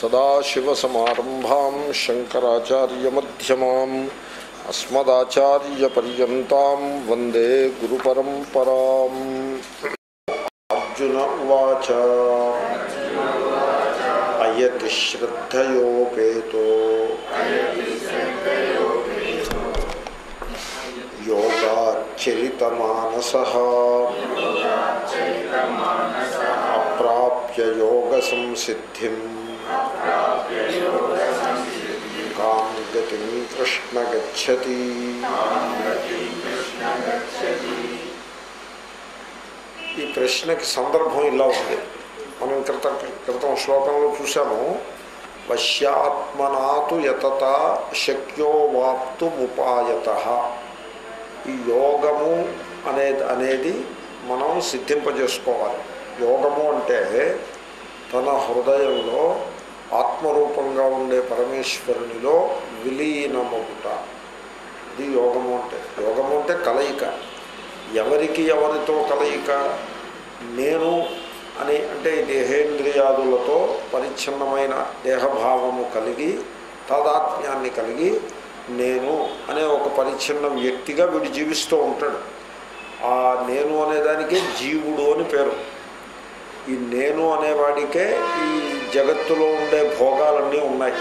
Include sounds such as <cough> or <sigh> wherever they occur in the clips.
सदाशिवसमारम्भां शङ्कराचार्यमध्यमाम् अस्मदाचार्यपर्यन्तां वंदे गुरुपरम्पराम् अर्जुन उवाच। अयतिश्रद्धयोपेतो योगाच्चरितमानसः। యోగాచరితమానస అప్రాప్య యోగ సంసిద్ధిం కాం గతిం కృష్ణ గచ్చతి ఈ ప్రశ్నకి సందర్భం ఇలా ఉంది. మనం క్రిత క్రితం శ్లోకంలో చూసాము వశ్యాత్మనాతు యతత శక్యో వాప్తుముపాయత ఈ యోగము అనేది అనేది మనం సిద్ధింపజేసుకోవాలి. యోగము అంటే తన హృదయంలో ఆత్మరూపంగా ఉండే పరమేశ్వరునిలో విలీనమవుట. ఇది యోగము అంటే. యోగము అంటే కలయిక. ఎవరికి ఎవరితో కలయిక? నేను అని అంటే దేహేంద్రియాదులతో పరిచ్ఛిన్నమైన దేహభావము కలిగి తాదాత్మ్యాన్ని కలిగి నేను అనే ఒక పరిచ్ఛిన్న వ్యక్తిగా వీడు జీవిస్తూ ఉంటాడు. ఆ నేను అనేదానికే జీవుడు అని పేరు. ఈ నేను అనేవాడికే ఈ జగత్తులో ఉండే భోగాలన్నీ ఉన్నాయి.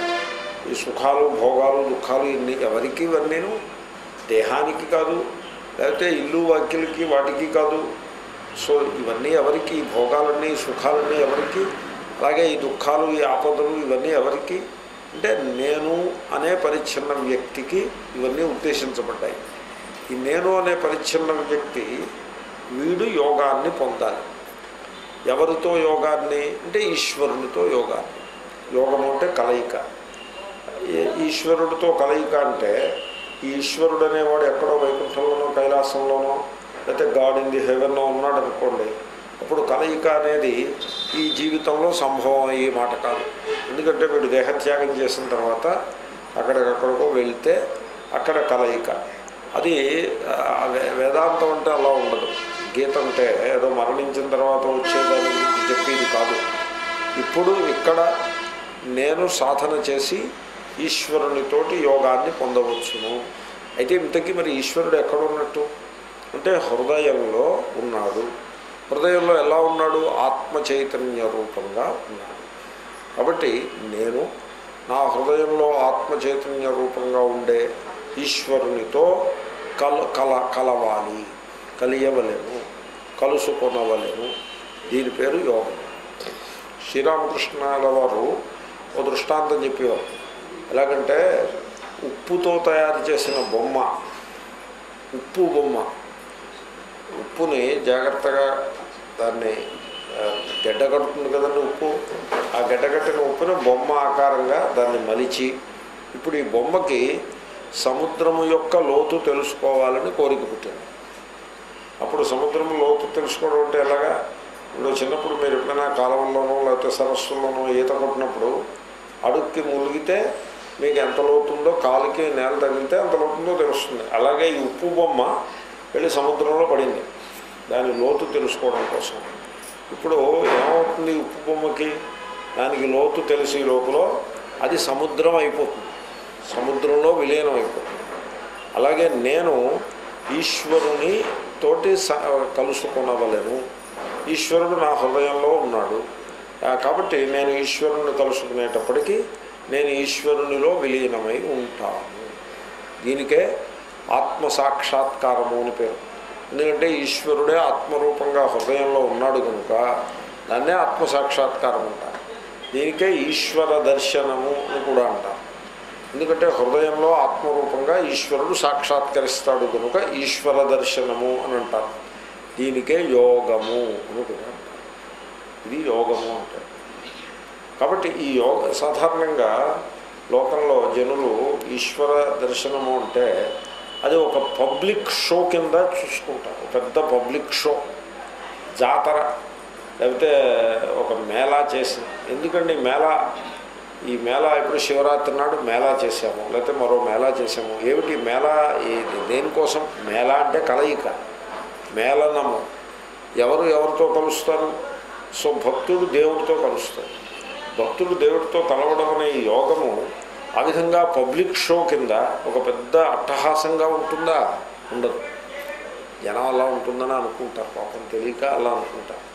ఈ సుఖాలు భోగాలు దుఃఖాలు ఇన్ని ఎవరికి ఇవన్నీను దేహానికి కాదు లేకపోతే ఇల్లు వాక్యులకి వాటికి కాదు. సో ఇవన్నీ ఎవరికి? ఈ భోగాలన్నీ సుఖాలన్నీ ఎవరికి? అలాగే ఈ దుఃఖాలు ఈ ఆపదలు ఇవన్నీ ఎవరికి? అంటే నేను అనే పరిచ్ఛిన్న వ్యక్తికి ఇవన్నీ ఉద్దేశించబడ్డాయి. ఈ నేను అనే పరిచ్ఛిన్న వ్యక్తి వీడు యోగాన్ని పొందాలి. ఎవరితో యోగాన్ని అంటే ఈశ్వరునితో యోగాన్ని. యోగము అంటే కలయిక. ఈశ్వరుడితో కలయిక అంటే ఈ ఈశ్వరుడు అనేవాడు ఎక్కడో వైకుంఠంలోనో కైలాసంలోనో లేకపోతే గాడ్ ఇన్ ది హెవెన్లో ఉన్నాడు అనుకోండి. అప్పుడు కలయిక అనేది ఈ జీవితంలో సంభవం అయ్యే మాట కాదు. ఎందుకంటే వీడు దేహత్యాగం చేసిన తర్వాత అక్కడికక్కడికో వెళ్తే అక్కడ కలయిక. అది వేదాంతం అంటే అలా ఉండదు. గీత అంటే ఏదో మరణించిన తర్వాత వచ్చేదాని గురించి చెప్పేది కాదు. ఇప్పుడు ఇక్కడ నేను సాధన చేసి ఈశ్వరునితోటి యోగాన్ని పొందవచ్చును. అయితే ఇంతకీ మరి ఈశ్వరుడు ఎక్కడ ఉన్నట్టు? అంటే హృదయంలో ఉన్నాడు. హృదయంలో ఎలా ఉన్నాడు? ఆత్మ చైతన్య రూపంగా ఉన్నాడు. కాబట్టి నేను నా హృదయంలో ఆత్మ చైతన్య రూపంగా ఉండే ఈశ్వరునితో కల కల కలవాలి కలియవలేము కలుసుకొనవలేము. దీని పేరు యోగం. శ్రీరామకృష్ణాల వారు ఓ దృష్టాంతం చెప్పేవారు. ఎలాగంటే ఉప్పుతో తయారు చేసిన బొమ్మ ఉప్పు బొమ్మ. ఉప్పుని జాగ్రత్తగా దాన్ని ఆ, గడ్డ కడుతుంది కదండి ఉప్పు. ఆ గడ్డ కట్టిన ఉప్పుని బొమ్మ ఆకారంగా దాన్ని మలిచి ఇప్పుడు ఈ బొమ్మకి సముద్రము యొక్క లోతు తెలుసుకోవాలని కోరిక పుట్టింది. అప్పుడు సముద్రం లోతు తెలుసుకోవడం అంటే ఎలాగా? ఇప్పుడు చిన్నప్పుడు మీరు ఎప్పుడైనా కాలువల్లోనో లేకపోతే సరస్సుల్లోనో ఈత కొట్టినప్పుడు అడుక్కి ములిగితే మీకు ఎంత లోతుందో కాలుకి నేల తగిలితే ఎంత లోతుందో తెలుస్తుంది. అలాగే ఈ ఉప్పు బొమ్మ వెళ్ళి సముద్రంలో పడింది. దాని లోతు తెలుసుకోవడం కోసం. ఇప్పుడు ఏమవుతుంది ఉప్పు బొమ్మకి? దానికి లోతు తెలిసి లోపల అది సముద్రం అయిపోతుంది. సముద్రంలో విలీనం అయిపోతుంది అలాగే నేను ఈశ్వరుని తోటి స ఈశ్వరుడు నా హృదయంలో ఉన్నాడు. కాబట్టి నేను ఈశ్వరుని కలుసుకునేటప్పటికీ నేను ఈశ్వరునిలో విలీనమై ఉంటాను. దీనికే ఆత్మ సాక్షాత్కారము అని పేరు. ఎందుకంటే ఈశ్వరుడే ఆత్మరూపంగా హృదయంలో ఉన్నాడు కనుక దాన్నే ఆత్మ సాక్షాత్కారం అంటారు. దీనికే ఈశ్వర దర్శనము అని కూడా అంటారు. ఎందుకంటే హృదయంలో ఆత్మరూపంగా ఈశ్వరుడు సాక్షాత్కరిస్తాడు కనుక ఈశ్వర దర్శనము అని అంటారు. దీనికే యోగము అని కూడా ఇది యోగము అంటే. కాబట్టి ఈ యోగ సాధారణంగా లోకంలో జనులు ఈశ్వర దర్శనము అంటే అది ఒక పబ్లిక్ షో కింద చూసుకుంటారు. పెద్ద పబ్లిక్ షో. జాతర. లేకపోతే ఒక మేళా చేసిన ఎందుకండి మేళా? ఈ మేళా ఇప్పుడు శివరాత్రి నాడు మేళా చేసాము లేకపోతే మరో మేళా చేసాము ఏమిటి మేళా? దేనికోసం మేళా అంటే కలయిక మేళనము. ఎవరు ఎవరితో కలుస్తారు? సో భక్తుడు దేవుడితో కలుస్తాడు. భక్తుడు దేవుడితో కలవడం అనే ఈ యోగము ఆ విధంగా పబ్లిక్ షో కింద ఒక పెద్ద అట్టహాసంగా ఉంటుందా? ఉండదు. జనం అలా ఉంటుందని అనుకుంటారు పాపం తెలియక అలా అనుకుంటారు.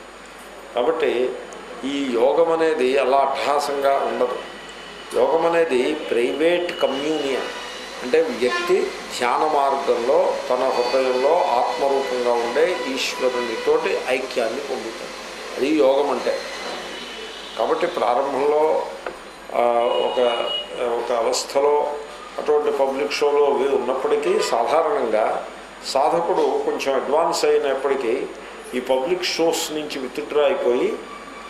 కాబట్టి ఈ యోగం అనేది అలా అట్టహాసంగా ఉండదు. యోగం అనేది ప్రైవేట్ కమ్యూనియన్. అంటే వ్యక్తి ధ్యాన మార్గంలో తన హృదయంలో ఆత్మరూపంగా ఉండే ఈశ్వరునితోటి ఐక్యాన్ని పొందుతాడు. అది యోగం అంటే. కాబట్టి ప్రారంభంలో ఒక ఒక అవస్థలో అటువంటి పబ్లిక్ షోలో అవి ఉన్నప్పటికీ సాధారణంగా సాధకుడు కొంచెం అడ్వాన్స్ అయినప్పటికీ ఈ పబ్లిక్ షోస్ నుంచి విత్డ్రా అయిపోయి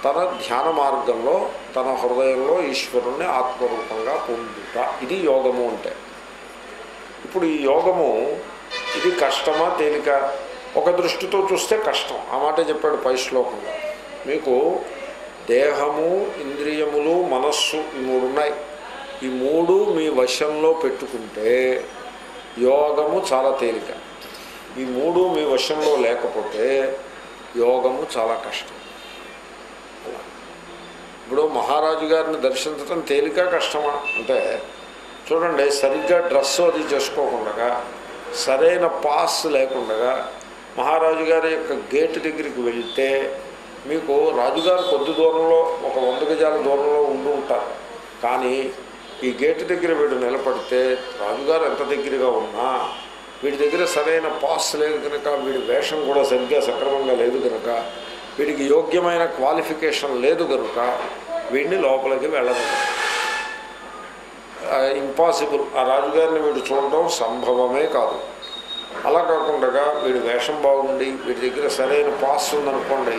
తన ధ్యాన మార్గంలో తన హృదయంలో ఈశ్వరుణ్ణి ఆత్మరూపంగా పొందుట. ఇది యోగము అంటే. ఇప్పుడు ఈ యోగము ఇది కష్టమా తేలిక? ఒక దృష్టితో చూస్తే కష్టం. ఆ మాట చెప్పాడు పై శ్లోకంలో మీకు దేహము ఇంద్రియములు మనస్సు ఈ మూడు ఉన్నాయి. ఈ మూడు మీ వశంలో పెట్టుకుంటే యోగము చాలా తేలిక. ఈ మూడు మీ వశంలో లేకపోతే యోగము చాలా కష్టం. ఇప్పుడు మహారాజు గారిని దర్శించడం తేలిక కష్టమా? అంటే చూడండి సరిగ్గా డ్రెస్ అది చేసుకోకుండా సరైన పాస్ లేకుండా మహారాజు గారి యొక్క గేటు దగ్గరికి వెళ్తే మీకు రాజుగారు కొద్ది దూరంలో ఒక వంద గజాల దూరంలో ఉండి ఉంటారు. కానీ ఈ గేటు దగ్గర వీడు నిలబడితే రాజుగారు ఎంత దగ్గరగా ఉన్నా వీడి దగ్గర సరైన పాస్ లేదు కనుక వీడి వేషం కూడా సరిగ్గా సక్రమంగా లేదు కనుక వీడికి యోగ్యమైన క్వాలిఫికేషన్ లేదు కనుక వీడిని లోపలికి వెళ్ళదు. ఇంపాసిబుల్ ఆ రాజుగారిని వీడు చూడడం సంభవమే కాదు. అలా కాకుండా వీడి వేషం బాగుండి వీడి దగ్గర సరైన పాస్ ఉందనుకోండి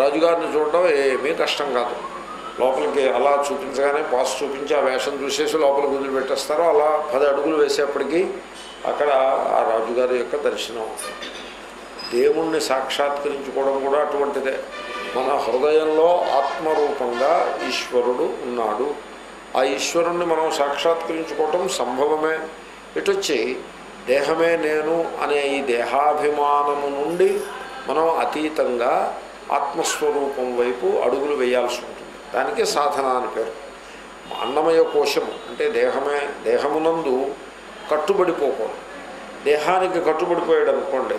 రాజుగారిని చూడడం ఏమీ కష్టం కాదు. లోపలికి అలా చూపించగానే పాస్ చూపించి ఆ వేషం చూసేసి లోపలికి వదిలిపెట్టేస్తారో. అలా పది అడుగులు వేసేప్పటికీ అక్కడ ఆ రాజుగారి యొక్క దర్శనం అవుతుంది. దేవుణ్ణి సాక్షాత్కరించుకోవడం కూడా అటువంటిదే. మన హృదయంలో ఆత్మరూపంగా ఈశ్వరుడు ఉన్నాడు. ఆ ఈశ్వరుణ్ణి మనం సాక్షాత్కరించుకోవటం సంభవమే. ఇటొచ్చి దేహమే నేను అనే ఈ దేహాభిమానము నుండి మనం అతీతంగా ఆత్మస్వరూపం వైపు అడుగులు వేయాల్సి ఉంటుంది. దానికి సాధన అని పేరు. అన్నమయ కోశము అంటే దేహమే దేహమునందు కట్టుబడిపోకూడదు. దేహానికి కట్టుబడిపోయాడు అనుకోండి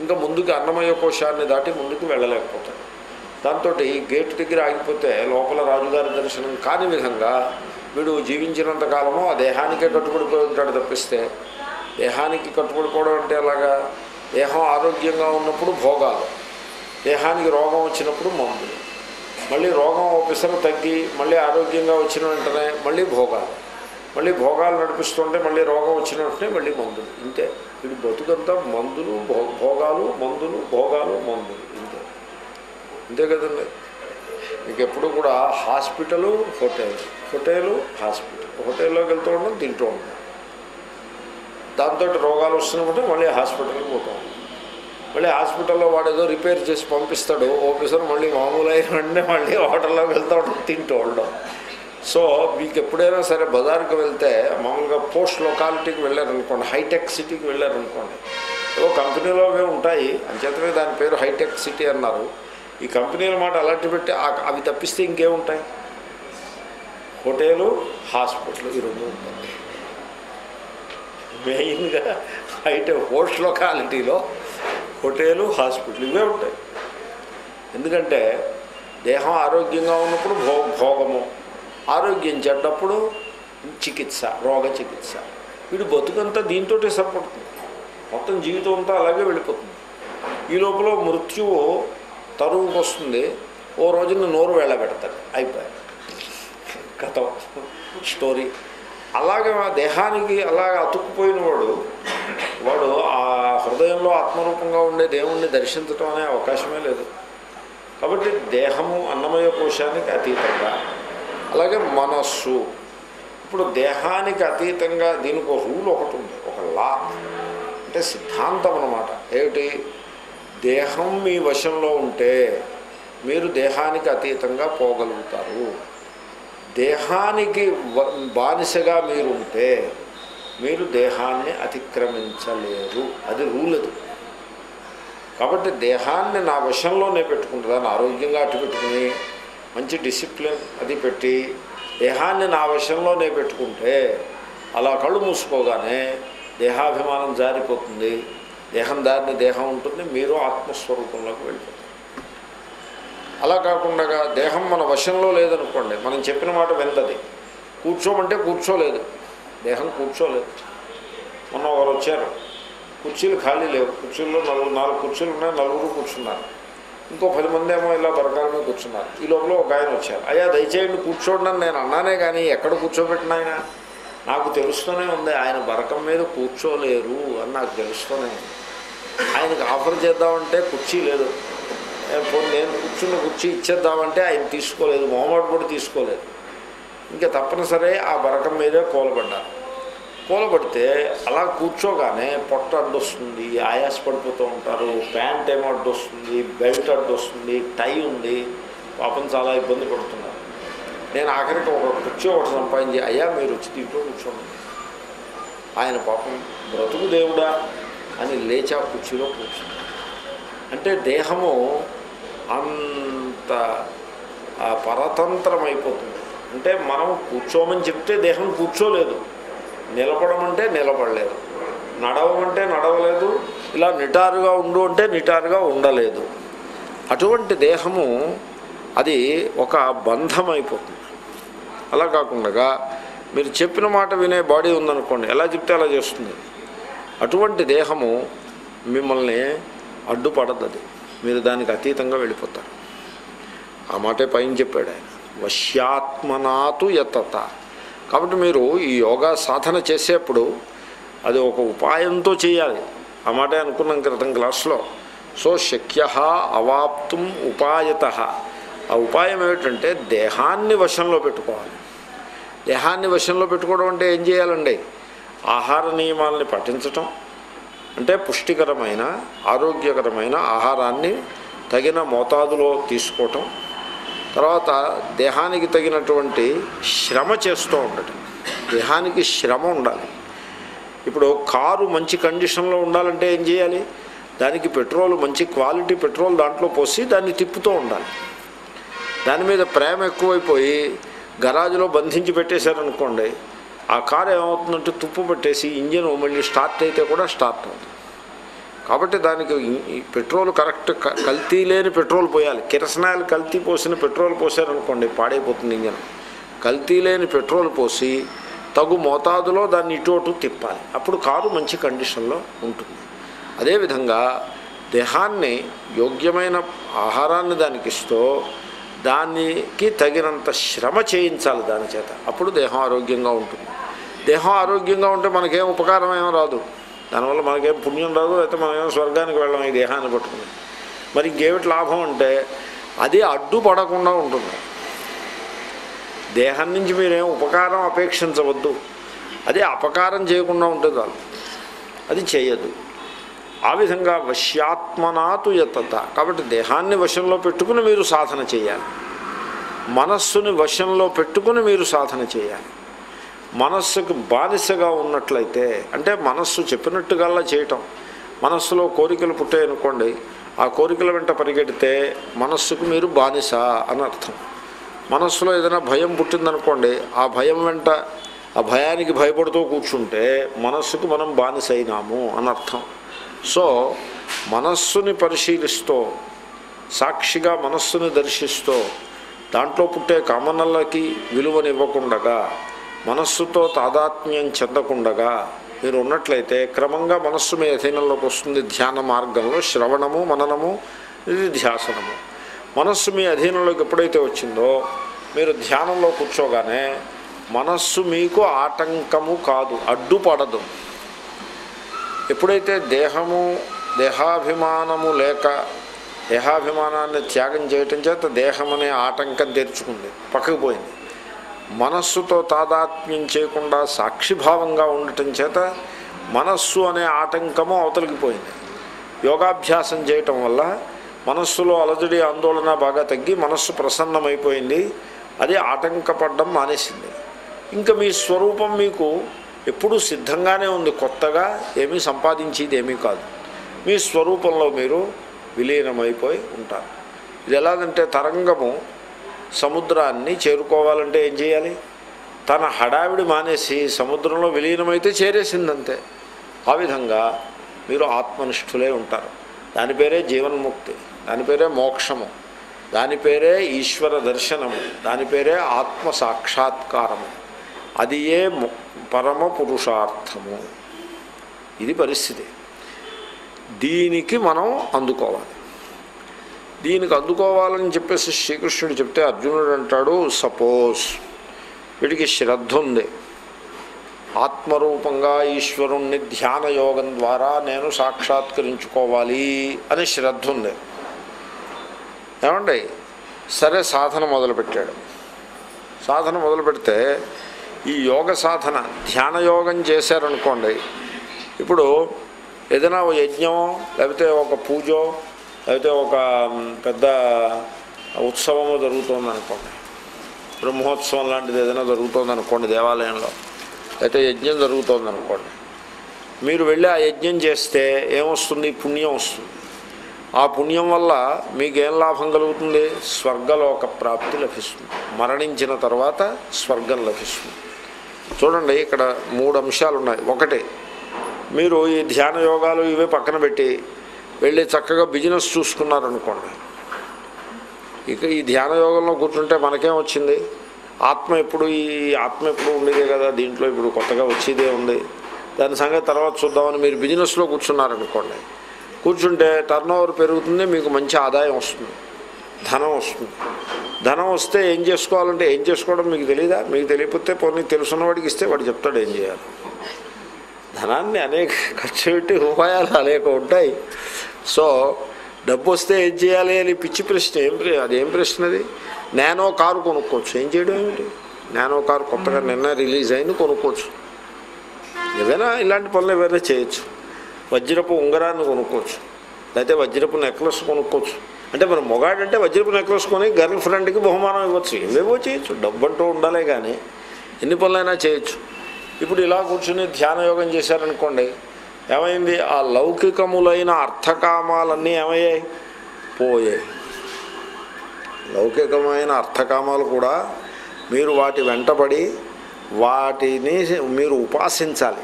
ఇంకా ముందుకు అన్నమయ్య కోశాన్ని దాటి ముందుకు వెళ్ళలేకపోతాడు. దాంతో గేట్ దగ్గర ఆగిపోతే లోపల రాజుగారి దర్శనం కాని విధంగా వీడు జీవించినంత కాలము ఆ దేహానికే కట్టుబడిపోయి ఉంటాడు తప్పిస్తే దేహానికి కట్టుబడిపోవడం అంటే అలాగా దేహం ఆరోగ్యంగా ఉన్నప్పుడు భోగాలు దేహానికి రోగం వచ్చినప్పుడు మందులు మళ్ళీ రోగం ఒకసారి తగ్గి మళ్ళీ ఆరోగ్యంగా వచ్చిన వెంటనే మళ్ళీ భోగాలు. మళ్ళీ భోగాలు నడిపిస్తుంటే మళ్ళీ రోగం వచ్చిన వెంటనే మళ్ళీ మందులు. ఇంతే. వీడి బతుకంతా మందులు భోగాలు మందులు భోగాలు మందులు. ఇంతే. అంతే కదండి. ఇంకెప్పుడు కూడా హాస్పిటలు హోటల్ హోటలు హాస్పిటల్. హోటల్లోకి వెళ్తూ ఉండడం తింటూ ఉండడం దాంతో రోగాలు వస్తున్నప్పుడు మళ్ళీ హాస్పిటల్కి పోతాం. మళ్ళీ హాస్పిటల్లో వాడు ఏదో రిపేర్ చేసి పంపిస్తాడు ఆఫీసర్ మళ్ళీ మామూలు అయిన వెంటనే మళ్ళీ హోటల్లోకి వెళ్తూ ఉండడం తింటూ ఉండడం. సో మీకు ఎప్పుడైనా సరే బజార్కి వెళ్తే మామూలుగా పోస్ట్ లొకాలిటీకి వెళ్ళారనుకోండి హైటెక్ సిటీకి వెళ్ళారనుకోండి ఏవో కంపెనీలో అవి ఉంటాయి. అంచేతనే దాని పేరు హైటెక్ సిటీ అన్నారు. ఈ కంపెనీల మాట అలాంటి పెట్టి అవి తప్పిస్తే ఇంకేముంటాయి? హోటలు హాస్పిటల్ ఈ రెండు ఉంటాయి. మెయిన్గా అయితే పోస్ట్ లొకాలిటీలో హోటలు హాస్పిటల్ ఇవే ఉంటాయి. ఎందుకంటే దేహం ఆరోగ్యంగా ఉన్నప్పుడు భో భోగము. ఆరోగ్యం చెడ్డప్పుడు చికిత్స రోగ చికిత్స. వీడు బతుకంతా దీంతో సరిపడుతుంది మొత్తం జీవితం అంతా అలాగే వెళ్ళిపోతుంది. ఈ లోపల మృత్యువు తరువుకు వస్తుంది. ఓ రోజున నోరు వెళ్ళబెడతాడు. అయిపోయాడు. గత స్టోరీ. అలాగే మా దేహానికి అలాగ అతుక్కుపోయిన వాడు వాడు ఆ హృదయంలో ఆత్మరూపంగా ఉండే దేవుణ్ణి దర్శించడం అనే అవకాశమే లేదు. కాబట్టి దేహము అన్నమయ కోశానికి అతీతంగా అలాగే మనస్సు. ఇప్పుడు దేహానికి అతీతంగా దీనికి ఒక రూల్ ఒకటి ఉంది ఒక లా. అంటే సిద్ధాంతం అన్నమాట. ఏమిటి? దేహం మీ వశంలో ఉంటే మీరు దేహానికి అతీతంగా పోగలుగుతారు. దేహానికి బానిసగా మీరుంటే మీరు దేహాన్ని అతిక్రమించలేరు. అది రూల్ అది. కాబట్టి దేహాన్ని నా వశంలోనే పెట్టుకుంటుందాన్ని ఆరోగ్యంగా అటు పెట్టుకుని మంచి డిసిప్లిన్ అది పెట్టి దేహాన్ని నా విషయంలోనే పెట్టుకుంటే అలా కళ్ళు మూసుకోగానే దేహాభిమానం జారిపోతుంది. దేహం దారిని దేహం ఉంటుంది మీరు ఆత్మస్వరూపంలోకి వెళ్ళిపోతారు. అలా కాకుండా దేహం మన వశంలో లేదనుకోండి మనం చెప్పిన మాట వింటది కూర్చోమంటే కూర్చోలేదు. దేహం కూర్చోలేదు. మొన్న ఒకరు వచ్చారు. కుర్చీలు ఖాళీ లేవు. కుర్చీల్లో నలుగురు నాలుగు కుర్చీలు ఉన్నాయి నలుగురు కూర్చున్నారు. ఇంకో పది మంది ఏమో ఇలా బరకాల మీద కూర్చున్నారు. ఈ లోపల ఒక ఆయన వచ్చారు. అయ్యా దయచేయండి కూర్చోండి నేను అన్నానే కానీ ఎక్కడ కూర్చోబెట్టిన ఆయన? నాకు తెలుస్తూనే ఉంది ఆయన బరకం మీద కూర్చోలేరు అని నాకు తెలుస్తూనే ఉంది. ఆయనకి ఆఫర్ చేద్దామంటే కుర్చీ లేదు. నేను కూర్చున్న కుర్చీ ఇచ్చేద్దామంటే ఆయన తీసుకోలేదు మొహమాట కూడా తీసుకోలేదు. ఇంకా తప్పనిసరి ఆ బరకం మీదే కోలబడ్డారు. కూలబడితే అలా కూర్చోగానే పొట్ట అడ్డొస్తుంది ఆయాస పడిపోతూ ఉంటారు ప్యాంట్ ఏమో అడ్డొస్తుంది బెల్ట్ అడ్డొస్తుంది టై ఉంది పాపం చాలా ఇబ్బంది పడుతున్నారు. నేను ఆఖరికి ఒక కుర్చీ ఒకటి సంపాదించి అయ్యా మీరు వచ్చి దీంట్లో కూర్చోండి. ఆయన పాపం బ్రతుకు దేవుడా అని లేచి ఆ కుర్చీలో కూర్చుంది. అంటే దేహము అంత పరతంత్రం అయిపోతుంది అంటే మనం కూర్చోమని చెప్తే దేహం కూర్చోలేదు. నిలబడమంటే నిలబడలేదు. నడవమంటే నడవలేదు. ఇలా నిటారుగా ఉండు అంటే నిటారుగా ఉండలేదు. అటువంటి దేహము అది ఒక బంధం అయిపోతుంది అలా కాకుండా మీరు చెప్పిన మాట వినే బాడీ ఉందనుకోండి ఎలా చెప్తే అలా చేస్తుంది. అటువంటి దేహము మిమ్మల్ని అడ్డుపడద్దు. మీరు దానికి అతీతంగా వెళ్ళిపోతారు. ఆ మాటే పైన చెప్పాడు ఆయన. వశ్యాత్మనాతు యతత. కాబట్టి మీరు ఈ యోగా సాధన చేసేప్పుడు అది ఒక ఉపాయంతో చేయాలి. ఆ మాటే అనుకున్నాం క్రితం క్లాస్లో. సో శక్య అవాప్తుం ఉపాయత. ఆ ఉపాయం ఏమిటంటే దేహాన్ని వశంలో పెట్టుకోవాలి. దేహాన్ని వశంలో పెట్టుకోవడం అంటే ఏం చేయాలండి? ఆహార నియమాలని పాటించటం. అంటే పుష్టికరమైన ఆరోగ్యకరమైన ఆహారాన్ని తగిన మోతాదులో తీసుకోవటం. తర్వాత దేహానికి తగినటువంటి శ్రమ చేస్తూ ఉండటం దేహానికి శ్రమ ఉండాలి. ఇప్పుడు కారు మంచి కండిషన్లో ఉండాలంటే ఏం చేయాలి? దానికి పెట్రోల్ మంచి క్వాలిటీ పెట్రోల్ దాంట్లో పోసి దాన్ని తిప్పుతూ ఉండాలి. దాని మీద ప్రేమ ఎక్కువైపోయి గరాజులో బంధించి పెట్టేశారనుకోండి ఆ కారు ఏమవుతుందంటే తుప్పు పెట్టేసి ఇంజిన్ మళ్ళీ స్టార్ట్ అయితే కూడా స్టార్ట్ అవుతుంది కాబట్టి దానికి ఈ- పెట్రోల్ కరెక్ట్ కల్తీ లేని పెట్రోల్ పోయాలి. కిరసనాయలు కల్తీ పోసిన పెట్రోల్ పోసారనుకోండి పాడైపోతుంది ఇంజన్. కల్తీ లేని పెట్రోల్ పోసి తగు మోతాదులో దాన్ని ఇటు అటు తిప్పాలి. అప్పుడు కారు మంచి కండిషన్లో ఉంటుంది. అదేవిధంగా దేహాన్ని యోగ్యమైన ఆహారాన్ని దానికి ఇస్తూ దానికి తగినంత శ్రమ చేయించాలి దాని చేత. అప్పుడు దేహం ఆరోగ్యంగా ఉంటుంది. దేహం ఆరోగ్యంగా ఉంటే మనకేం ఉపకారం ఏమో రాదు. దానివల్ల మనకేం పుణ్యం రాదు అయితే మనం ఏమో స్వర్గానికి వెళ్ళాం ఈ దేహాన్ని పట్టుకుని. మరి ఇంకేమిటి లాభం అంటే అది అడ్డుపడకుండా ఉంటుంది. దేహం నుంచి మీరేం ఉపకారం అపేక్షించవద్దు. అది అపకారం చేయకుండా ఉంటుంది చాలు. అది చేయదు. ఆ విధంగా వశ్యాత్మనాతు యతత. కాబట్టి దేహాన్ని వశంలో పెట్టుకుని మీరు సాధన చేయాలి. మనస్సుని వశంలో పెట్టుకుని మీరు సాధన చేయాలి. మనస్సుకు బానిసగా ఉన్నట్లయితే అంటే మనస్సు చెప్పినట్టుగల్లా చేయటం. మనస్సులో కోరికలు పుట్టాయనుకోండి ఆ కోరికల వెంట పరిగెడితే మనస్సుకు మీరు బానిస అని అర్థం. మనస్సులో ఏదైనా భయం పుట్టిందనుకోండి ఆ భయం వెంట ఆ భయానికి భయపడుతూ కూర్చుంటే మనస్సుకు మనం బానిస అయినాము అనర్థం సో మనస్సుని పరిశీలిస్తూ సాక్షిగా మనస్సుని దర్శిస్తూ దాంట్లో పుట్టే కామనలకి విలువనివ్వకుండగా మనస్సుతో తాదాత్మ్యం చెందకుండగా మీరు ఉన్నట్లయితే క్రమంగా మనస్సు మీ అధీనంలోకి వస్తుంది. ధ్యాన మార్గంలో శ్రవణము మననము ఇది ధ్యాసనము. మనస్సు మీ అధీనంలోకి ఎప్పుడైతే వచ్చిందో మీరు ధ్యానంలో కూర్చోగానే మనస్సు మీకు ఆటంకము కాదు అడ్డుపడదు. ఎప్పుడైతే దేహము దేహాభిమానము లేక దేహాభిమానాన్ని త్యాగం చేయటం చేత దేహం అనే ఆటంకం తెరుచుకుంది పక్కకు పోయింది. మనస్సుతో తాదాత్మ్యం చేయకుండా సాక్షిభావంగా ఉండటం చేత మనస్సు అనే ఆటంకము అవతలిగిపోయింది యోగాభ్యాసం చేయటం వల్ల మనస్సులో అలజడి ఆందోళన బాగా తగ్గి మనస్సు ప్రసన్నమైపోయింది. అది ఆటంకపడడం మానేసింది. ఇంకా మీ స్వరూపం మీకు ఎప్పుడూ సిద్ధంగానే ఉంది. కొత్తగా ఏమీ సంపాదించేది ఏమీ కాదు. మీ స్వరూపంలో మీరు విలీనమైపోయి ఉంటారు. ఇది ఎలాగంటే తరంగము సముద్రాన్ని చేరుకోవాలంటే ఏం చేయాలి? తన హడావిడి మానేసి సముద్రంలో విలీనమైతే చేరేసిందంతే. ఆ విధంగా మీరు ఆత్మనిష్ఠులే ఉంటారు. దాని పేరే జీవన్ముక్తి దాని పేరే మోక్షము దాని పేరే ఈశ్వర దర్శనము దాని పేరే ఆత్మ సాక్షాత్కారము. అది ఏ ము- పరమ పురుషార్థము? ఇది పరిస్థితి. దీనికి మనం అందుకోవాలి. దీనికి అందుకోవాలని చెప్పేసి శ్రీకృష్ణుడు చెప్తే అర్జునుడు అంటాడు సపోజ్ వీడికి శ్రద్ధ ఉంది. ఆత్మరూపంగా ఈశ్వరుణ్ణి ధ్యాన యోగం ద్వారా నేను సాక్షాత్కరించుకోవాలి అని శ్రద్ధ ఉంది. ఏమండి? సరే సాధన మొదలుపెట్టాడు. సాధన మొదలు పెడితే ఈ యోగ సాధన ధ్యాన యోగం చేశారనుకోండి ఇప్పుడు ఏదైనా ఓ యజ్ఞమో లేకపోతే ఒక పూజో అయితే ఒక పెద్ద ఉత్సవము జరుగుతుంది అనుకోండి బ్రహ్మోత్సవం లాంటిది ఏదైనా జరుగుతుంది అనుకోండి దేవాలయంలో. అయితే యజ్ఞం జరుగుతుంది అనుకోండి మీరు వెళ్ళి ఆ యజ్ఞం చేస్తే ఏమొస్తుంది? పుణ్యం వస్తుంది. ఆ పుణ్యం వల్ల మీకేం లాభం కలుగుతుంది? స్వర్గలోక ప్రాప్తి లభిస్తుంది. మరణించిన తర్వాత స్వర్గం లభిస్తుంది. చూడండి ఇక్కడ మూడు అంశాలు ఉన్నాయి ఒకటి మీరు ఈ ధ్యాన యోగాలు ఇవే పక్కన పెట్టి వెళ్ళి చక్కగా బిజినెస్ చూసుకున్నారనుకోండి. ఇక ఈ ధ్యాన యోగంలో కూర్చుంటే మనకేం వచ్చింది? ఆత్మ ఎప్పుడు ఈ ఆత్మ ఎప్పుడు ఉండేదే కదా దీంట్లో ఇప్పుడు కొత్తగా వచ్చేదే ఉంది. దాని సంగతి తర్వాత చూద్దామని మీరు బిజినెస్లో కూర్చున్నారనుకోండి. కూర్చుంటే టర్న్ ఓవర్ పెరుగుతుంది మీకు మంచి ఆదాయం వస్తుంది. ధనం వస్తుంది. ధనం వస్తే ఏం చేసుకోవాలంటే ఏం చేసుకోవడం మీకు తెలియదా మీకు తెలియకపోతే పోనీ తెలుసున్న వాడికి ఇస్తే వాడు చెప్తాడు ఏం చేయాలి. ధనాన్ని అనేక ఖర్చు పెట్టి ఉపాయాలు అనేక ఉంటాయి. సో డబ్బు వస్తే ఏం చేయాలి అని పిచ్చి ప్రశ్న ఏం అదేం ప్రశ్న అది? నేనో కారు కొనుక్కోవచ్చు. ఏం చేయడం ఏమిటి? నేనో కారు కొత్తగా నిన్న రిలీజ్ అయింది కొనుక్కోవచ్చు. ఏదైనా ఇలాంటి పనులు ఏవైనా చేయొచ్చు. వజ్రపు ఉంగరాన్ని కొనుక్కోవచ్చు. లేకపోతే వజ్రపు నెక్లెస్ కొనుక్కోవచ్చు. అంటే మనం మొగాడంటే వజ్రపు నెక్లెస్ కొని గర్ల్ ఫ్రెండ్కి బహుమానం ఇవ్వచ్చు. ఏవేవో చేయొచ్చు. డబ్బు అంటూ ఉండాలే కానీ ఎన్ని పనులైనా చేయొచ్చు. ఇప్పుడు ఇలా కూర్చుని ధ్యాన యోగం చేశారనుకోండి ఏమైంది? ఆ లౌకికములైన అర్థకామాలన్నీ ఏమయ్యాయి? పోయాయి. లౌకికమైన అర్థకామాలు కూడా మీరు వాటి వెంటబడి వాటిని మీరు ఉపాసించాలి.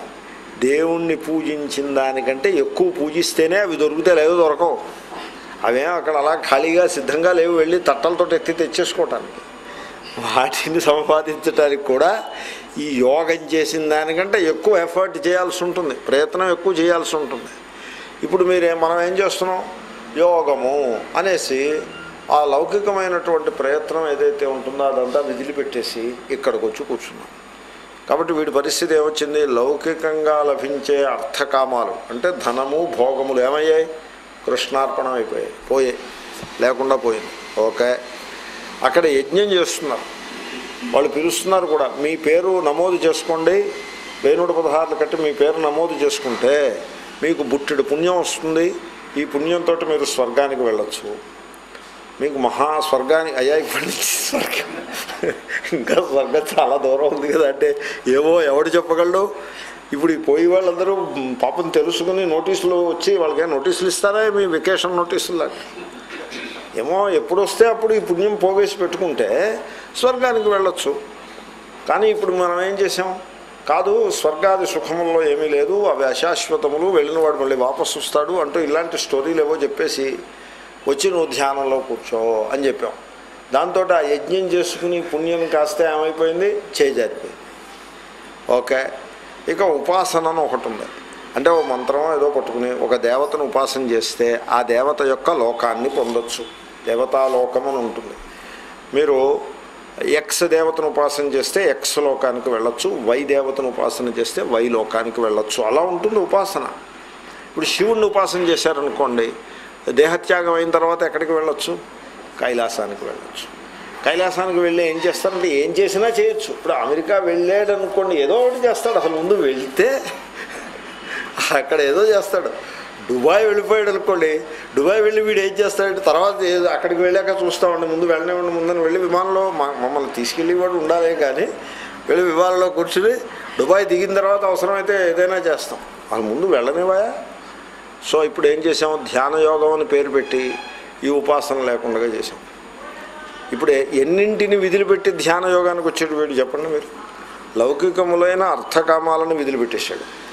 దేవుణ్ణి పూజించిన దానికంటే ఎక్కువ పూజిస్తేనే అవి దొరికితే లేదో దొరకవు. అవేం అక్కడ అలా ఖాళీగా సిద్ధంగా లేవు వెళ్ళి తట్టలతో ఎత్తి తెచ్చేసుకోవటానికి. వాటిని సంపాదించడానికి కూడా ఈ యోగం చేసిన దానికంటే ఎక్కువ ఎఫర్ట్ చేయాల్సి ఉంటుంది. ప్రయత్నం ఎక్కువ చేయాల్సి ఉంటుంది. ఇప్పుడు మీరే మనం ఏం చేస్తున్నాం? యోగము అనేసి ఆ లౌకికమైనటువంటి ప్రయత్నం ఏదైతే ఉంటుందో అదంతా విదిలిపెట్టేసి ఇక్కడికి వచ్చి కూర్చున్నాం. కాబట్టి వీడి పరిస్థితి ఏమొచ్చింది? లౌకికంగా లభించే అర్థకామాలు అంటే ధనము భోగములు ఏమయ్యాయి? కృష్ణార్పణం అయిపోయాయి. పోయాయి. లేకుండా పోయింది. ఓకే. అక్కడ యజ్ఞం చేస్తున్నారు. వాళ్ళు పిలుస్తున్నారు కూడా మీ పేరు నమోదు చేసుకోండి. వేణుడు పదహారులు కట్టి మీ పేరు నమోదు చేసుకుంటే మీకు బుట్టెడు పుణ్యం వస్తుంది. ఈ పుణ్యంతో మీరు స్వర్గానికి వెళ్ళొచ్చు. మీకు మహా స్వర్గానికి అయ్యా ఇప్పటి నుంచి స్వర్గం. ఇంకా స్వర్గం చాలా దూరం ఉంది కదా అంటే ఏవో ఎవడు చెప్పగలడు? ఇప్పుడు పోయి వాళ్ళందరూ పాపం తెలుసుకుని నోటీసులు వచ్చి వాళ్ళకి నోటీసులు ఇస్తారా? మీ వెకేషన్ నోటీసులు లాగా. ఏమో ఎప్పుడు వస్తే అప్పుడు ఈ పుణ్యం పోగేసి పెట్టుకుంటే స్వర్గానికి వెళ్ళొచ్చు. కానీ ఇప్పుడు మనం ఏం చేసాం కాదు స్వర్గాది సుఖముల్లో ఏమీ లేదు అవి అశాశ్వతములు వెళ్ళినవాడు మళ్ళీ వాపసు వస్తాడు అంటూ ఇలాంటి స్టోరీలు ఏవో చెప్పేసి వచ్చి నువ్వు ధ్యానంలో కూర్చో అని చెప్పాం. దాంతో ఆ యజ్ఞం చేసుకుని పుణ్యం కాస్తే ఏమైపోయింది? చేజారిపోయింది. ఓకే. ఇక ఉపాసనను ఒకటి ఉంది. అంటే ఓ మంత్రం ఏదో పట్టుకుని ఒక దేవతను ఉపాసన చేస్తే ఆ దేవత యొక్క లోకాన్ని పొందొచ్చు. దేవతాలోకం అని ఉంటుంది మీరు ఎక్స్ దేవతను ఉపాసన చేస్తే ఎక్స్ లోకానికి వెళ్ళొచ్చు వై దేవతను ఉపాసన చేస్తే వై లోకానికి వెళ్ళొచ్చు. అలా ఉంటుంది ఉపాసన. ఇప్పుడు శివుణ్ణి ఉపాసన చేశారనుకోండి దేహత్యాగం అయిన తర్వాత ఎక్కడికి వెళ్ళొచ్చు? కైలాసానికి వెళ్ళొచ్చు. కైలాసానికి వెళ్ళి ఏం చేస్తారంటే ఏం చేసినా చేయొచ్చు. ఇప్పుడు అమెరికా వెళ్ళాడు అనుకోండి ఏదో ఒకటి చేస్తాడు. అసలు ముందు వెళ్తే అక్కడ ఏదో చేస్తాడు. దుబాయ్ వెళ్ళిపోయాడు అనుకోండి దుబాయ్ వెళ్ళి వీడు ఏం చేస్తాడంటే తర్వాత ఏదో అక్కడికి వెళ్ళాక చూస్తామండి ముందు వెళ్ళనివ్వండి ముందని వెళ్ళి విమానంలో మా మమ్మల్ని కూడా ఉండాలి కానీ వెళ్ళి విమానంలో కూర్చుని దుబాయ్ దిగిన తర్వాత అవసరమైతే ఏదైనా చేస్తాం. అది ముందు వెళ్ళనివ్వయా సో ఇప్పుడు ఏం చేసాము ధ్యాన యోగం అని పేరు పెట్టి ఈ ఉపాసన లేకుండా చేసాం ఇప్పుడు ఎన్నింటిని విధులుపెట్టి ధ్యాన యోగానికి వచ్చాడు వీడు చెప్పండి మీరు. లౌకికములైన అర్థకామాలను విధులుపెట్టేశాడు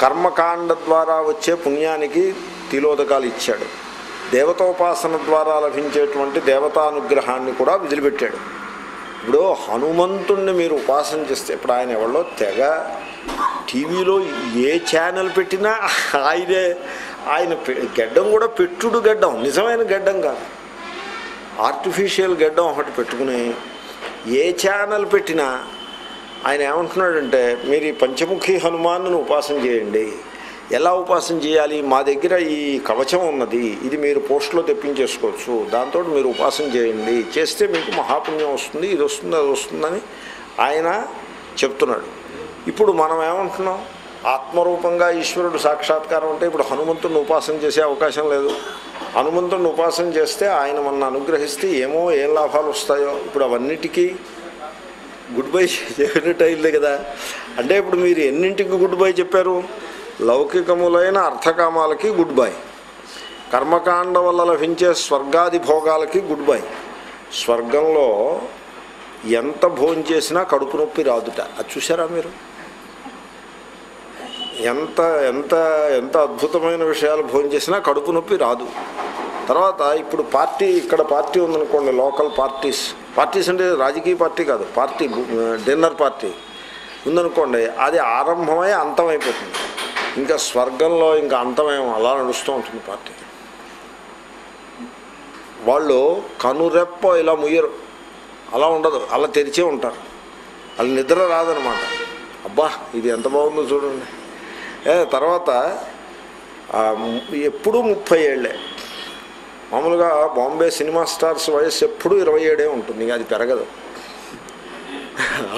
కర్మకాండ ద్వారా వచ్చే పుణ్యానికి తిలోదకాలు ఇచ్చాడు. దేవతోపాసన ద్వారా లభించేటువంటి దేవతానుగ్రహాన్ని కూడా విదిలిపెట్టాడు. ఇప్పుడు హనుమంతుణ్ణి మీరు ఉపాసన చేస్తే ఇప్పుడు ఆయన ఎవరో తెగ టీవీలో ఏ ఛానల్ పెట్టినా ఆయనే ఆయన పె- గడ్డం కూడా పెట్టుడు గడ్డం నిజమైన గడ్డం కాదు. ఆర్టిఫిషియల్ గడ్డం ఒకటి పెట్టుకుని ఏ ఛానల్ పెట్టినా ఆయన ఏమంటున్నాడంటే మీరు ఈ పంచముఖి హనుమాన్ను ఉపాసన చేయండి. ఎలా ఉపాసన చేయాలి? మా దగ్గర ఈ కవచం ఉన్నది. ఇది మీరు పోస్ట్లో తెప్పించేసుకోవచ్చు. దాంతో మీరు ఉపాసన చేయండి. చేస్తే మీకు మహాపుణ్యం వస్తుంది ఇది వస్తుంది అది వస్తుందని ఆయన చెప్తున్నాడు. ఇప్పుడు మనం ఏమంటున్నాం? ఆత్మరూపంగా ఈశ్వరుడు సాక్షాత్కారం అంటే ఇప్పుడు హనుమంతుడిని ఉపాసన చేసే అవకాశం లేదు. హనుమంతుడిని ఉపాసన చేస్తే ఆయన మన అనుగ్రహిస్తే ఏమో ఏం లాభాలు వస్తాయో. ఇప్పుడు అవన్నిటికీ గుడ్ బై చెప్పినట్టు అయింది కదా. అంటే ఇప్పుడు మీరు ఎన్నింటికి గుడ్ బై చెప్పారు? లౌకికములైన అర్థకామాలకి గుడ్ బై. కర్మకాండ వల్ల లభించే స్వర్గాది భోగాలకి గుడ్ బై. స్వర్గంలో ఎంత భోజనం చేసినా కడుపు నొప్పి రాదుట. అది చూసారా మీరు? ఎంత ఎంత ఎంత అద్భుతమైన విషయాలు భోజనం చేసినా కడుపు నొప్పి రాదు. తర్వాత ఇప్పుడు పార్టీ ఇక్కడ పార్టీ ఉందనుకోండి లోకల్ పార్టీస్. పార్టీస్ అంటే రాజకీయ పార్టీ కాదు పార్టీ డిన్నర్ పార్టీ. ఉందనుకోండి అది ఆరంభమై అంతమైపోతుంది. ఇంకా స్వర్గంలో ఇంకా అంతమేమో అలా నడుస్తూ ఉంటుంది పార్టీ. వాళ్ళు కనురెప్ప ఇలా ముయ్యరు. అలా ఉండదు అలా తెరిచే ఉంటారు. వాళ్ళు నిద్ర రాదనమాట. అబ్బా ఇది ఎంత బాగుందో చూడండి. తర్వాత ఎప్పుడూ ముప్పై ఏళ్ళే. మామూలుగా బాంబే సినిమా స్టార్స్ వయస్సు ఎప్పుడూ ఇరవై ఏడే ఉంటుంది అది పెరగదు.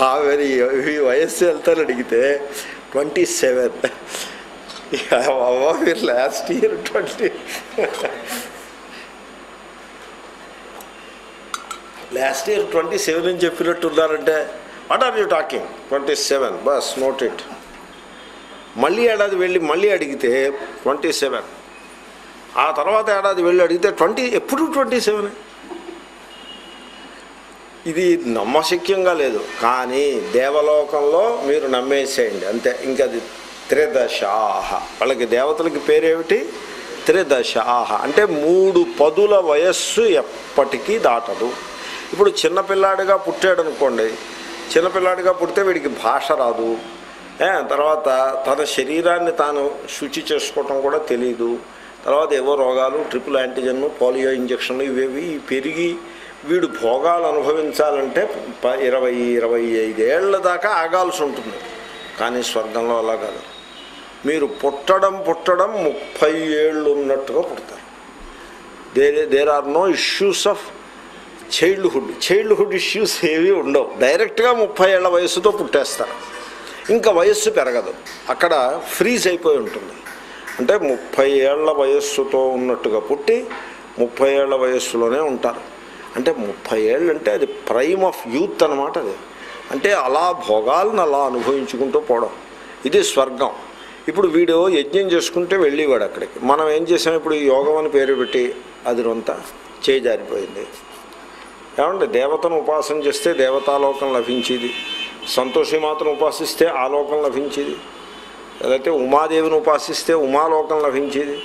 ఆమె ఈ వయస్సు వెళ్తాను అడిగితే ట్వంటీ సెవెన్. అవ్వ మీరు last year twenty. Last year twenty seven అని చెప్పినట్టు ఉన్నారంటే what are you talking twenty seven bus note it. మళ్ళీ ఏడాది వెళ్ళి మళ్ళీ అడిగితే ట్వంటీ సెవెన్. ఆ తర్వాత ఏడాది వెళ్ళి అడిగితే ట్వంటీ ఎప్పుడు ట్వంటీ సెవెన్? ఇది నమ్మశక్యంగా లేదు. కానీ దేవలోకంలో మీరు నమ్మేసేయండి. అంతే. ఇంకా అది త్రిదశాహ. వాళ్ళకి దేవతలకి పేరేమిటి? త్రిదశాహ. అంటే మూడు పదుల వయస్సు ఎప్పటికీ దాటదు. ఇప్పుడు చిన్నపిల్లాడిగా పుట్టాడు అనుకోండి చిన్నపిల్లాడిగా పుడితే వీడికి భాష రాదు. తర్వాత తన శరీరాన్ని తాను శుచి చేసుకోవటం కూడా తెలియదు తర్వాత ఏవో రోగాలు ట్రిపుల్ యాంటీజన్ పోలియో ఇంజక్షన్లు ఇవేవి పెరిగి వీడు భోగాలు అనుభవించాలంటే ఇరవై ఇరవై ఐదేళ్ళ దాకా ఆగాల్సి ఉంటుంది. కానీ స్వర్గంలో అలా కాదు. మీరు పుట్టడం పుట్టడం ముప్పై ఏళ్ళు ఉన్నట్టుగా పుడతారు. There there are no issues of childhood. Childhood issues ఏవి ఉండవు. డైరెక్ట్గా ముప్పై ఏళ్ళ వయసుతో పుట్టేస్తారు. ఇంకా వయస్సు పెరగదు. అక్కడ ఫ్రీజ్ అయిపోయి ఉంటుంది. అంటే ముప్పై ఏళ్ళ వయస్సుతో ఉన్నట్టుగా పుట్టి ముప్పై ఏళ్ళ వయస్సులోనే ఉంటారు. అంటే ముప్పై ఏళ్ళు అంటే అది ప్రైమ్ ఆఫ్ యూత్ అనమాట అది. అంటే అలా భోగాలను అలా అనుభవించుకుంటూ పోవడం. ఇది స్వర్గం. ఇప్పుడు వీడు యజ్ఞం చేసుకుంటే వెళ్ళేవాడు అక్కడికి. మనం ఏం చేసాం ఇప్పుడు యోగం అని పేరు పెట్టి అది రొంత చేజారిపోయింది. ఏమంటే దేవతను ఉపాసన చేస్తే దేవతాలోకం లభించేది. సంతోషి మాత్రం ఉపాసిస్తే ఆలోకం లభించేది. లేకపోతే ఉమాదేవిని ఉపాసిస్తే ఉమాలోకం లభించేది.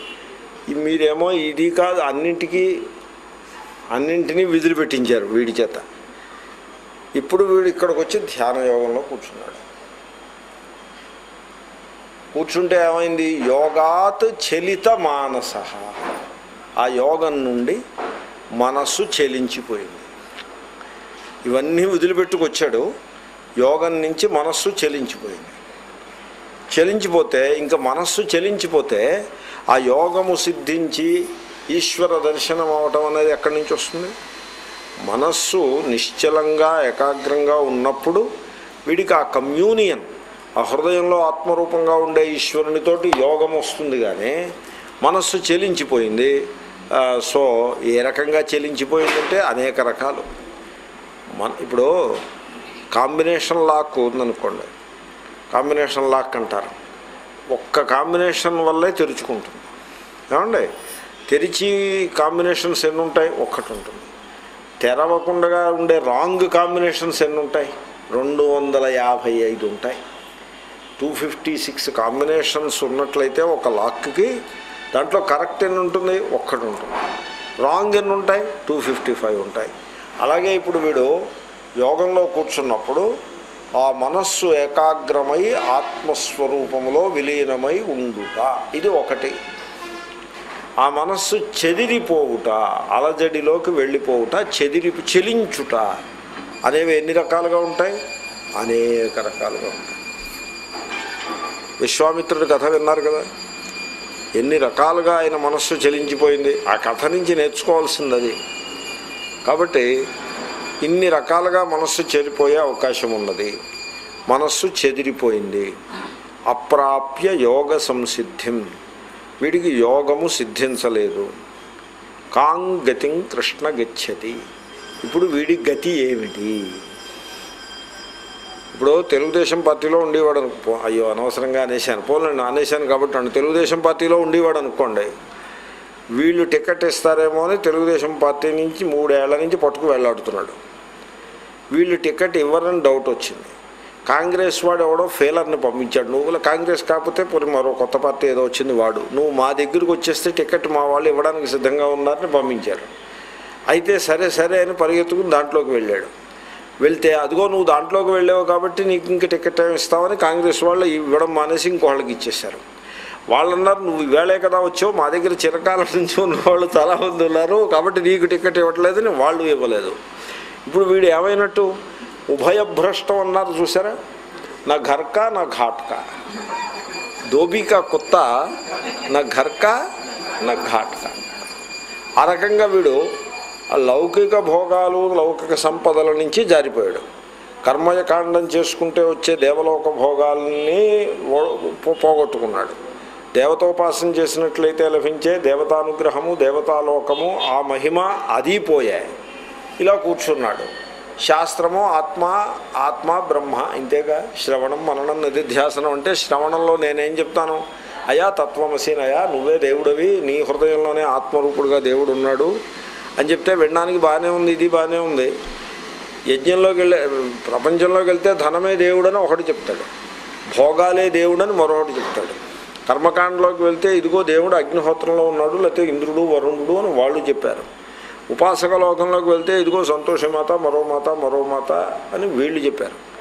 మీరేమో ఇది కాదు అన్నింటికీ అన్నింటినీ విధులు పెట్టించారు వీడి చేత. ఇప్పుడు వీడు ఇక్కడికి వచ్చి ధ్యాన యోగంలో కూర్చున్నాడు. కూర్చుంటే ఏమైంది? యోగాత్ చలిత మానస. ఆ యోగం నుండి మనస్సు చెలించిపోయింది. ఇవన్నీ వదిలిపెట్టుకొచ్చాడు. యోగం నుంచి మనస్సు చెలించిపోయింది. చలించిపోతే ఇంకా మనస్సు చలించిపోతే ఆ యోగము సిద్ధించి ఈశ్వర దర్శనం అవటం అనేది ఎక్కడి నుంచి వస్తుంది? మనస్సు నిశ్చలంగా ఏకాగ్రంగా ఉన్నప్పుడు వీడికి ఆ కమ్యూనియన్ ఆ హృదయంలో ఆత్మరూపంగా ఉండే ఈశ్వరునితోటి యోగం వస్తుంది కానీ మనస్సు చెలించిపోయింది. సో ఏ రకంగా చెలించిపోయిందంటే అనేక రకాలు. మన ఇప్పుడు కాంబినేషన్ లాక్ ఉందనుకోండి. కాంబినేషన్ లాక్ అంటారు. ఒక్క కాంబినేషన్ వల్లే తెరుచుకుంటుంది. ఏమండి? తెరిచి కాంబినేషన్స్ ఎన్ని ఉంటాయి ఒక్కటి ఉంటుంది తెరవకుండా ఉండే రాంగ్ కాంబినేషన్స్ ఎన్ని ఉంటాయి రెండు వందల యాభై ఐదు ఉంటాయి. టూ ఫిఫ్టీ సిక్స్ కాంబినేషన్స్ ఉన్నట్లయితే ఒక లాక్కి దాంట్లో కరెక్ట్ ఎన్ని ఉంటుంది ఒక్కటి ఉంటుంది రాంగ్ ఎన్ని ఉంటాయి టూ ఫిఫ్టీ ఫైవ్ ఉంటాయి. అలాగే ఇప్పుడు వీడు యోగంలో కూర్చున్నప్పుడు ఆ మనస్సు ఏకాగ్రమై ఆత్మస్వరూపంలో విలీనమై ఉండుట. ఇది ఒకటి. ఆ మనస్సు చెదిరిపోవుట అలజడిలోకి వెళ్ళిపోవుట చెదిరి చెలించుట అనేవి ఎన్ని రకాలుగా ఉంటాయి? అనేక రకాలుగా ఉంటాయి. విశ్వామిత్రుడి కథ విన్నారు కదా? ఎన్ని రకాలుగా ఆయన మనస్సు చెలించిపోయింది? ఆ కథ నుంచి నేర్చుకోవాల్సింది అది కాబట్టి ఇన్ని రకాలుగా మనస్సు చెరిపోయే అవకాశం ఉన్నది. మనస్సు చెదిరిపోయింది. అప్రాప్య యోగ సంసిద్ధిం. వీడికి యోగము సిద్ధించలేదు. కాంగ్ కృష్ణ గచ్చతి. ఇప్పుడు వీడి గతి ఏమిటి? ఇప్పుడు తెలుగుదేశం పార్టీలో ఉండేవాడు అనుకో అయ్యో అనవసరంగా అనేశాను. పోలేండి అనేశాను కాబట్టి అండి తెలుగుదేశం పార్టీలో ఉండేవాడు అనుకోండి. వీళ్ళు టికెట్ ఇస్తారేమో అని తెలుగుదేశం పార్టీ నుంచి మూడేళ్ళ నుంచి పట్టుకు వెళ్ళాడుతున్నాడు వీళ్ళు టికెట్ ఇవ్వరని డౌట్ వచ్చింది. కాంగ్రెస్ వాడు ఎవడో ఫెయిలర్ని పంపించాడు. నువ్వు కాంగ్రెస్ కాకపోతే పోనీ మరో కొత్త పార్టీ ఏదో వచ్చింది వాడు. నువ్వు మా దగ్గరికి వచ్చేస్తే టికెట్ మా వాళ్ళు ఇవ్వడానికి సిద్ధంగా ఉన్నారని పంపించారు. అయితే సరే సరే అని పరిగెత్తుకుని దాంట్లోకి వెళ్ళాడు. వెళ్తే అదిగో నువ్వు దాంట్లోకి వెళ్ళావు కాబట్టి నీకు ఇంక టికెట్ ఇస్తావని కాంగ్రెస్ వాళ్ళు ఇవ్వడం మానేసి ఇంకోళ్ళకి ఇచ్చేశారు. వాళ్ళు అన్నారు నువ్వు ఇవాళే కదా వచ్చావు మా దగ్గర చిరకాలం నుంచి ఉన్న వాళ్ళు చాలామంది ఉన్నారు కాబట్టి నీకు టికెట్ ఇవ్వట్లేదని వాళ్ళు ఇవ్వలేదు. ఇప్పుడు వీడు ఏమైనట్టు? ఉభయభ్రష్టం అన్నారు చూసారా నా ఘర్కా నా ఘాట్కా. దోబికా కొత్త నా ఘర్కా నా ఘాట్కా. ఆ రకంగా వీడు లౌకిక భోగాలు లౌకిక సంపదల నుంచి జారిపోయాడు. కర్మయకాండం చేసుకుంటే వచ్చే దేవలోక భోగాల్ని పోగొట్టుకున్నాడు. దేవతోపాసన చేసినట్లయితే లభించే దేవతానుగ్రహము దేవతాలోకము ఆ మహిమ అది పోయాయి ఇలా కూర్చున్నాడు. శాస్త్రము ఆత్మ ఆత్మ బ్రహ్మ ఇంతేగా శ్రవణం మననం నిధిధ్యాసనం అంటే శ్రవణంలో నేనేం చెప్తాను? అయా తత్వమసీనయా నువ్వే దేవుడవి నీ హృదయంలోనే ఆత్మరూపుడుగా దేవుడు ఉన్నాడు అని చెప్తే వినడానికి బాగానే ఉంది ఇది బాగానే ఉంది. యజ్ఞంలోకి వెళ్ళే ప్రపంచంలోకి వెళ్తే ధనమే దేవుడని ఒకటి చెప్తాడు. భోగాలే దేవుడని మరొకటి చెప్తాడు. కర్మకాండలోకి వెళ్తే ఇదిగో దేవుడు అగ్నిహోత్రంలో ఉన్నాడు లేకపోతే ఇంద్రుడు వరుణుడు అని వాళ్ళు చెప్పారు. ఉపాసక లోకంలోకి వెళ్తే ఇదిగో సంతోషమాత మరో మాత మరో మాత అని వీళ్ళు చెప్పారు.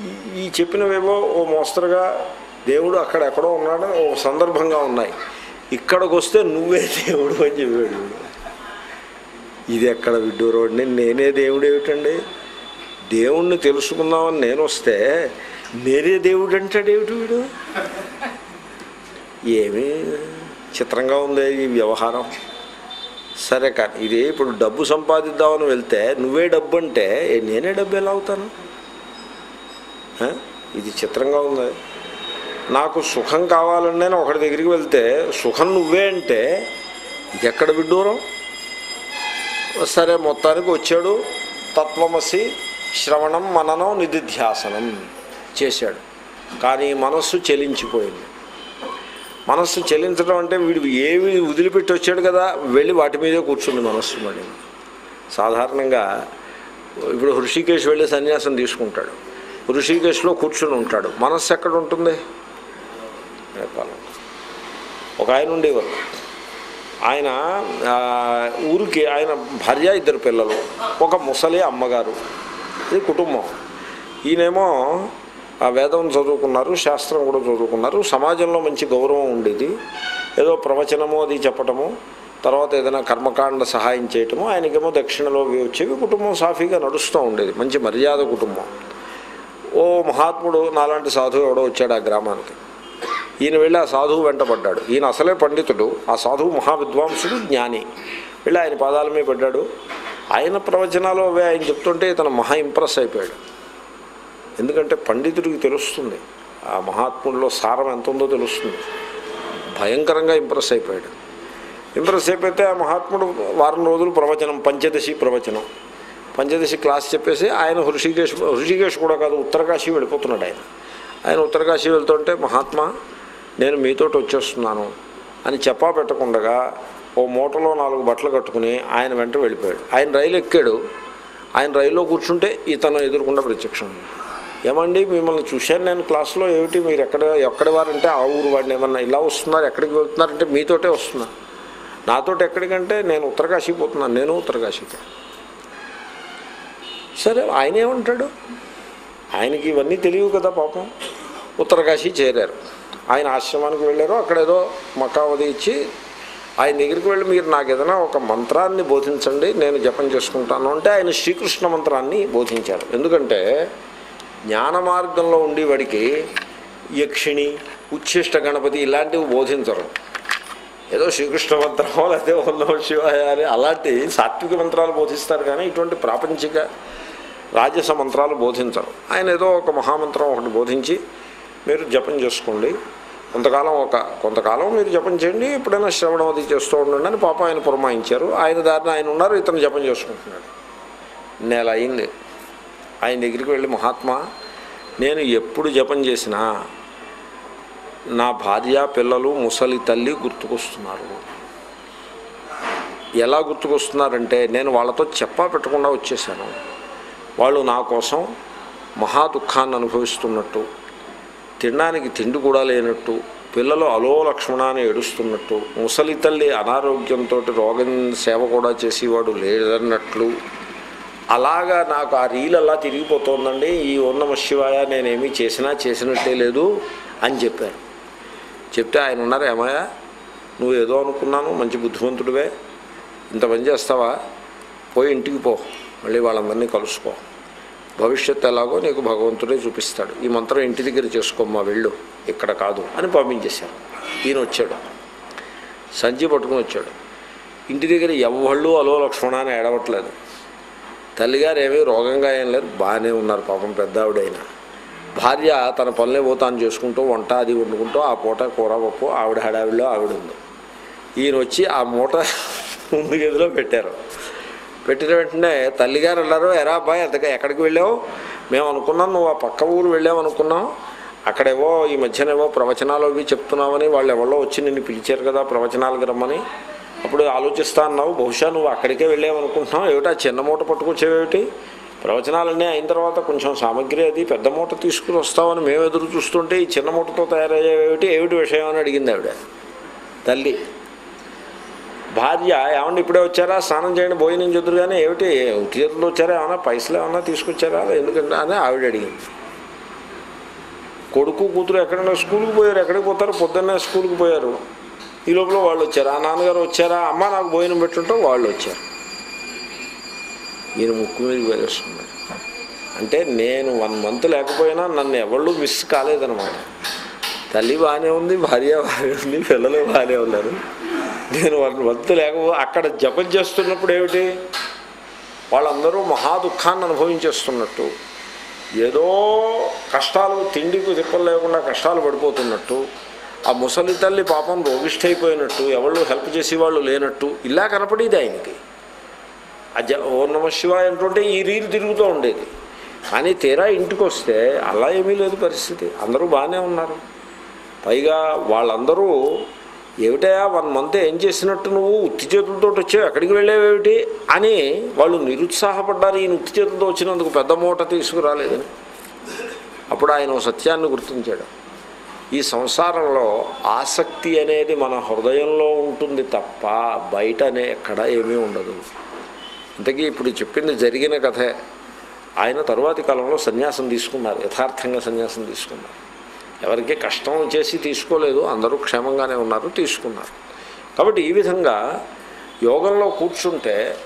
ఈ- ఈ చెప్పినవేవో ఓ మోస్తరుగా దేవుడు అక్కడ ఎక్కడో ఉన్నాడు ఓ సందర్భంగా ఉన్నాయి. ఇక్కడికి వస్తే నువ్వే దేవుడు అని చెప్పాడు. ఇది ఎక్కడ విడ్డూరోడిని నేనే దేవుడు ఏమిటండి? దేవుణ్ణి తెలుసుకుందామని నేను వస్తే నేనే దేవుడు అంటాడు ఏమిటి వీడు? ఏమీ చిత్రంగా ఉంది ఈ వ్యవహారం. సరే కానీ ఇది ఇప్పుడు డబ్బు సంపాదిద్దామని వెళ్తే నువ్వే డబ్బు అంటే నేనే డబ్బు ఎలా అవుతాను? ఇది చిత్రంగా ఉంది. నాకు సుఖం కావాలని నేను ఒకటి దగ్గరికి వెళ్తే సుఖం నువ్వే అంటే ఇది ఎక్కడ విడ్డూరం? సరే మొత్తానికి వచ్చాడు. తత్వమసి శ్రవణం మననం నిధిధ్యాసనం చేశాడు. కానీ మనస్సు చెలించిపోయింది. మనస్సు చెల్లించడం అంటే వీడు ఏమి వదిలిపెట్టి వచ్చాడు కదా వెళ్ళి వాటి మీదే కూర్చుంది మనస్సు మళ్ళీ సాధారణంగా ఇప్పుడు హృషికేశ్ వెళ్ళి సన్యాసం తీసుకుంటాడు. హృషికేశ్లో కూర్చుని ఉంటాడు. మనస్సు ఎక్కడ ఉంటుంది? నేపాలం ఒక ఆయన ఉండేవారు. ఆయన ఊరికి ఆయన భార్య ఇద్దరు పిల్లలు ఒక ముసలి అమ్మగారు. ఇది కుటుంబం. ఈయనేమో వేదం చదువుకున్నారు శాస్త్రం కూడా చదువుకున్నారు. సమాజంలో మంచి గౌరవం ఉండేది. ఏదో ప్రవచనము అది చెప్పటము తర్వాత ఏదైనా కర్మకాండ సహాయం చేయటము ఆయనకేమో దక్షిణలో వచ్చేవి కుటుంబం సాఫీగా నడుస్తూ ఉండేది. మంచి మర్యాద కుటుంబం. ఓ మహాత్ముడు నాలాంటి సాధువు ఎవడో వచ్చాడు ఆ గ్రామానికి. ఈయన వెళ్ళి ఆ సాధువు వెంటపడ్డాడు ఈయన అసలే పండితుడు ఆ సాధువు మహావిద్వాంసుడు జ్ఞాని. వెళ్ళి ఆయన పాదాల మీద పడ్డాడు. ఆయన ప్రవచనాలు అవే ఆయన చెప్తుంటే ఇతను మహా ఇంప్రెస్ అయిపోయాడు. ఎందుకంటే పండితుడికి తెలుస్తుంది ఆ మహాత్ముడిలో సారం ఎంత ఉందో తెలుస్తుంది. భయంకరంగా ఇంప్రెస్ అయిపోయాడు. ఇంప్రెస్ అయిపోతే ఆ మహాత్ముడు వారం రోజులు ప్రవచనం పంచదశి ప్రవచనం. పంచదశి క్లాస్ చెప్పేసి ఆయన హృషికేశ్ హృషికేశ్ కూడా కాదు ఉత్తరకాశీ వెళ్ళిపోతున్నాడు ఆయన. ఆయన ఉత్తరకాశీ వెళ్తుంటే మహాత్మా నేను మీతోటి వచ్చేస్తున్నాను అని చెప్పా పెట్టకుండగా ఓ మూటలో నాలుగు బట్టలు కట్టుకుని ఆయన వెంట వెళ్ళిపోయాడు. ఆయన రైలు ఎక్కాడు. ఆయన రైల్లో కూర్చుంటే ఇతను ఎదుర్కొండ ప్రత్యక్షం ఏమండి మిమ్మల్ని చూశాను నేను క్లాస్లో. ఏమిటి మీరు ఎక్కడ ఎక్కడి వారంటే ఆ ఊరు వాడిని ఏమన్నా ఇలా వస్తున్నారు ఎక్కడికి వెళ్తున్నారంటే మీతోటే వస్తున్నా. నాతోటి ఎక్కడికంటే నేను ఉత్తరకాశీ పోతున్నాను నేను ఉత్తరకాశీకి. సరే ఆయన ఏమంటాడు? ఆయనకి ఇవన్నీ తెలియవు కదా పాపం. ఉత్తరకాశీ చేరారు. ఆయన ఆశ్రమానికి వెళ్ళారు. అక్కడ ఏదో మకావది ఇచ్చి ఆయన దగ్గరికి వెళ్ళి మీరు నాకు ఏదైనా ఒక మంత్రాన్ని బోధించండి నేను జపం చేసుకుంటాను అంటే ఆయన శ్రీకృష్ణ మంత్రాన్ని బోధించారు ఎందుకంటే జ్ఞాన మార్గంలో ఉండేవాడికి యక్షిణి ఉచ్ఛిష్ట గణపతి ఇలాంటివి బోధించరు. ఏదో శ్రీకృష్ణ మంత్రమో లేకపోతే ఓం శివాయ అని అలాంటి సాత్విక మంత్రాలు బోధిస్తారు కానీ ఇటువంటి ప్రాపంచిక రాజస మంత్రాలు బోధించరు. ఆయన ఏదో ఒక మహామంత్రం ఒకటి బోధించి మీరు జపం చేసుకోండి. కొంతకాలం ఒక కొంతకాలం మీరు జపం చేయండి ఎప్పుడైనా శ్రవణం అది చేస్తూ ఉండండి అని పాప ఆయన పురమాయించారు. ఆయన దారిని ఆయన ఉన్నారు ఇతను జపం చేసుకుంటున్నాడు. నెల అయింది. ఆయన దగ్గరికి వెళ్ళి మహాత్మా నేను ఎప్పుడు జపం చేసినా నా భార్య పిల్లలు ముసలి తల్లి గుర్తుకొస్తున్నారు. ఎలా గుర్తుకొస్తున్నారంటే నేను వాళ్ళతో చెప్పా పెట్టకుండా వచ్చేసాను. వాళ్ళు నా కోసం మహా దుఃఖాన్ని అనుభవిస్తున్నట్టు తినడానికి తిండి కూడా లేనట్టు పిల్లలు అలో లక్ష్మణాన్ని ఏడుస్తున్నట్టు ముసలి తల్లి అనారోగ్యంతో రోగం సేవ కూడా చేసేవాడు లేదన్నట్లు అలాగా నాకు ఆ రీల్ అలా తిరిగిపోతుందండి. ఈ ఉన్నమ శివాయ నేనేమీ చేసినా చేసినట్టే లేదు అని చెప్పారు. చెప్తే ఆయన ఉన్నారు ఏమయ్య నువ్వు ఏదో అనుకున్నాను మంచి బుద్ధిమంతుడివే ఇంత పని చేస్తావా? పోయి ఇంటికి పో మళ్ళీ వాళ్ళందరినీ కలుసుకో. భవిష్యత్తు ఎలాగో నీకు భగవంతుడే చూపిస్తాడు. ఈ మంత్రం ఇంటి దగ్గర చేసుకోమ్మా వెళ్ళు ఇక్కడ కాదు అని పంపించేశారు. ఈయన వచ్చాడు. సంచి పట్టుకుని వచ్చాడు. ఇంటి దగ్గర ఎవ్వళ్ళు అలో లక్ష్మణ అని ఏడవట్లేదు. తల్లిగారు ఏమీ రోగంగా ఏం లేదు బాగానే ఉన్నారు పాపం పెద్ద ఆవిడైన భార్య తన పనులే పోతాను చేసుకుంటూ వంట అది వండుకుంటూ ఆ పూట కూర పప్పు ఆవిడ హడావిడిలో ఆవిడ ఉంది. ఈయన వచ్చి ఆ మూట ముందు గదిలో పెట్టారు. పెట్టిన వెంటనే తల్లిగారు వెళ్ళారు ఎరా అబ్బాయి అంతగా ఎక్కడికి వెళ్ళావు? మేము అనుకున్నాం నువ్వు ఆ పక్క ఊరు వెళ్ళావు అనుకున్నాం. అక్కడేవో ఈ మధ్యనేవో ప్రవచనాలు అవి చెప్తున్నామని వాళ్ళు ఎవరో వచ్చి నిన్ను పిలిచారు కదా ప్రవచనాలకు రమ్మని. అప్పుడు ఆలోచిస్తా అన్నావు. బహుశా నువ్వు అక్కడికే వెళ్ళామనుకుంటున్నావు ఏమిటా చిన్న మూట పట్టుకొచ్చేవేమిటి? ప్రవచనాలన్నీ అయిన తర్వాత కొంచెం సామగ్రి అది పెద్ద మూట తీసుకుని వస్తామని మేము ఎదురు చూస్తుంటే ఈ చిన్న మూటతో తయారయ్యేవేమిటి? ఏమిటి విషయం అని అడిగింది ఆవిడ. తల్లి భార్య ఏమన్నా ఇప్పుడే వచ్చారా? స్నానం చేయండి భోజనం చెదురు కానీ ఏమిటి? ఉట్టి వచ్చారా? ఏమన్నా పైసలు ఏమన్నా తీసుకొచ్చారా? ఎందుకంటే అని ఆవిడ అడిగింది. కొడుకు కూతురు ఎక్కడైనా స్కూల్కి పోయారు? ఎక్కడికి పోతారు? పొద్దున్నే స్కూల్కి పోయారు. ఈ లోపల వాళ్ళు వచ్చారు. ఆ నాన్నగారు వచ్చారా? అమ్మ నాకు భోజనం పెట్టుంటాం వాళ్ళు వచ్చారు. ఈయన ముక్కు మీద వేరేస్తున్నాడు అంటే నేను వన్ మంత్ లేకపోయినా నన్ను ఎవళ్ళు మిస్ కాలేదనమాట తల్లి బాగానే ఉంది భార్య బాగానే ఉంది పిల్లలు బాగానే ఉన్నారు. నేను వన్ మంత్ లేకపో అక్కడ జపం చేస్తున్నప్పుడు ఏమిటి? వాళ్ళందరూ మహా దుఃఖాన్ని అనుభవించేస్తున్నట్టు ఏదో కష్టాలు తిండికి తిప్పలు లేకుండా కష్టాలు పడిపోతున్నట్టు ఆ ముసలి తల్లి పాపం రోగిష్ఠైపోయినట్టు ఎవళ్ళు హెల్ప్ చేసేవాళ్ళు లేనట్టు ఇలా కనపడేది ఆయనకి. అజ ఓ నమ శివాయ అంటుంటే ఈ రీలు తిరుగుతూ ఉండేది. కానీ తీరా ఇంటికి వస్తే అలా ఏమీ లేదు పరిస్థితి. అందరూ బాగానే ఉన్నారు. పైగా వాళ్ళందరూ ఏమిటయా వన్ మంత్ ఏం చేసినట్టు నువ్వు ఉత్తి చేతులతో వచ్చావు ఎక్కడికి వెళ్ళావేమిటి అని వాళ్ళు నిరుత్సాహపడ్డారు. ఈయన ఉత్తి చేతులతో వచ్చినందుకు పెద్ద మూట తీసుకురాలేదని అప్పుడు ఆయన సత్యాన్ని గుర్తించాడు. ఈ సంసారంలో ఆసక్తి అనేది మన హృదయంలో ఉంటుంది తప్ప బయట అనే ఎక్కడ ఏమీ ఉండదు. ఇంతకీ ఇప్పుడు చెప్పింది జరిగిన కథే. ఆయన తరువాతి కాలంలో సన్యాసం తీసుకున్నారు యథార్థంగా సన్యాసం తీసుకున్నారు. ఎవరికి కష్టం చేసి తీసుకోలేదు అందరూ క్షేమంగానే ఉన్నారు తీసుకున్నారు. కాబట్టి ఈ విధంగా యోగంలో కూర్చుంటే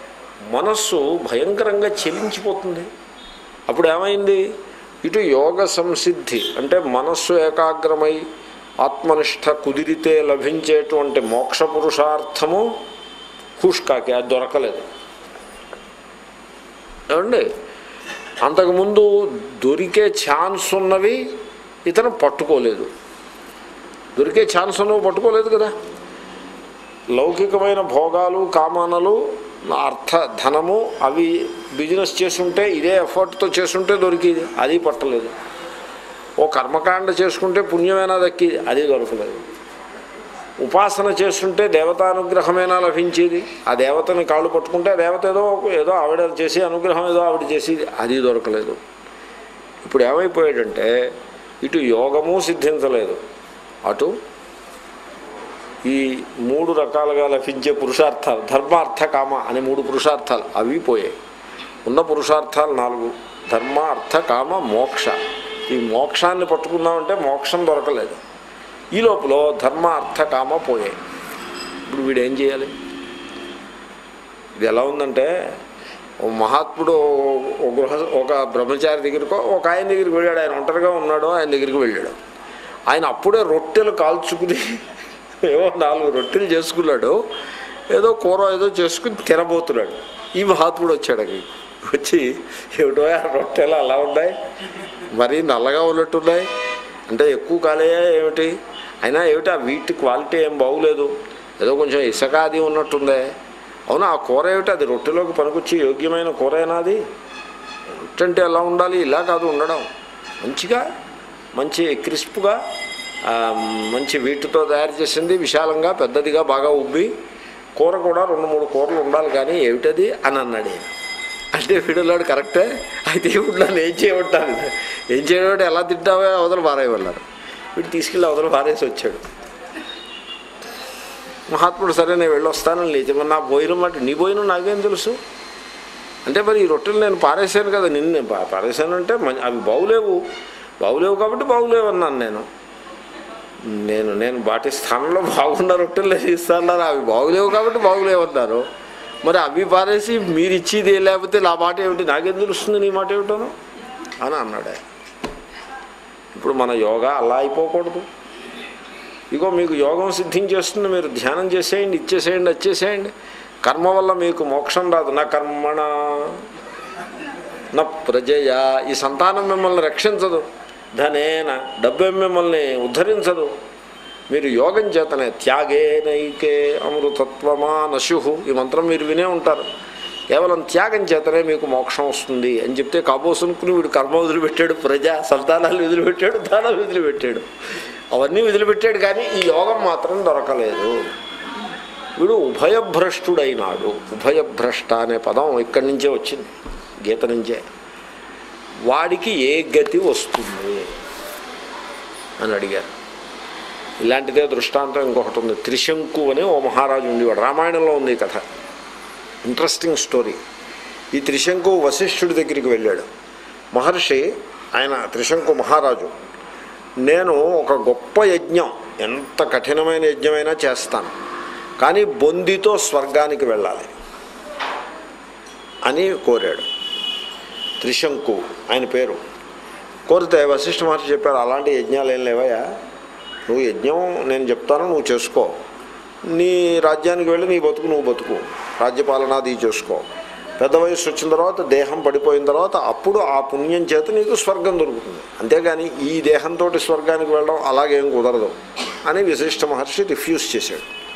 మనస్సు భయంకరంగా చెలించిపోతుంది. అప్పుడు ఏమైంది? ఇటు యోగ సంసిద్ధి అంటే మనస్సు ఏకాగ్రమై ఆత్మనిష్ట కుదిరితే లభించేటువంటి మోక్ష పురుషార్థము హుష్కాకి అది దొరకలేదు. ఏమండి? అంతకుముందు దొరికే ఛాన్స్ ఉన్నవి ఇతను పట్టుకోలేదు. దొరికే ఛాన్స్ ఉన్నవి పట్టుకోలేదు కదా? లౌకికమైన భోగాలు కామానలు అర్థ ధనము అవి బిజినెస్ చేసుంటే ఇదే ఎఫర్ట్తో చేసుంటే దొరికేది. అది పట్టలేదు. ఓ కర్మకాండ చేసుకుంటే పుణ్యమైనా దక్కేది. అది దొరకలేదు. ఉపాసన చేస్తుంటే దేవతానుగ్రహమైనా లభించేది. ఆ దేవతని కాళ్ళు పట్టుకుంటే ఆ దేవత ఏదో ఏదో ఆవిడ చేసి అనుగ్రహం ఏదో ఆవిడ చేసేది. అది దొరకలేదు. ఇప్పుడు ఏమైపోయాడంటే ఇటు యోగము సిద్ధించలేదు. అటు ఈ మూడు రకాలుగా లభించే పురుషార్థాలు ధర్మార్థ కామ అనే మూడు పురుషార్థాలు అవి పోయాయి. ఉన్న పురుషార్థాలు నాలుగు ధర్మ అర్థ కామ మోక్ష. ఈ మోక్షాన్ని పట్టుకుందామంటే మోక్షం దొరకలేదు. ఈ లోపల ధర్మ అర్థ కామ పోయాయి. ఇప్పుడు వీడు ఏం చేయాలి? ఇది ఎలా ఉందంటే ఓ మహాత్ముడు ఒక గృహ ఒక బ్రహ్మచారి దగ్గరికో ఒక ఆయన దగ్గరికి వెళ్ళాడు. ఆయన ఒంటరిగా ఉన్నాడు ఆయన దగ్గరికి వెళ్ళాడు. ఆయన అప్పుడే రొట్టెలు కాల్చుకుని ఏవో నాలుగు రొట్టెలు చేసుకున్నాడు ఏదో కూర ఏదో చేసుకుని తినబోతున్నాడు. ఈ మహాత్ముడు వచ్చాడు అక్కడికి. వచ్చి ఏమిటో ఆ రొట్టెలు అలా ఉన్నాయి? మరీ నల్లగా ఉన్నట్టున్నాయి. అంటే ఎక్కువ కాలేయా ఏమిటి? అయినా ఏమిటి ఆ వీటి క్వాలిటీ ఏం బాగులేదు. ఏదో కొంచెం ఇసుక అది ఉన్నట్టుందే. అవునా ఆ కూర ఏమిటి? అది రొట్టెలోకి పనికొచ్చి యోగ్యమైన కూరేనా అది? రొట్టె అంటే ఎలా ఉండాలి? ఇలా కాదు ఉండడం. మంచిగా మంచి క్రిస్ప్గా మంచి వీటితో తయారు చేసింది. విశాలంగా పెద్దదిగా బాగా ఉబ్బి కూర కూడా రెండు మూడు కూరలు ఉండాలి కానీ ఏమిటది అని అన్నాడు అంటే వీడున్నాడు కరెక్టే? అయితే ఇప్పుడు నన్ను ఏం చేయమంటారు? ఏం చేయడం ఎలా తింటావో? అవతల పారేయమన్నారు వీడు తీసుకెళ్ళి అవతల పారేసి వచ్చాడు. మహాత్ముడు సరే నేను వెళ్ళొస్తాను లేచి మరి నా భోజనం మాట నీ పోయిన నాకేం తెలుసు? అంటే మరి ఈ రొట్టెలు నేను పారేసాను కదా నిన్ను పారేసాను అంటే అవి బాగులేవు బాగులేవు కాబట్టి బాగులేవు అన్నాను నేను. నేను నేను వాటి స్థానంలో బాగున్న రొట్టెలు ఇస్తాను అవి బాగులేవు కాబట్టి బాగులేవన్నారు మరి అవి పారేసి మీరు ఇచ్చేది లేకపోతే నా మాట ఏమిటి? నాకేం తెలుస్తుంది నీ మాట ఏమిటోను అని అన్నాడు ఇప్పుడు మన యోగా అలా అయిపోకూడదు. ఇగో మీకు యోగం సిద్ధించేస్తుంది మీరు ధ్యానం చేసేయండి ఇచ్చేసేయండి వచ్చేసేయండి. కర్మ వల్ల మీకు మోక్షం రాదు. నా కర్మణ నా ప్రజయ ఈ సంతానం మిమ్మల్ని రక్షించదు. ధనేన డబ్బే మిమ్మల్ని ఉద్ధరించదు. మీరు యోగం చేతనే త్యాగే నైకే అమృతత్వమా నశు ఈ మంత్రం మీరు వినే ఉంటారు. కేవలం త్యాగం చేతనే మీకు మోక్షం వస్తుంది అని చెప్తే కాబోసునుకుని వీడు కర్మ వదిలిపెట్టాడు ప్రజ సంతానాలు వదిలిపెట్టాడు దానం వదిలిపెట్టాడు. అవన్నీ వదిలిపెట్టాడు కానీ ఈ యోగం మాత్రం దొరకలేదు. వీడు ఉభయభ్రష్టుడైనాడు. ఉభయభ్రష్ట అనే పదం ఇక్కడి నుంచే వచ్చింది గీత నుంచే. వాడికి ఏ గతి వస్తుంది? అని అడిగారు. ఇలాంటిదే దృష్టాంతం ఇంకొకటి ఉంది. త్రిశంకు అని ఓ మహారాజు ఉండేవాడు. రామాయణంలో ఉంది ఈ కథ. ఇంట్రెస్టింగ్ స్టోరీ ఈ త్రిశంకు వశిష్ఠుడి దగ్గరికి వెళ్ళాడు. మహర్షి ఆయన త్రిశంకు మహారాజు నేను ఒక గొప్ప యజ్ఞం ఎంత కఠినమైన యజ్ఞమైనా చేస్తాను కానీ బొందితో స్వర్గానికి వెళ్ళాలి అని కోరాడు. త్రిశంకు ఆయన పేరు. కోరితే వశిష్ఠ మహర్షి చెప్పారు అలాంటి యజ్ఞాలు ఏం లేవయ్యా. నువ్వు యజ్ఞం నేను చెప్తాను నువ్వు చేసుకో. నీ రాజ్యానికి వెళ్ళి నీ బతుకు నువ్వు బతుకు. రాజ్యపాలనాది చేసుకో. పెద్ద వయసు వచ్చిన తర్వాత దేహం పడిపోయిన తర్వాత అప్పుడు ఆ పుణ్యం చేత నీకు స్వర్గం దొరుకుతుంది. అంతేగాని ఈ దేహంతో స్వర్గానికి వెళ్ళడం అలాగేం కుదరదు అని విశిష్ట మహర్షి రిఫ్యూజ్ చేశాడు.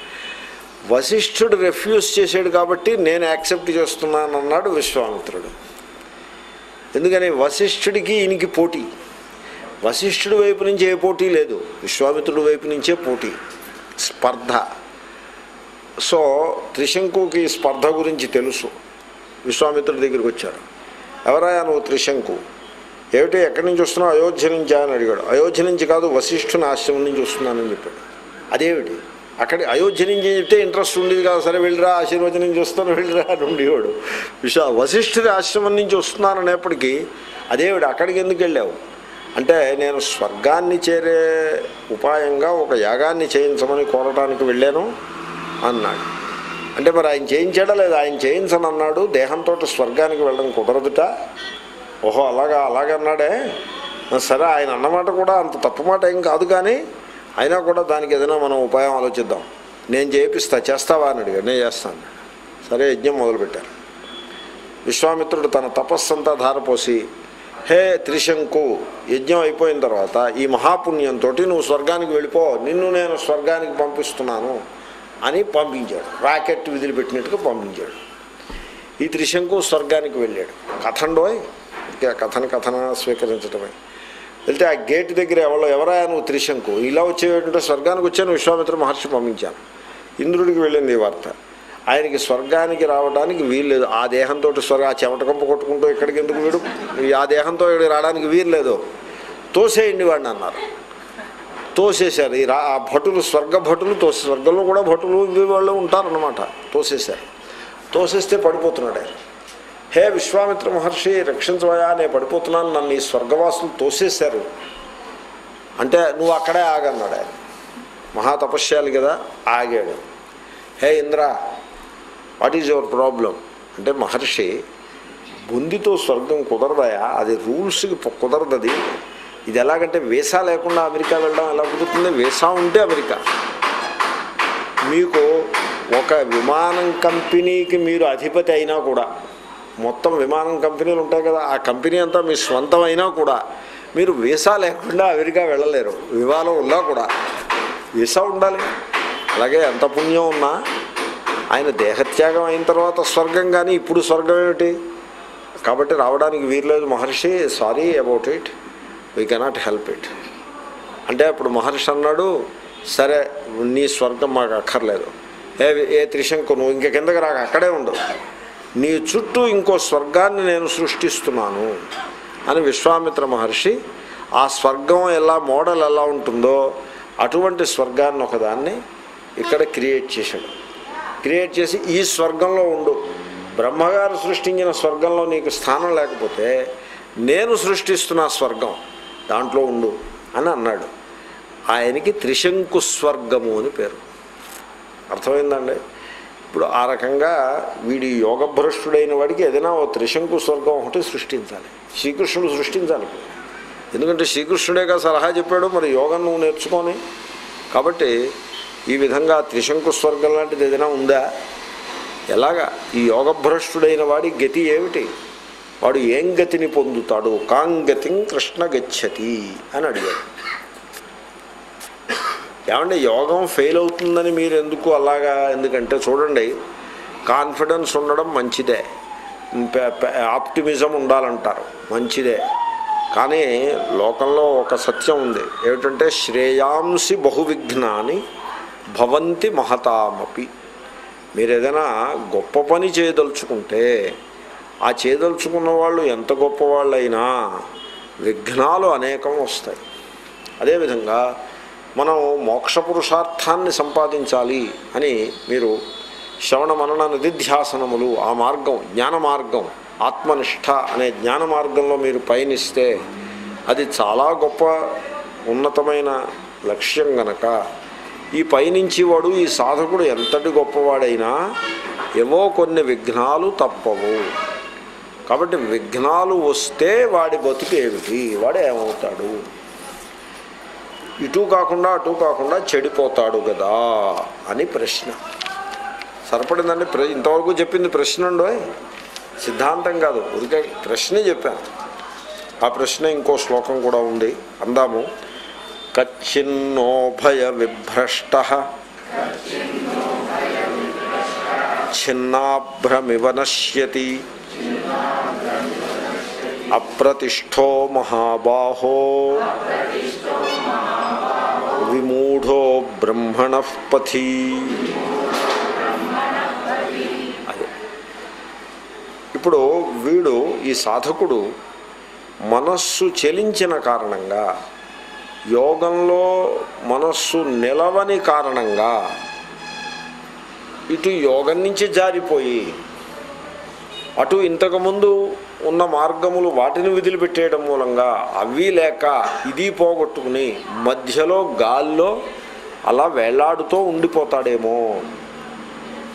వశిష్ఠుడు రిఫ్యూజ్ చేశాడు కాబట్టి నేను యాక్సెప్ట్ చేస్తున్నాను అన్నాడు విశ్వామిత్రుడు. ఎందుకని వశిష్ఠుడికి ఈయనకి పోటీ. వశిష్ఠుడి వైపు నుంచి ఏ పోటీ లేదు. విశ్వామిత్రుడి వైపు నుంచే పోటీ. స్పర్ధ. సో త్రిశంకుకి స్పర్ధ గురించి తెలుసు. విశ్వామిత్రుడి దగ్గరికి వచ్చారు. ఎవరాయా నువ్వు త్రిశంకు? ఏమిటి ఎక్కడి నుంచి వస్తున్నావు? అయోధ్య నుంచా అని అడిగాడు. అయోధ్య నుంచి కాదు వశిష్ఠుని ఆశ్రమం నుంచి వస్తున్నానని చెప్పాడు. అదేమిటి? అక్కడ అయోధ్య నుంచి చెప్తే ఇంట్రెస్ట్ ఉండేది కాదు. సరే వెళ్ళిరా ఆశీర్వచనం నుంచి వస్తాను వెళ్ళిరా అని ఉండేవాడు. విశా వశిష్ఠుడి ఆశ్రమం నుంచి వస్తున్నాను అనేప్పటికీ అదేవిడు అక్కడికి ఎందుకు వెళ్ళావు? అంటే నేను స్వర్గాన్ని చేరే ఉపాయంగా ఒక యాగాన్ని చేయించమని కోరటానికి వెళ్ళాను అన్నాడు. అంటే మరి ఆయన చేయించాడా లేదా? ఆయన చేయించని అన్నాడు. దేహంతో స్వర్గానికి వెళ్ళడం కుదరదుట. ఓహో అలాగా అలాగన్నాడే. సరే ఆయన అన్నమాట కూడా అంత తప్పు మాట ఏం కాదు కానీ అయినా కూడా దానికి ఏదైనా మనం ఉపాయం ఆలోచిద్దాం. నేను చేపిస్తా చేస్తావా అని అడిగాడు. నేను చేస్తాను. సరే యజ్ఞం మొదలుపెట్టారు. విశ్వామిత్రుడు తన తపస్సంతా ధారపోసి హే త్రిశంకు యజ్ఞం అయిపోయిన తర్వాత ఈ మహాపుణ్యంతో నువ్వు స్వర్గానికి వెళ్ళిపో నిన్ను నేను స్వర్గానికి పంపిస్తున్నాను అని పంపించాడు. రాకెట్ విదిలిపెట్టినట్టుగా పంపించాడు. ఈ త్రిశంకు స్వర్గానికి వెళ్ళాడు. కథండోయ్ ఇక కథని కథన స్వీకరించడమే వెళ్తే ఆ గేట్ దగ్గర ఎవరో ఎవరా నువ్వు త్రిశంకు? ఇలా వచ్చేటంటే స్వర్గానికి వచ్చాను విశ్వామిత్ర మహర్షి పంపించాను. ఇంద్రుడికి వెళ్ళింది ఈ వార్త. ఆయనకి స్వర్గానికి రావడానికి వీల్లేదు ఆ దేహంతో స్వర్గ ఆ చెమట కంప కొట్టుకుంటూ ఇక్కడికి ఎందుకు వీడు? ఆ దేహంతో ఇక్కడికి రావడానికి వీల్లేదు తోసేయండి వాడిని అన్నారు. తోసేశారు. ఈ రా ఆ భటులు స్వర్గ భటులు తోసే స్వర్గంలో కూడా భటులు ఇవి వాళ్ళు ఉంటారన్నమాట. తోసేశారు. తోసేస్తే పడిపోతున్నాడు ఆయన. హే విశ్వామిత్ర మహర్షి రక్షించవయా నేను పడిపోతున్నాను నన్ను ఈ స్వర్గవాసులు తోసేశారు. అంటే నువ్వు అక్కడే ఆగన్నాడు ఆయన. మహాతపస్యాలు కదా ఆగాడు. Hey Indra what is your problem అంటే మహర్షి బుందితో స్వర్గం కుదరదయా? అది రూల్స్కి కుదరదు అది ఇది ఎలాగంటే వీసా లేకుండా అమెరికా వెళ్ళడం ఎలా కుదురుతుంది? వీసా ఉంటే అమెరికా. మీకు ఒక విమానం కంపెనీకి మీరు అధిపతి అయినా కూడా మొత్తం విమానం కంపెనీలు ఉంటాయి కదా ఆ కంపెనీ అంతా మీ స్వంతం అయినా కూడా మీరు వీసా లేకుండా అమెరికా వెళ్ళలేరు విమానం ఉన్నా కూడా. వీసా ఉండాలి. అలాగే ఎంత పుణ్యం ఉన్నా ఆయన దేహత్యాగం అయిన తర్వాత స్వర్గం కానీ ఇప్పుడు స్వర్గం ఏమిటి? కాబట్టి రావడానికి వీర్లేదు మహర్షి sorry about it we cannot help it అంటే అప్పుడు మహర్షి అన్నాడు సరే నీ స్వర్గం మాకు అక్కర్లేదు. ఏ ఏ త్రిశంకు నువ్వు ఇంక కిందకి రాక అక్కడే ఉండు. నీ చుట్టూ ఇంకో స్వర్గాన్ని నేను సృష్టిస్తున్నాను అని విశ్వామిత్ర మహర్షి ఆ స్వర్గం ఎలా మోడల్ ఎలా ఉంటుందో అటువంటి స్వర్గాన్ని ఒకదాన్ని ఇక్కడ క్రియేట్ చేశాడు. క్రియేట్ చేసి ఈ స్వర్గంలో ఉండు. బ్రహ్మగారు సృష్టించిన స్వర్గంలో నీకు స్థానం లేకపోతే నేను సృష్టిస్తున్న స్వర్గం దాంట్లో ఉండు అని అన్నాడు. ఆయనకి త్రిశంకు స్వర్గము అని పేరు. అర్థమైందండి? ఇప్పుడు ఆ రకంగా వీడి యోగభ్రష్టుడైన వాడికి ఏదైనా ఓ త్రిశంకు స్వర్గం ఒకటి సృష్టించాలి. శ్రీకృష్ణుడు సృష్టించాలి. ఎందుకంటే శ్రీకృష్ణుడేగా సలహా చెప్పాడు మరి యోగం నువ్వు నేర్చుకొని. కాబట్టి ఈ విధంగా త్రిశంకు స్వర్గం లాంటిది ఏదైనా ఉందా? ఎలాగా? ఈ యోగభ్రష్టుడైన వాడి గతి ఏమిటి? వాడు ఏం గతిని పొందుతాడు? కాంగతిం కృష్ణ గచ్చతి అని అడిగాడు. ఏమంటే యోగం ఫెయిల్ అవుతుందని మీరు ఎందుకు అలాగా ఎందుకంటే చూడండి కాన్ఫిడెన్స్ ఉండడం మంచిదే. ఆప్టిమిజం ఉండాలంటారు మంచిదే. కానీ లోకంలో ఒక సత్యం ఉంది ఏమిటంటే శ్రేయాంసి బహువిఘ్నాన్ని భవంతి మహతామపి. మీరు ఏదైనా గొప్ప పని చేయదలుచుకుంటే ఆ చేయదలుచుకున్న వాళ్ళు ఎంత గొప్పవాళ్ళైనా విఘ్నాలు అనేకం వస్తాయి. అదేవిధంగా మనం మోక్ష పురుషార్థాన్ని సంపాదించాలి అని మీరు శ్రవణ మనన నిధిధ్యాసనములు ఆ మార్గం జ్ఞాన మార్గం ఆత్మనిష్ట అనే జ్ఞాన మార్గంలో మీరు పయనిస్తే అది చాలా గొప్ప ఉన్నతమైన లక్ష్యం గనక. ఈ పయనించి వాడు ఈ సాధకుడు ఎంతటి గొప్పవాడైనా ఏవో కొన్ని విఘ్నాలు తప్పవు. కాబట్టి విఘ్నాలు వస్తే వాడి బతుకు ఏమిటి? వాడు ఏమవుతాడు? ఇటు కాకుండా అటు కాకుండా చెడిపోతాడు కదా అని ప్రశ్న. సరిపడిందండి ప్ర ఇంతవరకు చెప్పింది ప్రశ్న ఉండో సిద్ధాంతం కాదు ఉదికే ప్రశ్నే చెప్పాను ఆ ప్రశ్న ఇంకో శ్లోకం కూడా ఉంది. అందాము. కచ్చిన్నోభయ విభ్రష్ట. చిన్నాభ్రమివ నశ్యతి. అప్రతిష్టో మహాబాహో. మూఢో బ్రహ్మణ పథి. అదే. ఇప్పుడు వీడు ఈ సాధకుడు మనస్సు చెలించిన కారణంగా యోగంలో మనస్సు నిలవని కారణంగా ఇటు యోగం నుంచి జారిపోయి అటు ఇంతకుముందు ఉన్న మార్గములు వాటిని విదిలిపెట్టేయడం మూలంగా అవి లేక ఇది పోగొట్టుకుని మధ్యలో గాల్లో అలా వేలాడుతూ ఉండిపోతాడేమో.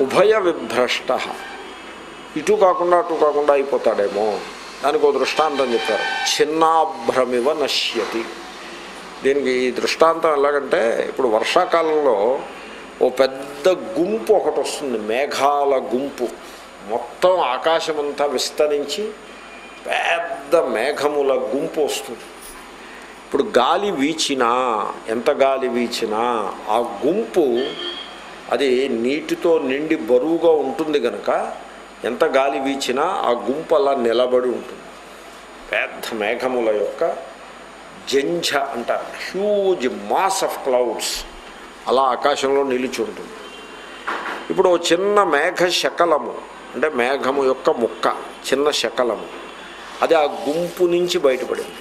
ఉభయ విభ్రష్ట. ఇటు కాకుండా అటు కాకుండా అయిపోతాడేమో. దానికి ఒక దృష్టాంతం చెప్పారు. చిన్నాభ్రమివ నశ్యతి. దీనికి ఈ దృష్టాంతం ఎలాగంటే ఇప్పుడు వర్షాకాలంలో ఓ పెద్ద గుంపు ఒకటి వస్తుంది. మేఘాల గుంపు. మొత్తం ఆకాశమంతా విస్తరించి పెద్ద మేఘముల గుంపు వస్తుంది. ఇప్పుడు గాలి వీచినా ఎంత గాలి వీచినా ఆ గుంపు అది నీటితో నిండి బరువుగా ఉంటుంది కనుక ఎంత గాలి వీచినా ఆ గుంపు అలా నిలబడి ఉంటుంది. పెద్ద మేఘముల యొక్క జంఝ అంటారు. హ్యూజ్ మాస్ ఆఫ్ క్లౌడ్స్ అలా ఆకాశంలో నిలిచి ఉంటుంది. ఇప్పుడు చిన్న మేఘ శకలము అంటే మేఘము యొక్క ముక్క చిన్న శకలము. అది ఆ గుంపు నుంచి బయటపడింది.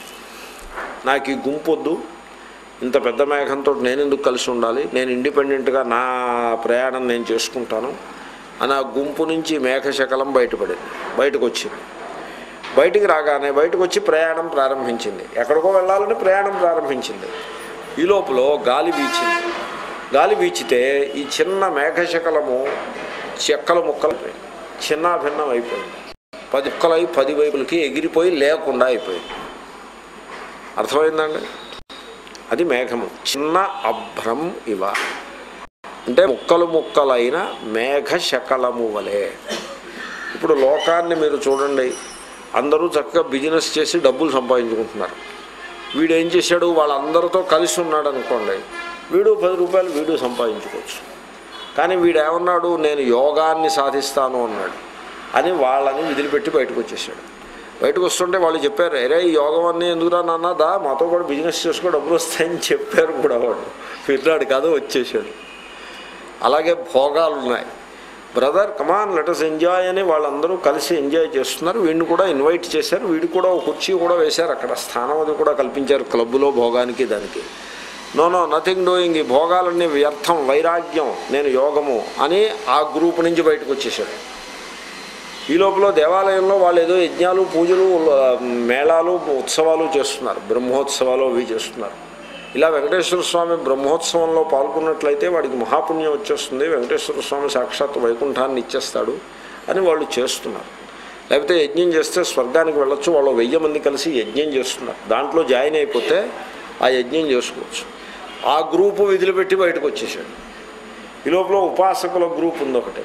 నాకు ఈ గుంపు వద్దు. ఇంత పెద్ద మేఘంతో నేను ఎందుకు కలిసి ఉండాలి? నేను ఇండిపెండెంట్గా నా ప్రయాణం నేను చేసుకుంటాను అని ఆ గుంపు నుంచి మేఘశకలం బయటపడింది. బయటకు వచ్చింది బయటికి రాగానే బయటకు వచ్చి ప్రయాణం ప్రారంభించింది. ఎక్కడికో వెళ్ళాలని ప్రయాణం ప్రారంభించింది. ఈ లోపల గాలి వీచింది. గాలి వీచితే ఈ చిన్న మేఘశకలము చెక్కల ముక్కలు చిన్న భిన్నం అయిపోయింది పది ముక్కలై పది వైపులకి ఎగిరిపోయి లేకుండా అయిపోయింది అర్థమైందండి? అది మేఘము. చిన్న అభ్రం ఇవ. అంటే ముక్కలు ముక్కలైన మేఘ శకలము వలె. ఇప్పుడు లోకాన్ని మీరు చూడండి. అందరూ చక్కగా బిజినెస్ చేసి డబ్బులు సంపాదించుకుంటున్నారు. వీడు ఏం చేశాడు? వాళ్ళందరితో కలిసి ఉన్నాడు అనుకోండి. వీడు పది రూపాయలు వీడు సంపాదించుకోవచ్చు. కానీ వీడేమన్నాడు? నేను యోగాన్ని సాధిస్తాను అన్నాడు. అని వాళ్ళని వదిలిపెట్టి బయటకు వచ్చేసాడు. బయటకు వస్తుంటే వాళ్ళు చెప్పారు అరే ఈ యోగం అన్నీ ఎందుకురా నాన్న? దా మాతో కూడా బిజినెస్ చేసుకో డబ్బులు వస్తాయని చెప్పారు కూడా వాడు. విన్నాడు కాదు వచ్చేసాడు. అలాగే భోగాలు ఉన్నాయి. బ్రదర్ కమాన్ లెటస్ ఎంజాయ్ అని వాళ్ళందరూ కలిసి ఎంజాయ్ చేస్తున్నారు. వీడిని కూడా ఇన్వైట్ చేశారు. వీడు కూడా ఒక కుర్చీ కూడా వేశారు. అక్కడ స్థానం అది కూడా కల్పించారు క్లబ్లో భోగానికి దానికి. నో నో నథింగ్ డూయింగ్ ఈ భోగాలన్నీ వ్యర్థం వైరాగ్యం. నేను యోగము అని ఆ గ్రూప్ నుంచి బయటకు వచ్చేసాడు. ఈ లోపల దేవాలయంలో వాళ్ళు ఏదో యజ్ఞాలు పూజలు మేళాలు ఉత్సవాలు చేస్తున్నారు. బ్రహ్మోత్సవాలు అవి చేస్తున్నారు. ఇలా వెంకటేశ్వర స్వామి బ్రహ్మోత్సవంలో పాల్గొన్నట్లయితే వాడికి మహాపుణ్యం వచ్చేస్తుంది. వెంకటేశ్వర స్వామి సాక్షాత్ వైకుంఠాన్ని ఇచ్చేస్తాడు అని వాళ్ళు చేస్తున్నారు. లేకపోతే యజ్ఞం చేస్తే స్వర్గానికి వెళ్ళొచ్చు వాళ్ళు వెయ్యి మంది కలిసి యజ్ఞం చేస్తున్నారు. దాంట్లో జాయిన్ అయిపోతే ఆ యజ్ఞం చేసుకోవచ్చు. ఆ గ్రూపు విధులు బయటకు వచ్చేసాడు. ఈ లోపల ఉపాసకుల గ్రూప్ ఉంది ఒకటి.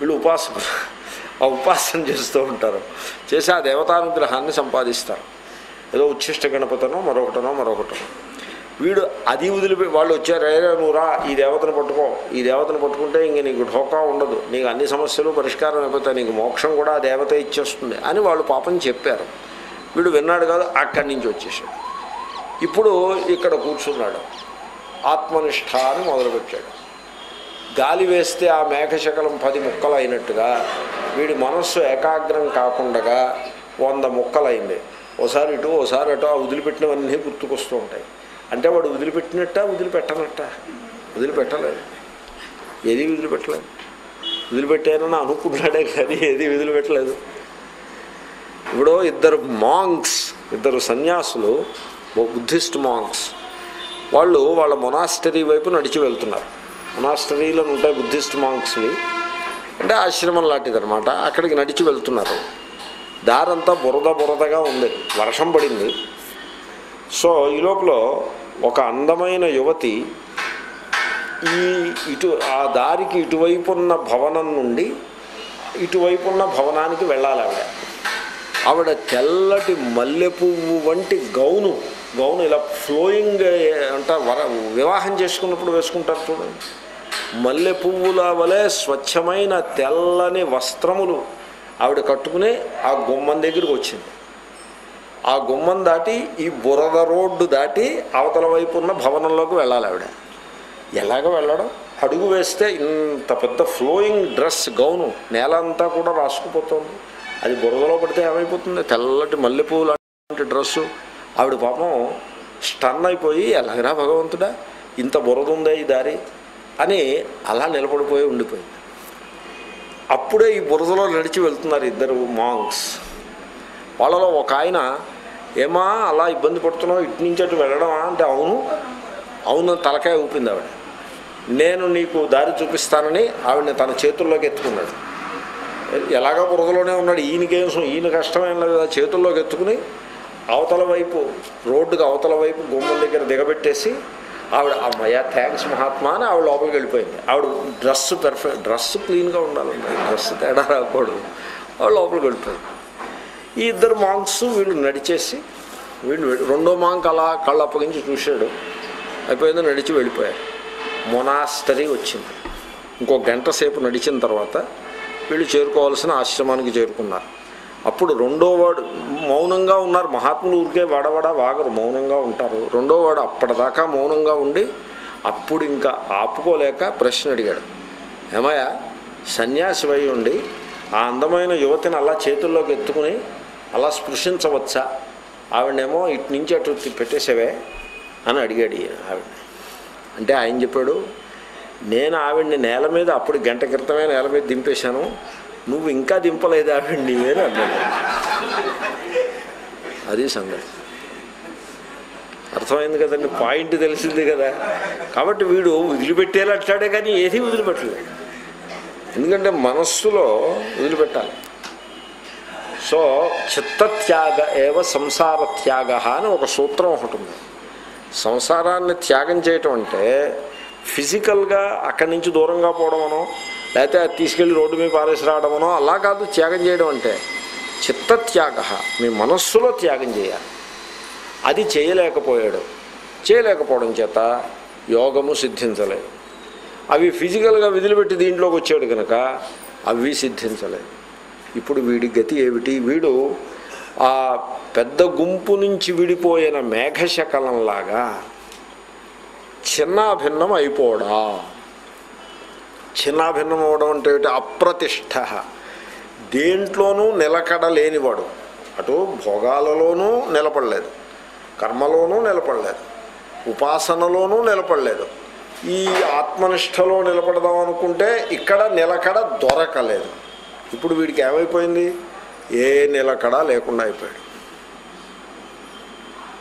వీళ్ళు ఉపాసకులు. ఆ ఉపాసన చేస్తూ ఉంటారు. చేసి ఆ దేవతానుగ్రహాన్ని సంపాదిస్తారు. ఏదో ఉచ్ఛిష్ట గణపతనో మరొకటనో మరొకటనో. వీడు అది వదిలిపోయి వాళ్ళు వచ్చారు "ఏరే నూరా ఈ దేవతను పట్టుకో. ఈ దేవతను పట్టుకుంటే ఇంక నీకు ఢోకా ఉండదు. నీకు అన్ని సమస్యలు పరిష్కారం అయిపోతాయి. నీకు మోక్షం కూడా ఆ దేవత ఇచ్చేస్తుంది అని వాళ్ళు పాపం చెప్పారు. వీడు విన్నాడు కాదు అక్కడి నుంచి వచ్చేసాడు. ఇప్పుడు ఇక్కడ కూర్చున్నాడు. ఆత్మనిష్ట అని మొదలుపెట్టాడు. గాలి వేస్తే ఆ మేఘశకలం పది ముక్కలు అయినట్టుగా వీడి మనస్సు ఏకాగ్రం కాకుండా వంద ముక్కలైంది. ఓసారి ఇటు ఓసారి అటు ఆ వదిలిపెట్టినవన్నీ గుర్తుకొస్తూ ఉంటాయి. అంటే వాడు వదిలిపెట్టినట్ట వదిలిపెట్టనట్ట? వదిలిపెట్టలేదు. ఏది వదిలిపెట్టలేదు. వదిలిపెట్టానని అనుకున్నాడే కానీ ఏది వదిలిపెట్టలేదు. ఇప్పుడు ఇద్దరు మాంగ్స్ ఇద్దరు సన్యాసులు బుద్ధిస్ట్ మాంగ్స్ వాళ్ళు వాళ్ళ మొనాస్టరీ వైపు నడిచి వెళ్తున్నారు. మొనాస్టరీలు ఉంటాయి బుద్ధిస్ట్ మాంక్స్వి. అంటే ఆశ్రమం లాంటిది అనమాట అక్కడికి నడిచి వెళ్తున్నారు. దారంతా బురద బురదగా ఉంది. వర్షం పడింది. సో ఈ లోపల ఒక అందమైన యువతి ఈ ఇటు ఆ దారికి ఇటువైపు ఉన్న భవనం నుండి ఇటువైపు ఉన్న భవనానికి వెళ్ళాలి ఆవిడ. ఆవిడ తెల్లటి మల్లె పువ్వు వంటి గౌను. గౌను ఇలా ఫ్లోయింగ్ అంటారు వర వివాహం చేసుకున్నప్పుడు వేసుకుంటారు చూడండి. మల్లె పువ్వుల వలె స్వచ్ఛమైన తెల్లని వస్త్రములు ఆవిడ కట్టుకుని ఆ గుమ్మం దగ్గరికి వచ్చింది. ఆ గుమ్మం దాటి ఈ బురద రోడ్డు దాటి అవతల వైపు ఉన్న భవనంలోకి వెళ్ళాలి ఆవిడ. ఎలాగ వెళ్ళడం? అడుగు వేస్తే ఇంత పెద్ద ఫ్లోయింగ్ డ్రెస్ గౌను. నేల అంతా కూడా రాసుకుపోతుంది. అది బురదలో పడితే ఏమైపోతుంది? తెల్లటి మల్లెపూ లాంటి డ్రెస్సు. ఆవిడ పాపం స్టన్ అయిపోయి ఎలాగరా భగవంతుడా? ఇంత బురద ఉందా ఈ దారి. అని అలా నిలబడిపోయి ఉండిపోయింది. అప్పుడే ఈ బురదలో నడిచి వెళ్తున్నారు ఇద్దరు మాంగ్స్. వాళ్ళలో ఒక ఆయన ఏమా అలా ఇబ్బంది పడుతున్నావు? ఇటు నుంచి అటు వెళ్ళడమా? అంటే అవును అవును తలకాయ ఊపింది ఆవిడ. నేను నీకు దారి చూపిస్తానని ఆవిడని తన చేతుల్లోకి ఎత్తుకున్నాడు. ఎలాగో బురదలోనే ఉన్నాడు? ఈయనకేం ఈయన కష్టమేం లేదు. కదా చేతుల్లోకి ఎత్తుకుని అవతల వైపు రోడ్డుకి అవతల వైపు గుమ్మల దగ్గర దిగబెట్టేసి ఆవిడ అమ్మయ్య థ్యాంక్స్ మహాత్మా అని ఆవిడ లోపలికి వెళ్ళిపోయింది. ఆవిడ డ్రెస్ పెర్ఫెక్ట్ డ్రెస్ క్లీన్గా ఉండాలండి డ్రెస్ తేడా రాకూడదు. ఆవిడ లోపలికి వెళ్ళిపోయింది. ఈ ఇద్దరు మాంక్స్ వీళ్ళు నడిచేసి వీళ్ళు రెండో మాంక్ అలా కళ్ళు అప్పగించి చూశాడు. అయిపోయింది నడిచి వెళ్ళిపోయారు మొనాస్టరీ వచ్చింది. ఇంకో గంట సేపు నడిచిన తర్వాత వీళ్ళు చేరుకోవాల్సిన ఆశ్రమానికి చేరుకున్నారు. అప్పుడు రెండో వాడు మౌనంగా ఉన్నారు. మహాత్ములు ఊరికే వడవడ వాగరు మౌనంగా ఉంటారు. రెండో వాడు అప్పటిదాకా మౌనంగా ఉండి అప్పుడు ఇంకా ఆపుకోలేక ప్రశ్న అడిగాడు. ఏమయ్య సన్యాసి అయి ఉండి ఆ అందమైన యువతిని అలా చేతుల్లోకి ఎత్తుకుని అలా స్పృశించవచ్చా? ఆవిడనేమో ఇటు నుంచి అటు పెట్టేసేవే అని అడిగాడు ఆవిడ. అంటే ఆయన చెప్పాడు నేను ఆవిడ్ని నేల మీద అప్పుడు గంట క్రితమే నేల మీద దింపేశాను. నువ్వు ఇంకా దింపలేదు ఆవిడ్ని అని అన్నాడు. అది సంగతి. అర్థమైంది కదండి పాయింట్ తెలిసింది కదా. కాబట్టి వీడు వదిలిపెట్టేలా అంటాడే కానీ ఏది వదిలిపెట్టలేదు. ఎందుకంటే మనస్సులో వదిలిపెట్టాలి. సో చిత్తత్యాగ ఏవ సంసార త్యాగ అని ఒక సూత్రం ఒకటి ఉంది. సంసారాన్ని త్యాగం చేయటం అంటే ఫిజికల్గా అక్కడి నుంచి దూరంగా పోవడమనో లేకపోతే అది తీసుకెళ్ళి రోడ్డు మీద పారేసి రావడమనో అలా కాదు త్యాగం చేయడం అంటే. చిత్తత్యాగ మీ మనస్సులో త్యాగం చేయాలి. అది చేయలేకపోయాడు. చేయలేకపోవడం చేత యోగము సిద్ధించలేదు. అవి ఫిజికల్గా విదిలిపెట్టి దీంట్లోకి వచ్చాడు కనుక అవి సిద్ధించలేదు. ఇప్పుడు వీడి గతి ఏమిటి? వీడు ఆ పెద్ద గుంపు నుంచి విడిపోయిన మేఘశకలంలాగా చిన్నాభిన్నం అయిపోవడా చిన్నాభిన్నం అవడం అంటే ఏమిటి? అప్రతిష్ట దేంట్లోనూ నిలకడ లేనివాడు అటు భోగాలలోనూ నిలబడలేదు. కర్మలోనూ నిలబడలేదు. ఉపాసనలోనూ నిలబడలేదు. ఈ ఆత్మనిష్టలో నిలబడదాం అనుకుంటే ఇక్కడ నిలకడ దొరకలేదు. ఇప్పుడు వీడికి ఏమైపోయింది? ఏ నిలకడ లేకుండా అయిపోయాడు.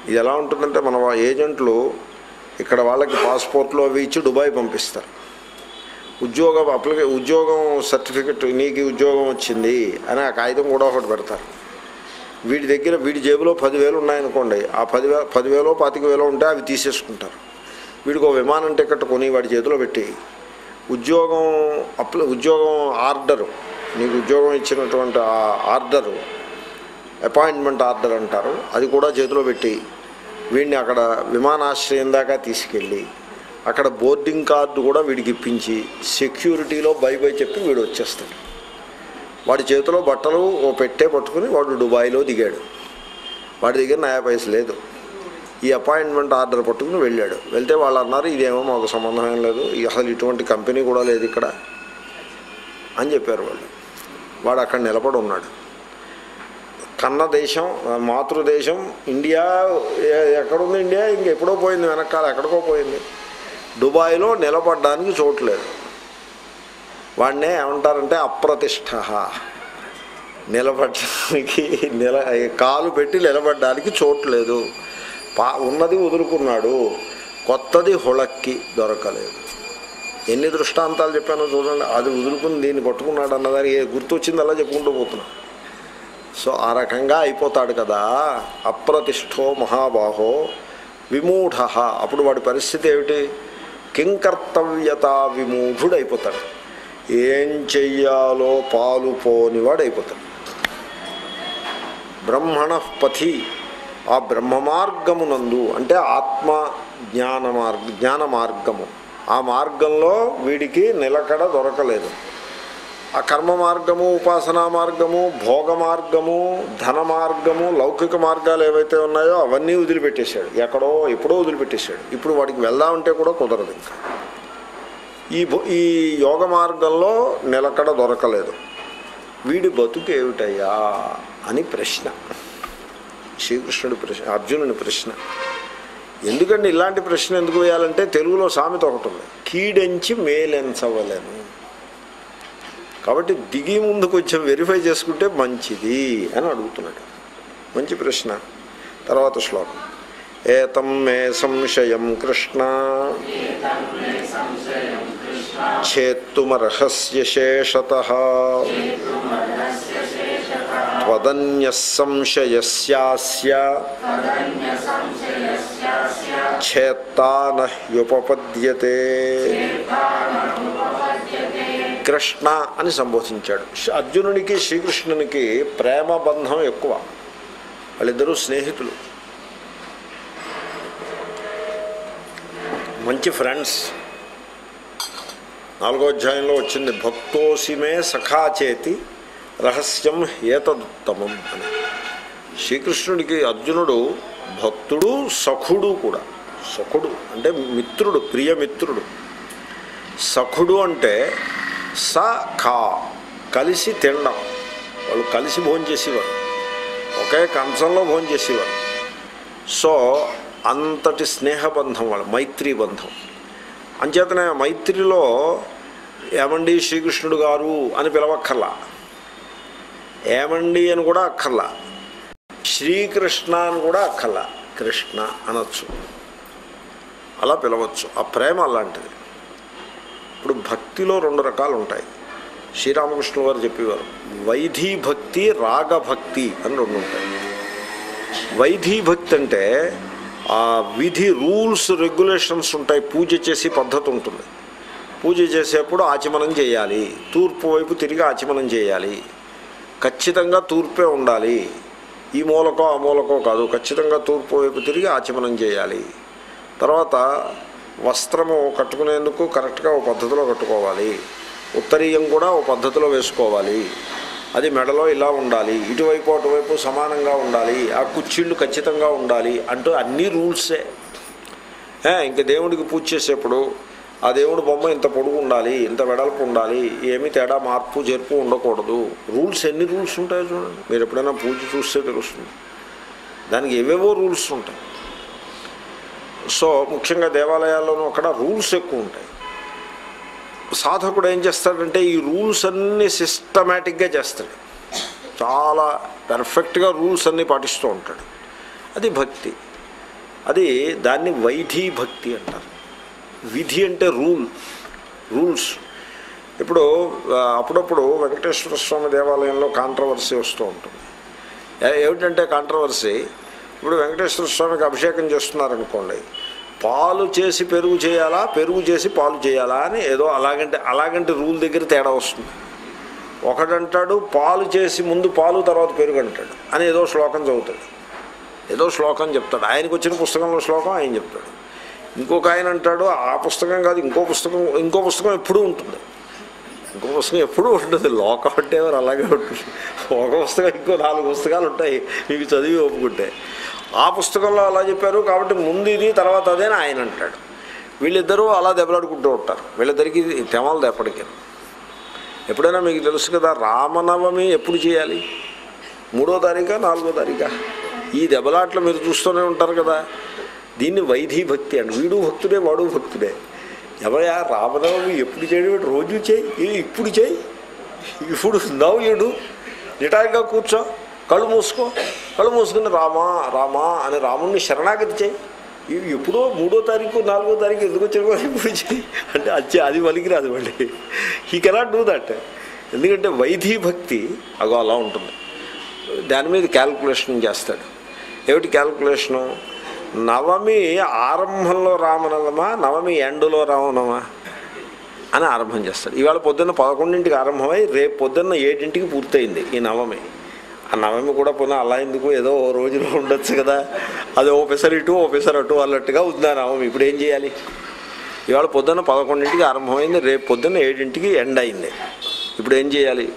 ఇది ఎలా ఉంటుందంటే మన ఏజెంట్లు ఇక్కడ వాళ్ళకి పాస్పోర్ట్లు అవి ఇచ్చి దుబాయ్ పంపిస్తారు. ఉద్యోగం అప్లికే ఉద్యోగం సర్టిఫికెట్ నీకు ఉద్యోగం వచ్చింది అని ఆ కాగితం కూడా ఒకటి పెడతారు. వీడి దగ్గర వీడి జేబులో పదివేలు ఉన్నాయనుకోండి ఆ పదివే పదివేలో పాతిక వేలో ఉంటే అవి తీసేసుకుంటారు. వీడికి ఒక విమానం టికెట్ కొని వాడి చేతిలో పెట్టి ఉద్యోగం అప్లై ఉద్యోగం ఆర్డరు నీకు ఉద్యోగం ఇచ్చినటువంటి ఆ ఆర్డరు అపాయింట్మెంట్ ఆర్డర్ అంటారు అది కూడా చేతిలో పెట్టి వీడిని అక్కడ విమానాశ్రయం దాకా తీసుకెళ్ళి అక్కడ బోర్డింగ్ కార్డు కూడా వీడికి ఇప్పించి సెక్యూరిటీలో బై బై చెప్పి వీడు వచ్చేస్తాడు. వాడి చేతిలో బట్టలు ఓ పెట్టే పట్టుకుని వాడు దుబాయ్లో దిగాడు. వాడి దగ్గర నయా పైసలు లేదు. ఈ అపాయింట్మెంట్ ఆర్డర్ పట్టుకుని వెళ్ళాడు. వెళ్తే వాళ్ళు అన్నారు ఇదేమో మాకు సంబంధం ఏం లేదు. అసలు ఇటువంటి కంపెనీ కూడా లేదు ఇక్కడ. అని చెప్పారు వాళ్ళు. వాడు అక్కడ నిలబడి ఉన్నాడు. కన్న దేశం మాతృదేశం ఇండియా ఎక్కడుంది ఇండియా? ఇంకెప్పుడో పోయింది వెనకాల ఎక్కడికో పోయింది. దుబాయ్లో నిలబడడానికి చోట్లేదు వాడినే ఏమంటారంటే అప్రతిష్ట నిలబడడానికి నిల కాలు పెట్టి నిలబడడానికి చోట్లేదు పా ఉన్నది వదులుకున్నాడు. కొత్తది హుళక్కి దొరకలేదు. ఎన్ని దృష్టాంతాలు చెప్పానో చూడండి. అది వదులుకుని దీన్ని పట్టుకున్నాడు అన్నదానికి గుర్తొచ్చింది అలా చెప్పుకుంటూ పోతున్నా. సో ఆ రకంగా అయిపోతాడు కదా. అప్రతిష్టో మహాబాహో విమూఢ. అప్పుడు వాడి పరిస్థితి ఏమిటి? కింకర్తవ్యత విమూఢుడైపోతాడు. ఏం చెయ్యాలో పాలు పోనివాడైపోతాడు. అయిపోతాడు బ్రహ్మణ పథి ఆ బ్రహ్మ మార్గమునందు అంటే ఆత్మ జ్ఞాన మార్గ జ్ఞాన మార్గము ఆ మార్గంలో వీడికి నిలకడ దొరకలేదు. ఆ కర్మ మార్గము ఉపాసనా మార్గము భోగ మార్గము ధన మార్గము లౌకిక మార్గాలు ఏవైతే ఉన్నాయో అవన్నీ వదిలిపెట్టేశాడు. ఎక్కడో ఎప్పుడో వదిలిపెట్టేశాడు. ఇప్పుడు వాడికి వెళ్దామంటే కూడా కుదరదు ఇంకా. ఈ ఈ యోగ మార్గంలో నిలకడ దొరకలేదు. వీడి బతుకు ఏమిటయ్యా అని ప్రశ్న. శ్రీకృష్ణుడి ప్రశ్న అర్జునుని ప్రశ్న. ఎందుకంటే ఇలాంటి ప్రశ్న ఎందుకు వేయాలంటే తెలుగులో సామెత ఒకటి ఉంది. కీడెంచి మేలెంచవలేను. కాబట్టి దిగి ముందు కొంచెం వెరిఫై చేసుకుంటే మంచిది అని అడుగుతున్నాడు. మంచి ప్రశ్న. తర్వాత శ్లోకం. ఏతం మే సంశయం కృష్ణ. చేత్తుమర్హస్య శేషత. త్వదన్య సంశయస్యాస్య చేత్తానహ్యుపపద్యతే కృష్ణ అని సంబోధించాడు. అర్జునునికి శ్రీకృష్ణునికి ప్రేమ బంధం ఎక్కువ. వాళ్ళిద్దరూ స్నేహితులు. మంచి ఫ్రెండ్స్. నాలుగో అధ్యాయంలో వచ్చింది భక్తోసిమే సఖాచేతి రహస్యం హేతదుత్తమం అని. శ్రీకృష్ణుడికి అర్జునుడు భక్తుడు సఖుడు కూడా. సఖుడు అంటే మిత్రుడు ప్రియమిత్రుడు. సఖుడు అంటే స కా కలిసి తినడం. వాళ్ళు కలిసి భోజనం చేసేవారు ఒకే కంచంలో భోజనం చేసేవారు సో అంతటి స్నేహబంధం వాళ్ళు మైత్రీ బంధం. అంచేతనే మైత్రిలో ఏమండి శ్రీకృష్ణుడు గారు అని పిలవక్కర్లా. ఏమండి అని కూడా అక్కర్లా. శ్రీకృష్ణ అని కూడా అక్కర్లా. కృష్ణ అనొచ్చు. అలా పిలవచ్చు. ఆ ప్రేమ అలాంటిది. ఇప్పుడు భక్తిలో రెండు రకాలు ఉంటాయి శ్రీరామకృష్ణ గారు చెప్పేవారు వైధీ భక్తి రాగభక్తి అని రెండు ఉంటాయి. వైధీ భక్తి అంటే ఆ విధి రూల్స్ రెగ్యులేషన్స్ ఉంటాయి. పూజ చేసే పద్ధతి ఉంటుంది. పూజ చేసేప్పుడు ఆచమనం చేయాలి. తూర్పు వైపు తిరిగి ఆచమనం చేయాలి. ఖచ్చితంగా తూర్పే ఉండాలి. ఈ మూలకో ఆ మూలకో కాదు. ఖచ్చితంగా తూర్పు వైపు తిరిగి ఆచమనం చేయాలి. తర్వాత వస్త్రము కట్టుకునేందుకు కరెక్ట్గా ఓ పద్ధతిలో కట్టుకోవాలి. ఉత్తరీయం కూడా ఓ పద్ధతిలో వేసుకోవాలి. అది మెడలో ఇలా ఉండాలి. ఇటువైపు అటువైపు సమానంగా ఉండాలి. ఆ కుర్చీళ్ళు ఖచ్చితంగా ఉండాలి అంటూ అన్ని రూల్సే. ఇంక దేవుడికి పూజ చేసేప్పుడు ఆ దేవుడి బొమ్మ ఇంత పొడుగు ఉండాలి ఇంత వెడల్పు ఉండాలి ఏమీ తేడా మార్పు జరుపు ఉండకూడదు. రూల్స్ ఎన్ని రూల్స్ ఉంటాయో చూడండి. మీరు ఎప్పుడైనా పూజ చూస్తే తెలుస్తుంది. దానికి ఏవేవో రూల్స్ ఉంటాయి. సో ముఖ్యంగా దేవాలయాల్లోనూ అక్కడ రూల్స్ ఎక్కువ ఉంటాయి. సాధకుడు ఏం చేస్తాడంటే ఈ రూల్స్ అన్నీ సిస్టమేటిక్గా చేస్తాడు. చాలా పెర్ఫెక్ట్గా రూల్స్ అన్నీ పాటిస్తూ ఉంటాడు. అది భక్తి. అది దాన్ని వైధీ భక్తి అంటారు. విధి అంటే రూల్ రూల్స్. ఇప్పుడు అప్పుడప్పుడు వెంకటేశ్వర స్వామి దేవాలయంలో కాంట్రవర్సీ వస్తూ ఉంటుంది. ఏమిటంటే కాంట్రవర్సీ? ఇప్పుడు వెంకటేశ్వర స్వామికి అభిషేకం చేస్తున్నారనుకోండి పాలు చేసి పెరుగు చేయాలా? పెరుగు చేసి పాలు చేయాలా అని ఏదో అలాగంటే అలాగంటే రూల్ దగ్గర తేడా వస్తుంది. ఒకడంటాడు పాలు చేసి ముందు పాలు తర్వాత పెరుగు అంటాడు అని ఏదో శ్లోకం చదువుతాడు. ఏదో శ్లోకం చెప్తాడు. ఆయనకు వచ్చిన పుస్తకంలో శ్లోకం ఆయన చెప్తాడు. ఇంకొక ఆయన అంటాడు ఆ పుస్తకం కాదు ఇంకో పుస్తకం ఇంకో పుస్తకం ఎప్పుడూ ఉంటుంది. ఇంకో పుస్తకం ఎప్పుడూ ఉంటుంది. లోకం అంటే ఎవరు అలాగే ఉంటుంది. ఒక పుస్తకం ఇంకో నాలుగు పుస్తకాలు ఉంటాయి. మీకు చదివి ఒప్పుకుంటే. ఆ పుస్తకంలో అలా చెప్పారు కాబట్టి ముందు ఇది తర్వాత అదే ఆయన అంటాడు. వీళ్ళిద్దరూ అలా దెబ్బలాడుకుంటూ ఉంటారు. వీళ్ళిద్దరికి తెమలది ఎప్పటికీ ఎప్పుడైనా మీకు తెలుసు కదా రామనవమి ఎప్పుడు చేయాలి? మూడో తారీఖా నాలుగో తారీఖా? ఈ దెబ్బలాట్లు మీరు చూస్తూనే ఉంటారు కదా. దీన్ని వైధీ భక్తి అండి వీడు భక్తుడే వాడు భక్తుడే. ఎవరయా రామనవమి ఎప్పుడు చేయడం రోజు చేయి ఇప్పుడు చేయి. ఇప్పుడు నవ్వు ఏడు నిటాయిగా కూర్చో. కళ్ళు మూసుకో. కళ్ళు మూసుకుని రామా రామా అని రాముడిని శరణాగతి చేయి. ఇవి ఎప్పుడో మూడో తారీఖు నాలుగో తారీఖు ఎందుకు వచ్చారు ఇప్పుడు అంటే అంటే అది అది పలికిరాదు మళ్ళీ హీ కెనాట్ డూ దట్ ఎందుకంటే వైధీ భక్తి అగో అలా ఉంటుంది. దాని మీద క్యాల్కులేషన్ చేస్తాడు. ఏమిటి క్యాల్కులేషను నవమి ఆరంభంలో రామనవమా నవమి ఎండులో రామనవమా అని ఆరంభం చేస్తాడు. ఇవాళ పొద్దున్న పదకొండింటికి ఆరంభమై రేపు పొద్దున్న ఏడింటికి పూర్తయింది ఈ నవమి. ఆ నవమి కూడా పునః అలా ఎందుకు? ఏదో ఓ రోజులో ఉండొచ్చు కదా. అది ఓ పెసర్ ఇటు ఓ పెసర్ అటు అన్నట్టుగా ఉంది ఆ నవమి. ఇప్పుడు ఏం చేయాలి? ఇవాళ పొద్దున్న పదకొండింటికి ఆరంభమైంది రేపు పొద్దున్న ఏడింటికి ఎండ్ అయింది. ఇప్పుడు ఏం చేయాలి?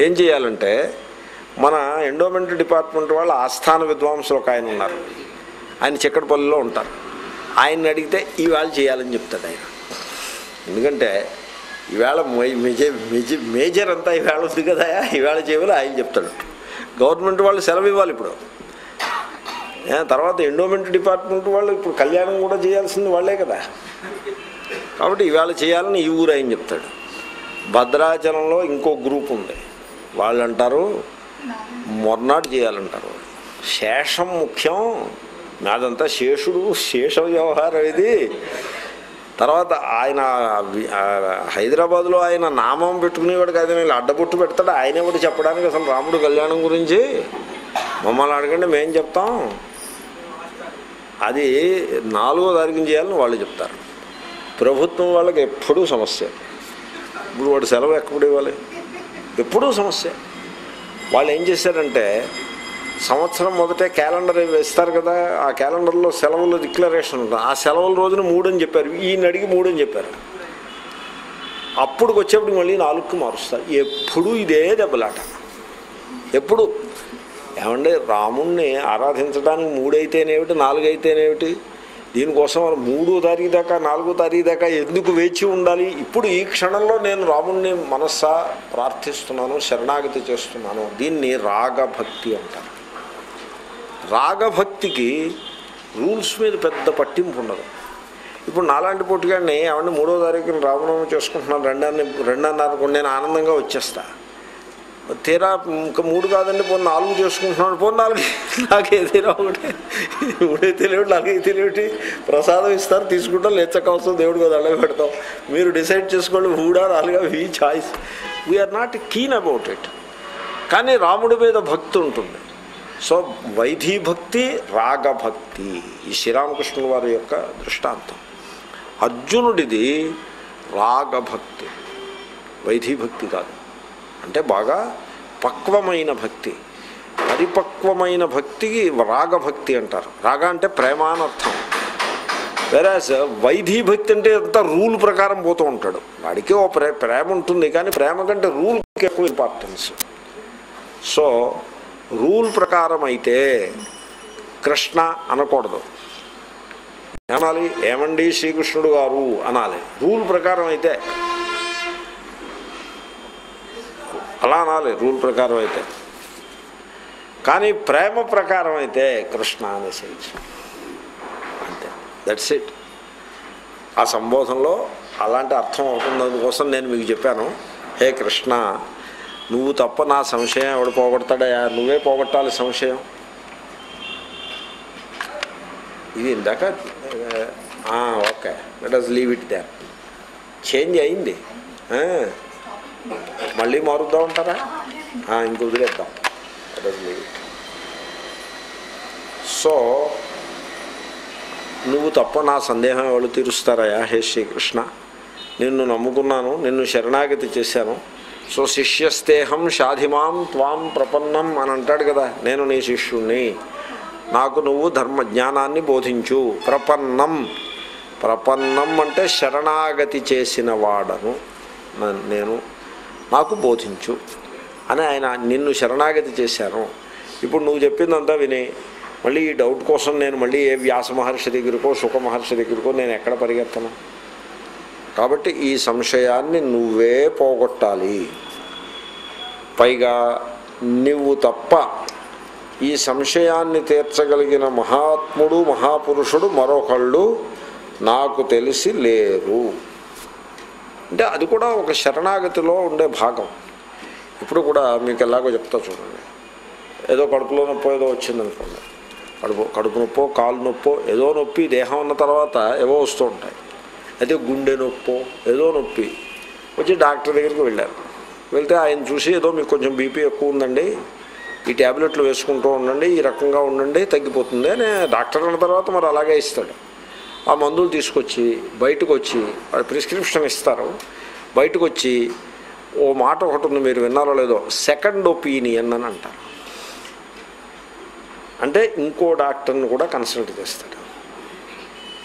ఏం చేయాలంటే మన ఎండోమెంట్ డిపార్ట్మెంట్ వాళ్ళ ఆస్థాన విద్వాంసులు ఒక ఆయన ఉన్నారు. ఆయన చిక్కడపల్లిలో ఉంటారు. ఆయన్ని అడిగితే ఈవేళ చేయాలని చెప్తాడు ఆయన. ఎందుకంటే ఈవేళ మేజర్ మేజర్ మేజర్ అంతా ఈవేళ ఉంది కదా ఈవేళ చేయాలి ఆయన చెప్తాడు. గవర్నమెంట్ వాళ్ళు సెలవు ఇవ్వాలి ఇప్పుడు తర్వాత ఎండోమెంట్ డిపార్ట్మెంట్ వాళ్ళు ఇప్పుడు కళ్యాణం కూడా చేయాల్సింది వాళ్ళే కదా. కాబట్టి ఇవాళ చేయాలని ఈ ఊరు ఆయన చెప్తాడు. భద్రాచలంలో ఇంకో గ్రూప్ ఉంది. వాళ్ళు అంటారు మొర్నాడు చేయాలంటారు. శేషం ముఖ్యం నాదంతా శేషుడు శేష వ్యవహారం ఇది. తర్వాత ఆయన హైదరాబాద్లో ఆయన నామం పెట్టుకునేవాడు కాదు వీళ్ళు అడ్డబుట్టు పెడతాడు. ఆయనే ఒకటి చెప్పడానికి అసలు రాముడు కళ్యాణం గురించి మమ్మల్ని అడగండి మేం చెప్తాం. అది నాలుగో తారీఖున చేయాలని వాళ్ళు చెప్తారు. ప్రభుత్వం వాళ్ళకి ఎప్పుడూ సమస్య. ఇప్పుడు వాడు సెలవు ఎక్కడ ఇవ్వాలి? ఎప్పుడూ సమస్య. వాళ్ళు ఏం చేశారంటే సంవత్సరం మొదటే క్యాలెండర్ వేస్తారు కదా ఆ క్యాలెండర్లో సెలవులు డిక్లరేషన్ ఉంటుంది. ఆ సెలవుల రోజున మూడు అని చెప్పారు. ఈయన అడిగి మూడు అని చెప్పారు. అప్పుడు వచ్చేప్పుడు మళ్ళీ నాలుగుకి మారుస్తారు ఎప్పుడు ఇదే దెబ్బలాట. ఎప్పుడు? ఏమంటే రాముణ్ణి ఆరాధించడానికి మూడైతేనేమిటి నాలుగైతేనేమిటి? దీనికోసం వాళ్ళు మూడో తారీఖు దాకా నాలుగో తారీఖు దాకా ఎందుకు వేచి ఉండాలి? ఇప్పుడు ఈ క్షణంలో నేను రాముణ్ణి మనస్సా ప్రార్థిస్తున్నాను శరణాగతి చేస్తున్నాను. దీన్ని రాగభక్తి అంటారు. రాగభక్తికి రూల్స్ మీద పెద్ద పట్టింపు ఉండదు. ఇప్పుడు నాలాంటి పుట్టుగాడిని ఏమంటే మూడో తారీఖున రామనవమి చేసుకుంటున్నాను రెండన్న రెండన్నరకు నేను ఆనందంగా వచ్చేస్తా. తీరా ఇంకా మూడు కాదండి పోనీ నాలుగు చేసుకుంటున్నాడు పోనీ నాలుగు <laughs> నాకేదైనా ఒకటి మూడే తెలియటి నాలుగే తెలియటి ప్రసాదం ఇస్తారు తీసుకుంటాం లేచక అవసరం దేవుడికి అది పెడతాం. మీరు డిసైడ్ చేసుకోండి మూడా నాలుగా we choice. We're not keen about it కానీ రాముడి మీద భక్తి ఉంటుంది. సో వైధీభక్తి రాగభక్తి ఈ శ్రీరామకృష్ణుల వారి యొక్క దృష్టాంతం. అర్జునుడిది రాగభక్తి వైధీ భక్తి కాదు. అంటే బాగా పక్వమైన భక్తి. పరిపక్వమైన భక్తికి రాగభక్తి అంటారు. రాగ అంటే ప్రేమ అని అర్థం వెరాజ్ వైధీ భక్తి అంటే అంత రూల్ ప్రకారం పోతూ ఉంటాడు. వాడికి ఓ ప్రే ప్రేమ ఉంటుంది కానీ ప్రేమ కంటే రూల్కి ఎక్కువ ఇంపార్టెన్స్ సో రూల్ ప్రకారం అయితే కృష్ణ అనకూడదు. అనాలి ఏమండి శ్రీకృష్ణుడు గారు అనాలి. రూల్ ప్రకారం అయితే అలా అనాలి రూల్ ప్రకారం అయితే. కానీ ప్రేమ ప్రకారం అయితే కృష్ణ అనేసేయచ్చు. అంతే. దట్స్ ఇట్ ఆ సంబోధనలో అలాంటి అర్థం అవుతుంది అందుకోసం నేను మీకు చెప్పాను. హే కృష్ణ నువ్వు తప్ప నా సంశయం ఎవడు పోగొడతాడయా నువ్వే పోగొట్టాలి సంశయం. ఇది ఇందాక okay. Let us leave it they change అయింది. మళ్ళీ మారుద్దాం ఉంటారా ఇంక వదిలేద్దాం. Let us leave it so నువ్వు తప్ప నా సందేహం ఎవరు తీరుస్తారయా హే శ్రీకృష్ణ. నిన్ను నమ్ముకున్నాను నిన్ను శరణాగతి చేశాను. సో శిష్యస్తేహం షాధిమాం త్వాం ప్రపన్నం అని అంటాడు కదా నేను నీ శిష్యుణ్ణి. నాకు నువ్వు ధర్మ జ్ఞానాన్ని బోధించు. ప్రపన్నం. ప్రపన్నం అంటే శరణాగతి చేసిన వాడను. నేను నాకు బోధించు అని ఆయన నిన్ను శరణాగతి చేశాను. ఇప్పుడు నువ్వు చెప్పిందంతా విని. మళ్ళీ ఈ డౌట్ కోసం నేను మళ్ళీ ఏ వ్యాస మహర్షి దగ్గరకో సుఖ మహర్షి దగ్గరకో నేను ఎక్కడ పరిగెత్తను? కాబట్టి ఈ సంశయాన్ని నువ్వే పోగొట్టాలి. పైగా నువ్వు తప్ప ఈ సంశయాన్ని తీర్చగలిగిన మహాత్ముడు మహాపురుషుడు మరొకళ్ళు నాకు తెలిసి లేరు. అంటే అది కూడా ఒక శరణాగతిలో ఉండే భాగం. ఇప్పుడు కూడా మీకు ఎలాగో చెప్తా చూడండి. ఏదో కడుపులో నొప్పో ఏదో వచ్చిందనుకోండి. కడుపు కడుపు నొప్పో కాలు నొప్పో ఏదో నొప్పి దేహం ఉన్న తర్వాత ఏవో వస్తూ ఉంటాయి. అయితే గుండె నొప్పో ఏదో నొప్పి. వచ్చి డాక్టర్ దగ్గరికి వెళ్ళారు. వెళ్తే ఆయన చూసి ఏదో మీకు కొంచెం బీపీ ఎక్కువ ఉందండి ఈ ట్యాబ్లెట్లు వేసుకుంటూ ఉండండి ఈ రకంగా ఉండండి తగ్గిపోతుంది అని డాక్టర్ అన్న తర్వాత మరి అలాగే ఇస్తాడు. ఆ మందులు తీసుకొచ్చి బయటకు వచ్చి ప్రిస్క్రిప్షన్ ఇస్తారు. బయటకు వచ్చి ఓ మాట ఒకటి ఉంది మీరు విన్నారో లేదో సెకండ్ ఒపీనియన్ అని అంటారు. అంటే ఇంకో డాక్టర్ని కూడా కన్సల్ట్ చేస్తాడు.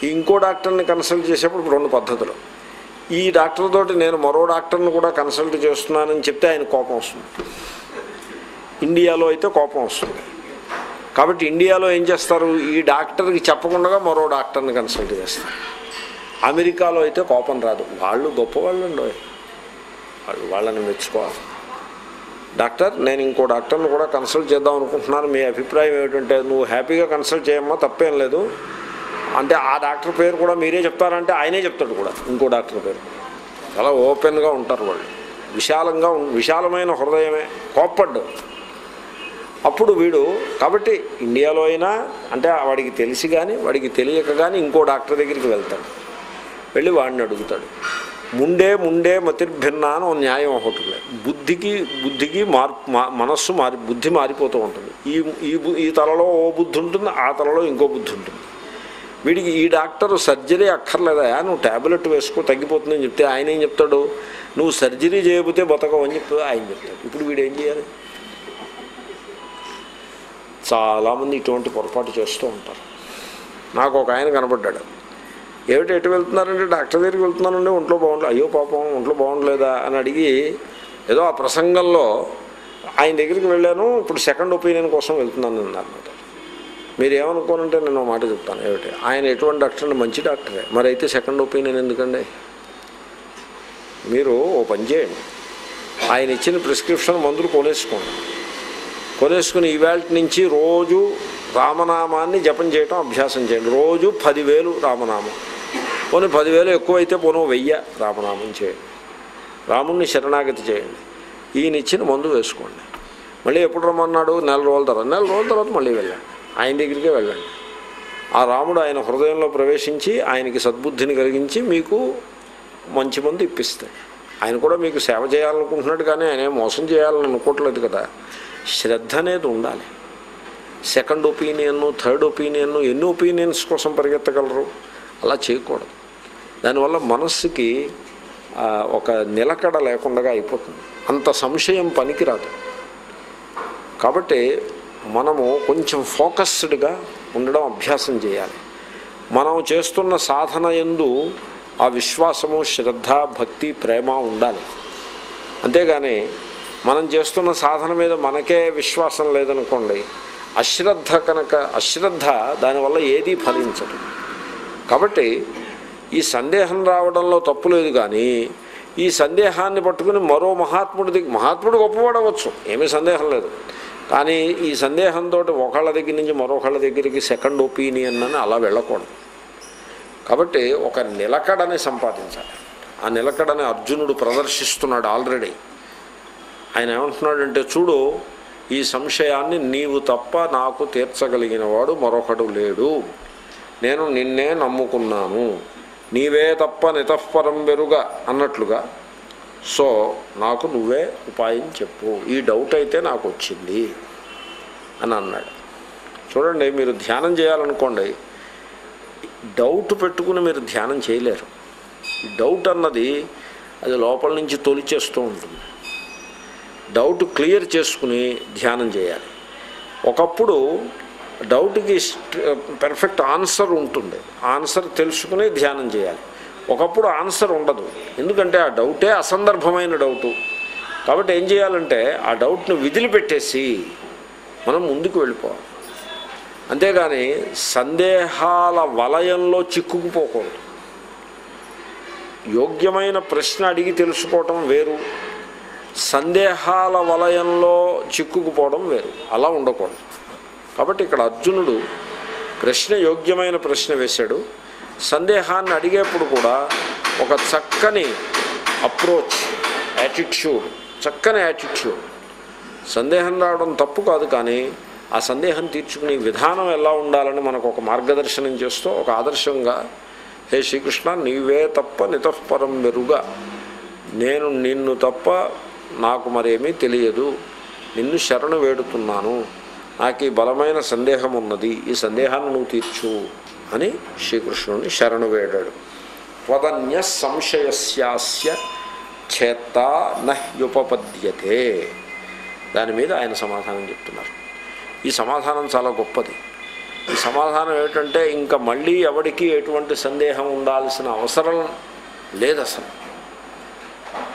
ఇంకో డాక్టర్ని కన్సల్ట్ చేసేప్పుడు రెండు పద్ధతులు. ఈ డాక్టర్ తోటి నేను మరో డాక్టర్ని కూడా కన్సల్ట్ చేస్తున్నానని చెప్తే ఆయన కోపం వస్తుంది. ఇండియాలో అయితే కోపం వస్తుంది. కాబట్టి ఇండియాలో ఏం చేస్తారు? ఈ డాక్టర్కి చెప్పకుండా మరో డాక్టర్ని కన్సల్ట్ చేస్తారు. అమెరికాలో అయితే కోపం రాదు. వాళ్ళు గొప్పవాళ్ళు ఉండవు వాళ్ళు వాళ్ళని మెచ్చుకోవాలి. డాక్టర్ నేను ఇంకో డాక్టర్ని కూడా కన్సల్ట్ చేద్దాం అనుకుంటున్నాను. మీ అభిప్రాయం ఏమిటంటే నువ్వు హ్యాపీగా కన్సల్ట్ చేయమ్మా తప్పేం లేదు. అంటే ఆ డాక్టర్ పేరు కూడా మీరే చెప్తారంటే ఆయనే చెప్తాడు కూడా ఇంకో డాక్టర్ పేరు. చాలా ఓపెన్గా ఉంటారు వాళ్ళు. విశాలంగా విశాలమైన హృదయమే కోప్పడ్డు. అప్పుడు వీడు కాబట్టి ఇండియాలో అయినా అంటే వాడికి తెలిసి కానీ వాడికి తెలియక కానీ ఇంకో డాక్టర్ దగ్గరికి వెళ్తాడు. వెళ్ళి వాడిని అడుగుతాడు. ముండే ముండే మతిర్భిన్న అని ఒక న్యాయం ఒకటి బుద్ధికి బుద్ధికి మార్పు మనస్సు మారి బుద్ధి మారిపోతూ ఉంటుంది. ఈ ఈ బు- ఈ తలలో ఓ బుద్ధి ఉంటుంది ఆ తలలో ఇంకో బుద్ధి ఉంటుంది. వీడికి ఈ డాక్టర్ సర్జరీ అక్కర్లేదా? నువ్వు ట్యాబ్లెట్ వేసుకో తగ్గిపోతుందని చెప్తే ఆయన ఏం చెప్తాడు? నువ్వు సర్జరీ చేయబోతే బతకవు అని చెప్తే ఆయన చెప్తాడు. ఇప్పుడు వీడు ఏం చేయాలి? చాలామంది ఇటువంటి పొరపాటు చేస్తూ ఉంటారు. నాకు ఒక ఆయన కనపడ్డాడు. ఏమిటి ఎటు వెళ్తున్నారంటే డాక్టర్ దగ్గరికి వెళ్తున్నానండి. ఒంట్లో బాగుండలేదు అయ్యో పాపం ఒంట్లో బాగుండలేదా? అని అడిగి ఏదో ఆ ప్రసంగంలో ఆయన దగ్గరికి వెళ్ళాను. ఇప్పుడు సెకండ్ ఒపీనియన్ కోసం వెళ్తున్నాను అన్నమాట మీరు ఏమనుకోనంటే నేను ఒక మాట చెప్తాను ఏమిటి? ఆయన ఎటువంటి డాక్టర్ అంటే మంచి డాక్టరే. మరి అయితే సెకండ్ ఒపీనియన్ ఎందుకండి? మీరు ఓ పని చేయండి. ఆయన ఇచ్చిన ప్రిస్క్రిప్షన్ మందులు కొనేసుకోండి. కొనేసుకుని ఈవేళ నుంచి రోజు రామనామాన్ని జపం చేయటం అభ్యాసం చేయండి. రోజు పదివేలు రామనామం. పోనీ పదివేలు ఎక్కువైతే పోను వెయ్య రామనామం చేయండి. రాముణ్ణి శరణాగతి చేయండి. ఈయన ఇచ్చిన మందు వేసుకోండి. మళ్ళీ ఎప్పుడు రమ్మన్నాడు? నెల రోజుల తర్వాత. నెల రోజుల తర్వాత మళ్ళీ వెళ్ళండి. ఆయన దగ్గరికే వెళ్ళండి. ఆ రాముడు ఆయన హృదయంలో ప్రవేశించి ఆయనకి సద్బుద్ధిని కలిగించి మీకు మంచి మందు ఇప్పిస్తాడు. ఆయన కూడా మీకు సేవ చేయాలనుకుంటున్నాడు కానీ ఆయన మోసం చేయాలని అనుకోవట్లేదు కదా. శ్రద్ధ అనేది ఉండాలి. సెకండ్ ఒపీనియన్ థర్డ్ ఒపీనియన్ ఎన్ని ఒపీనియన్స్ కోసం పరిగెత్తగలరు? అలా చేయకూడదు. దానివల్ల మనస్సుకి ఒక నిలకడ లేకుండా అయిపోతుంది. అంత సంశయం పనికిరాదు. కాబట్టి మనము కొంచెం ఫోకస్డ్గా ఉండడం అభ్యాసం చేయాలి. మనం చేస్తున్న సాధన ఎందు ఆ విశ్వాసము శ్రద్ధ భక్తి ప్రేమ ఉండాలి. అంతేగాని మనం చేస్తున్న సాధన మీద మనకే విశ్వాసం లేదనుకోండి అశ్రద్ధ కనుక అశ్రద్ధ దానివల్ల ఏదీ ఫలించదు. కాబట్టి ఈ సందేహం రావడంలో తప్పు లేదు కానీ ఈ సందేహాన్ని పట్టుకుని మరో మహాత్ముడి మహాత్ముడు గొప్పవాడవచ్చు ఏమీ సందేహం లేదు. కానీ ఈ సందేహంతో ఒకళ్ళ దగ్గర నుంచి మరొకళ్ళ దగ్గరికి సెకండ్ ఒపీనియన్ అని అలా వెళ్ళకూడదు. కాబట్టి ఒక నిలకడని సంపాదించాలి. ఆ నిలకడని అర్జునుడు ప్రదర్శిస్తున్నాడు ఆల్రెడీ ఆయన ఏమంటున్నాడంటే చూడు ఈ సంశయాన్ని నీవు తప్ప నాకు తీర్చగలిగిన వాడు మరొకడు లేడు. నేను నిన్నే నమ్ముకున్నాను. నీవే తప్ప నితఃపరం వెరుగా అన్నట్లుగా సో నాకు నువ్వే ఉపాయం చెప్పు. ఈ డౌట్ అయితే నాకు వచ్చింది అని అన్నాడు. చూడండి మీరు ధ్యానం చేయాలనుకోండి డౌట్ పెట్టుకుని మీరు ధ్యానం చేయలేరు. డౌట్ అన్నది అది లోపల నుంచి తొలిచేస్తూ ఉంటుంది. డౌట్ క్లియర్ చేసుకుని ధ్యానం చేయాలి. ఒకప్పుడు డౌట్కి పెర్ఫెక్ట్ ఆన్సర్ ఉంటుంది. ఆన్సర్ తెలుసుకుని ధ్యానం చేయాలి. ఒకప్పుడు ఆన్సర్ ఉండదు. ఎందుకంటే ఆ డౌటే అసందర్భమైన డౌటు. కాబట్టి ఏం చేయాలంటే ఆ డౌట్ను విదిలిపెట్టేసి మనం ముందుకు వెళ్ళిపోవాలి. అంతేగాని సందేహాల వలయంలో చిక్కుకుపోకూడదు. యోగ్యమైన ప్రశ్న అడిగి తెలుసుకోవటం వేరు. సందేహాల వలయంలో చిక్కుకుపోవడం వేరు. అలా ఉండకూడదు. కాబట్టి ఇక్కడ అర్జునుడు ప్రశ్న యోగ్యమైన ప్రశ్న వేశాడు. సందేహాన్ని అడిగేప్పుడు కూడా ఒక చక్కని అప్రోచ్ యాటిట్యూడ్ చక్కని యాటిట్యూడ్ సందేహం రావడం తప్పు కాదు కానీ ఆ సందేహం తీర్చుకునే విధానం ఎలా ఉండాలని మనకు ఒక మార్గదర్శనం చేస్తూ ఒక ఆదర్శంగా హే శ్రీకృష్ణ నీవే తప్ప నితఃపరం మెరుగా. నేను నిన్ను తప్ప నాకు మరేమీ తెలియదు. నిన్ను శరణు వేడుతున్నాను. నాకు ఈ బలమైన సందేహం ఉన్నది ఈ సందేహాన్ని నువ్వు తీర్చు. అని శ్రీకృష్ణుని శరణు వేడాడు. త్వదన్య సంశయస్యాస్య చేత్త నహ్యుపపద్యతే. దాని మీద ఆయన సమాధానం చెప్తున్నారు. ఈ సమాధానం చాలా గొప్పది. ఈ సమాధానం ఏమిటంటే ఇంకా మళ్ళీ ఎవడికి ఎటువంటి సందేహం ఉండాల్సిన అవసరం లేదు అసలు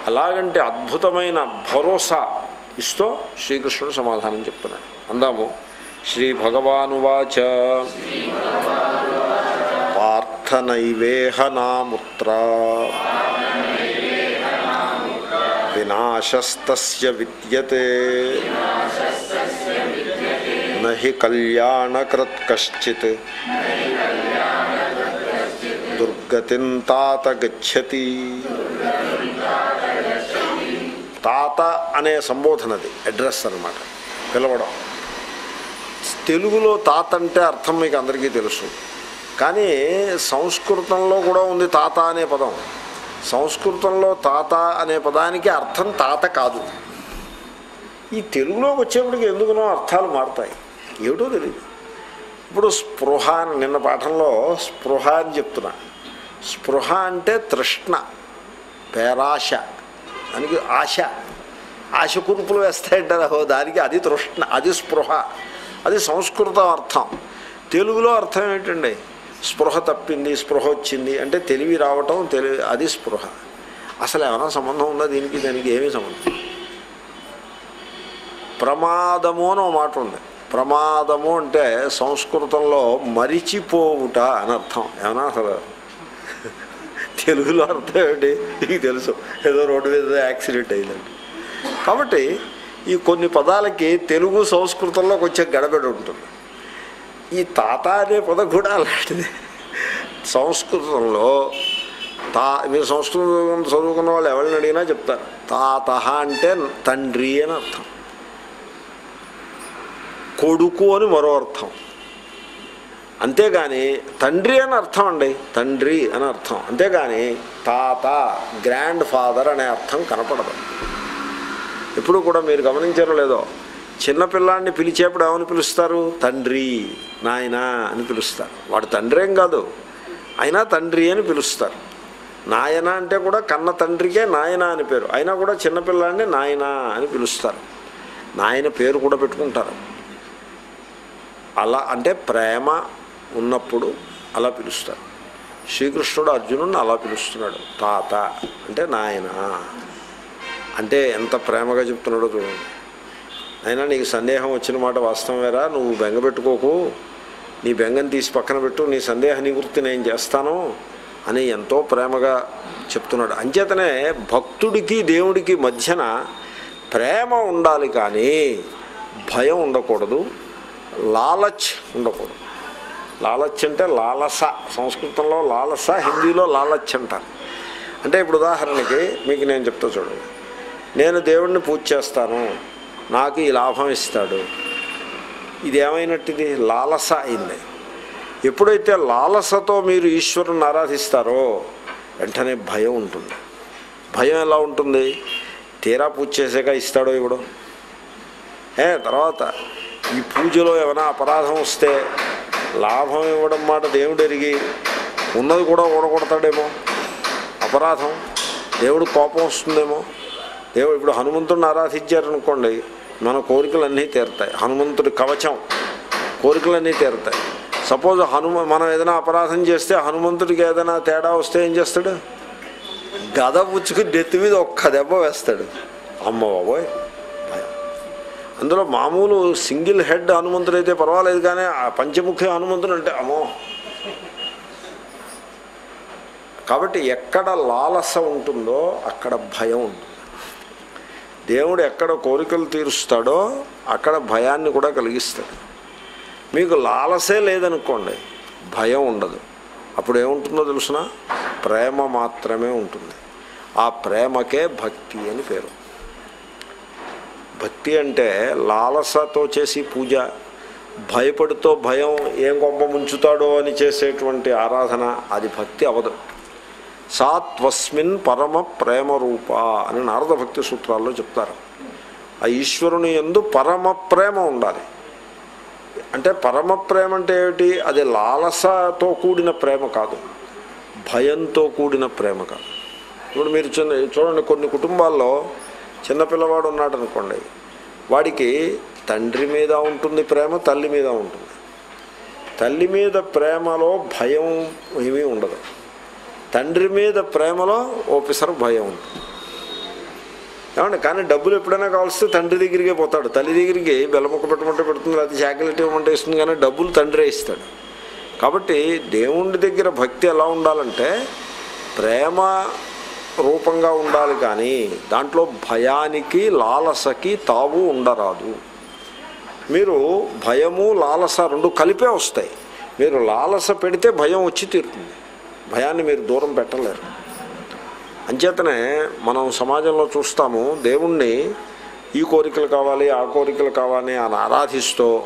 అలాగంటే అద్భుతమైన భరోసా ఇస్తూ శ్రీకృష్ణుడు సమాధానం చెప్తున్నాడు. అందాము శ్రీ భగవానువాచ పార్థనైవేహ నాముత్ర వినాశస్తస్య విద్యతే నహి కళ్యాణకృత్ కశ్చిత్ దుర్గతిం తాత గచ్చతి తాత అనే సంబోధనది అడ్రస్ అన్నమాట పిలవడం. తెలుగులో తాత అంటే అర్థం మీకు అందరికీ తెలుసు. కానీ సంస్కృతంలో కూడా ఉంది తాత అనే పదం. సంస్కృతంలో తాత అనే పదానికి అర్థం తాత కాదు. ఈ తెలుగులోకి వచ్చేప్పటికి ఎందుకునో అర్థాలు మారుతాయి. ఏమిటో తెలియదు ఇప్పుడు స్పృహ అని నిన్న పాఠంలో స్పృహ అని చెప్తున్నా. స్పృహ అంటే తృష్ణ పేరాశ దానికి ఆశ. ఆశ కురుపులు వేస్తాయంటారా. దానికి అది తృష్ణ అది స్పృహ. అది సంస్కృతం అర్థం. తెలుగులో అర్థం ఏంటండి? స్పృహ తప్పింది స్పృహ వచ్చింది. అంటే తెలివి రావటం తెలివి అది స్పృహ. అసలు ఏమైనా సంబంధం ఉందా దీనికి? దానికి ఏమీ సంబంధం ప్రమాదము అని ఒక మాట ఉంది. ప్రమాదము అంటే సంస్కృతంలో మరిచిపోవుట అని అర్థం. ఏమన్నా అసలు? తెలుగులో అర్థం ఏంటి? నీకు తెలుసు. ఏదో రోడ్డు మీద యాక్సిడెంట్ అయిందండి. కాబట్టి ఈ కొన్ని పదాలకి తెలుగు సంస్కృతంలో కొంచెం గడబడి ఉంటుంది. ఈ తాత అనే పదం కూడా అలాంటిది. సంస్కృతంలో తా మీరు సంస్కృతం చదువుకున్న వాళ్ళు ఎవరిని అడిగినా చెప్తారు. తాత అంటే తండ్రి అని అర్థం. కొడుకు అని మరో అర్థం. అంతేగాని తండ్రి అని అర్థం అండి. తండ్రి అని అర్థం. అంతేగాని తాత గ్రాండ్ ఫాదర్ అనే అర్థం కనపడదు. ఎప్పుడూ కూడా మీరు గమనించారో లేదో చిన్నపిల్లాడిని పిలిచేప్పుడు ఏమని పిలుస్తారు? తండ్రి నాయన అని పిలుస్తారు. వాడు తండ్రి ఏం కాదు అయినా తండ్రి అని పిలుస్తారు. నాయన అంటే కూడా కన్న తండ్రికే నాయన అని పేరు. అయినా కూడా చిన్నపిల్లాన్ని నాయన అని పిలుస్తారు. నాయన పేరు కూడా పెట్టుకుంటారు. అలా అంటే ప్రేమ ఉన్నప్పుడు అలా పిలుస్తారు. శ్రీకృష్ణుడు అర్జునుడిని అలా పిలుస్తున్నాడు. తాత అంటే నాయన. అంటే ఎంత ప్రేమగా చెప్తున్నాడో చూడండి. అయినా నీకు సందేహం వచ్చిన మాట వాస్తవమేరా నువ్వు బెంగ పెట్టుకోకు. నీ బెంగని తీసి పక్కన పెట్టు. నీ సందేహ నివృత్తి నేను చేస్తాను అని ఎంతో ప్రేమగా చెప్తున్నాడు. అంచేతనే భక్తుడికి దేవుడికి మధ్యన ప్రేమ ఉండాలి కానీ భయం ఉండకూడదు. లాలచ్ ఉండకూడదు. లాలచ్ అంటే లాలస. సంస్కృతంలో లాలస హిందీలో లాలచ్ అంటారు. అంటే ఇప్పుడు ఉదాహరణకి మీకు నేను చెప్తా చూడండి. నేను దేవుడిని పూజ చేస్తాను నాకు ఈ లాభం ఇస్తాడు. ఇది ఏమైనట్టిది లాలస అయింది. ఎప్పుడైతే లాలసతో మీరు ఈశ్వరుని ఆరాధిస్తారో వెంటనే భయం ఉంటుంది. భయం ఎలా ఉంటుంది? తీరా పూజ చేసాక ఇస్తాడో ఇవ్వడం. ఏ తర్వాత ఈ పూజలో ఏమైనా అపరాధం వస్తే లాభం ఇవ్వడం మాట దేవుడు ఎరిగి ఉన్నది కూడా ఊడగొడతాడేమో. అపరాధం దేవుడు కోపం వస్తుందేమో. దేవుడు ఇప్పుడు హనుమంతుడిని ఆరాధించారనుకోండి మన కోరికలన్నీ తీరుతాయి. హనుమంతుడి కవచం కోరికలన్నీ తీరుతాయి. సపోజ్ హనుమ మనం ఏదైనా అపరాధం చేస్తే హనుమంతుడికి ఏదైనా తేడా వస్తే ఏం చేస్తాడు? గద పుచ్చుకు నెత్తి మీద ఒక్క దెబ్బ వేస్తాడు. అమ్మ బాబోయ్ అందులో మామూలు సింగిల్ హెడ్ హనుమంతుడు అయితే పర్వాలేదు కానీ ఆ పంచముఖి హనుమంతుడు అంటే అమ్మో! కాబట్టి ఎక్కడ లాలస ఉంటుందో అక్కడ భయం ఉంటుంది. దేవుడు ఎక్కడ కోరికలు తీరుస్తాడో అక్కడ భయాన్ని కూడా కలిగిస్తాడు. మీకు లాలసే లేదనుకోండి భయం ఉండదు. అప్పుడు ఏముంటుందో తెలుసిన? ప్రేమ మాత్రమే ఉంటుంది. ఆ ప్రేమకే భక్తి అని పేరు. భక్తి అంటే లాలసతో చేసి పూజ భయపడుతో భయం ఏం గొప్ప ముంచుతాడో అని చేసేటువంటి ఆరాధన అది భక్తి అవదు. సా త్వస్మిన్ పరమ ప్రేమ రూప అని నారద భక్తి సూత్రాల్లో చెప్తారు. ఆ ఈశ్వరుని ఎందు పరమ ప్రేమ ఉండాలి. అంటే పరమ ప్రేమ అంటే ఏమిటి? అది లాలసతో కూడిన ప్రేమ కాదు. భయంతో కూడిన ప్రేమ కాదు. ఇప్పుడు మీరు చిన్న చూడండి కొన్ని కుటుంబాల్లో చిన్నపిల్లవాడు ఉన్నాడు అనుకోండి వాడికి తండ్రి మీద ఉంటుంది ప్రేమ తల్లి మీద ఉంటుంది. తల్లి మీద ప్రేమలో భయం ఏమీ ఉండదు. తండ్రి మీద ప్రేమలో ఓపిసర్ భయం ఉంటుంది ఏమండి కానీ డబ్బులు ఎప్పుడైనా కావాల్సి తండ్రి దగ్గరికే పోతాడు. తల్లి దగ్గరికి బెల్లముక్క పెట్టమంటే పెడుతుంది లేకపోతే చాకలెట్ ఇవ్వమంటే ఇస్తుంది కానీ డబ్బులు తండ్రే ఇస్తాడు. కాబట్టి దేవుడి దగ్గర భక్తి ఎలా ఉండాలంటే ప్రేమ రూపంగా ఉండాలి కానీ దాంట్లో భయానికి లాలసకి తావు ఉండరాదు. మీరు భయము లాలస రెండు కలిపే వస్తాయి. మీరు లాలస పెడితే భయం వచ్చి తీరుతుంది. భయాన్ని మీరు దూరం పెట్టలేరు. అంచేతనే మనం సమాజంలో చూస్తాము దేవుణ్ణి ఈ కోరికలు కావాలి ఆ కోరికలు కావాలి అని ఆరాధిస్తూ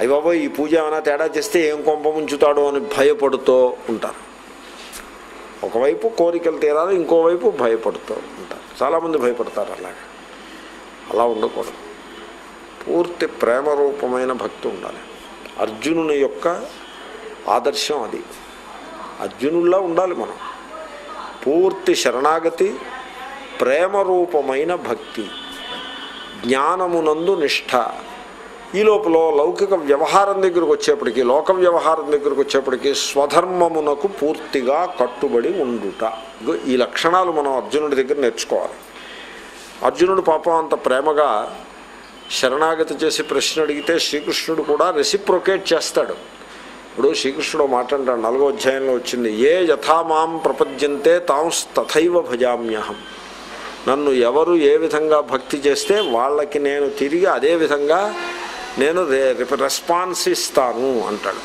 అయ్యి బాబోయ్ ఈ పూజ ఏమైనా తేడా చేస్తే ఏం కొంప ముంచుతాడో అని భయపడుతూ ఉంటారు. ఒకవైపు కోరికలు తీరాలి ఇంకోవైపు భయపడుతూ ఉంటారు. చాలామంది భయపడతారు అలాగే. అలా ఉండకూడదు. పూర్తి ప్రేమ రూపమైన భక్తి ఉండాలి. అర్జునుని యొక్క ఆదర్శం అది. అర్జునుల్లా ఉండాలి మనం. పూర్తి శరణాగతి ప్రేమరూపమైన భక్తి జ్ఞానమునందు నిష్ఠ. ఈ లోపల లౌకిక వ్యవహారం దగ్గరకు వచ్చేప్పటికీ లోక వ్యవహారం దగ్గరకు వచ్చేప్పటికి స్వధర్మమునకు పూర్తిగా కట్టుబడి ఉండుట. ఈ లక్షణాలు మనం అర్జునుడి దగ్గర నేర్చుకోవాలి. అర్జునుడు పాపం అంత ప్రేమగా శరణాగతి చేసి ప్రశ్న అడిగితే శ్రీకృష్ణుడు కూడా రెసిప్రొకేట్ చేస్తాడు. ఇప్పుడు శ్రీకృష్ణుడు మాట్లాడాడు నాలుగో అధ్యాయంలో వచ్చింది ఏ యథామాం ప్రపద్యంతే తాంస్ తథైవ భజామ్యహం. నన్ను ఎవరు ఏ విధంగా భక్తి చేస్తే వాళ్ళకి నేను తిరిగి అదే విధంగా నేను రెస్పాన్స్ ఇస్తాను అంటాడు.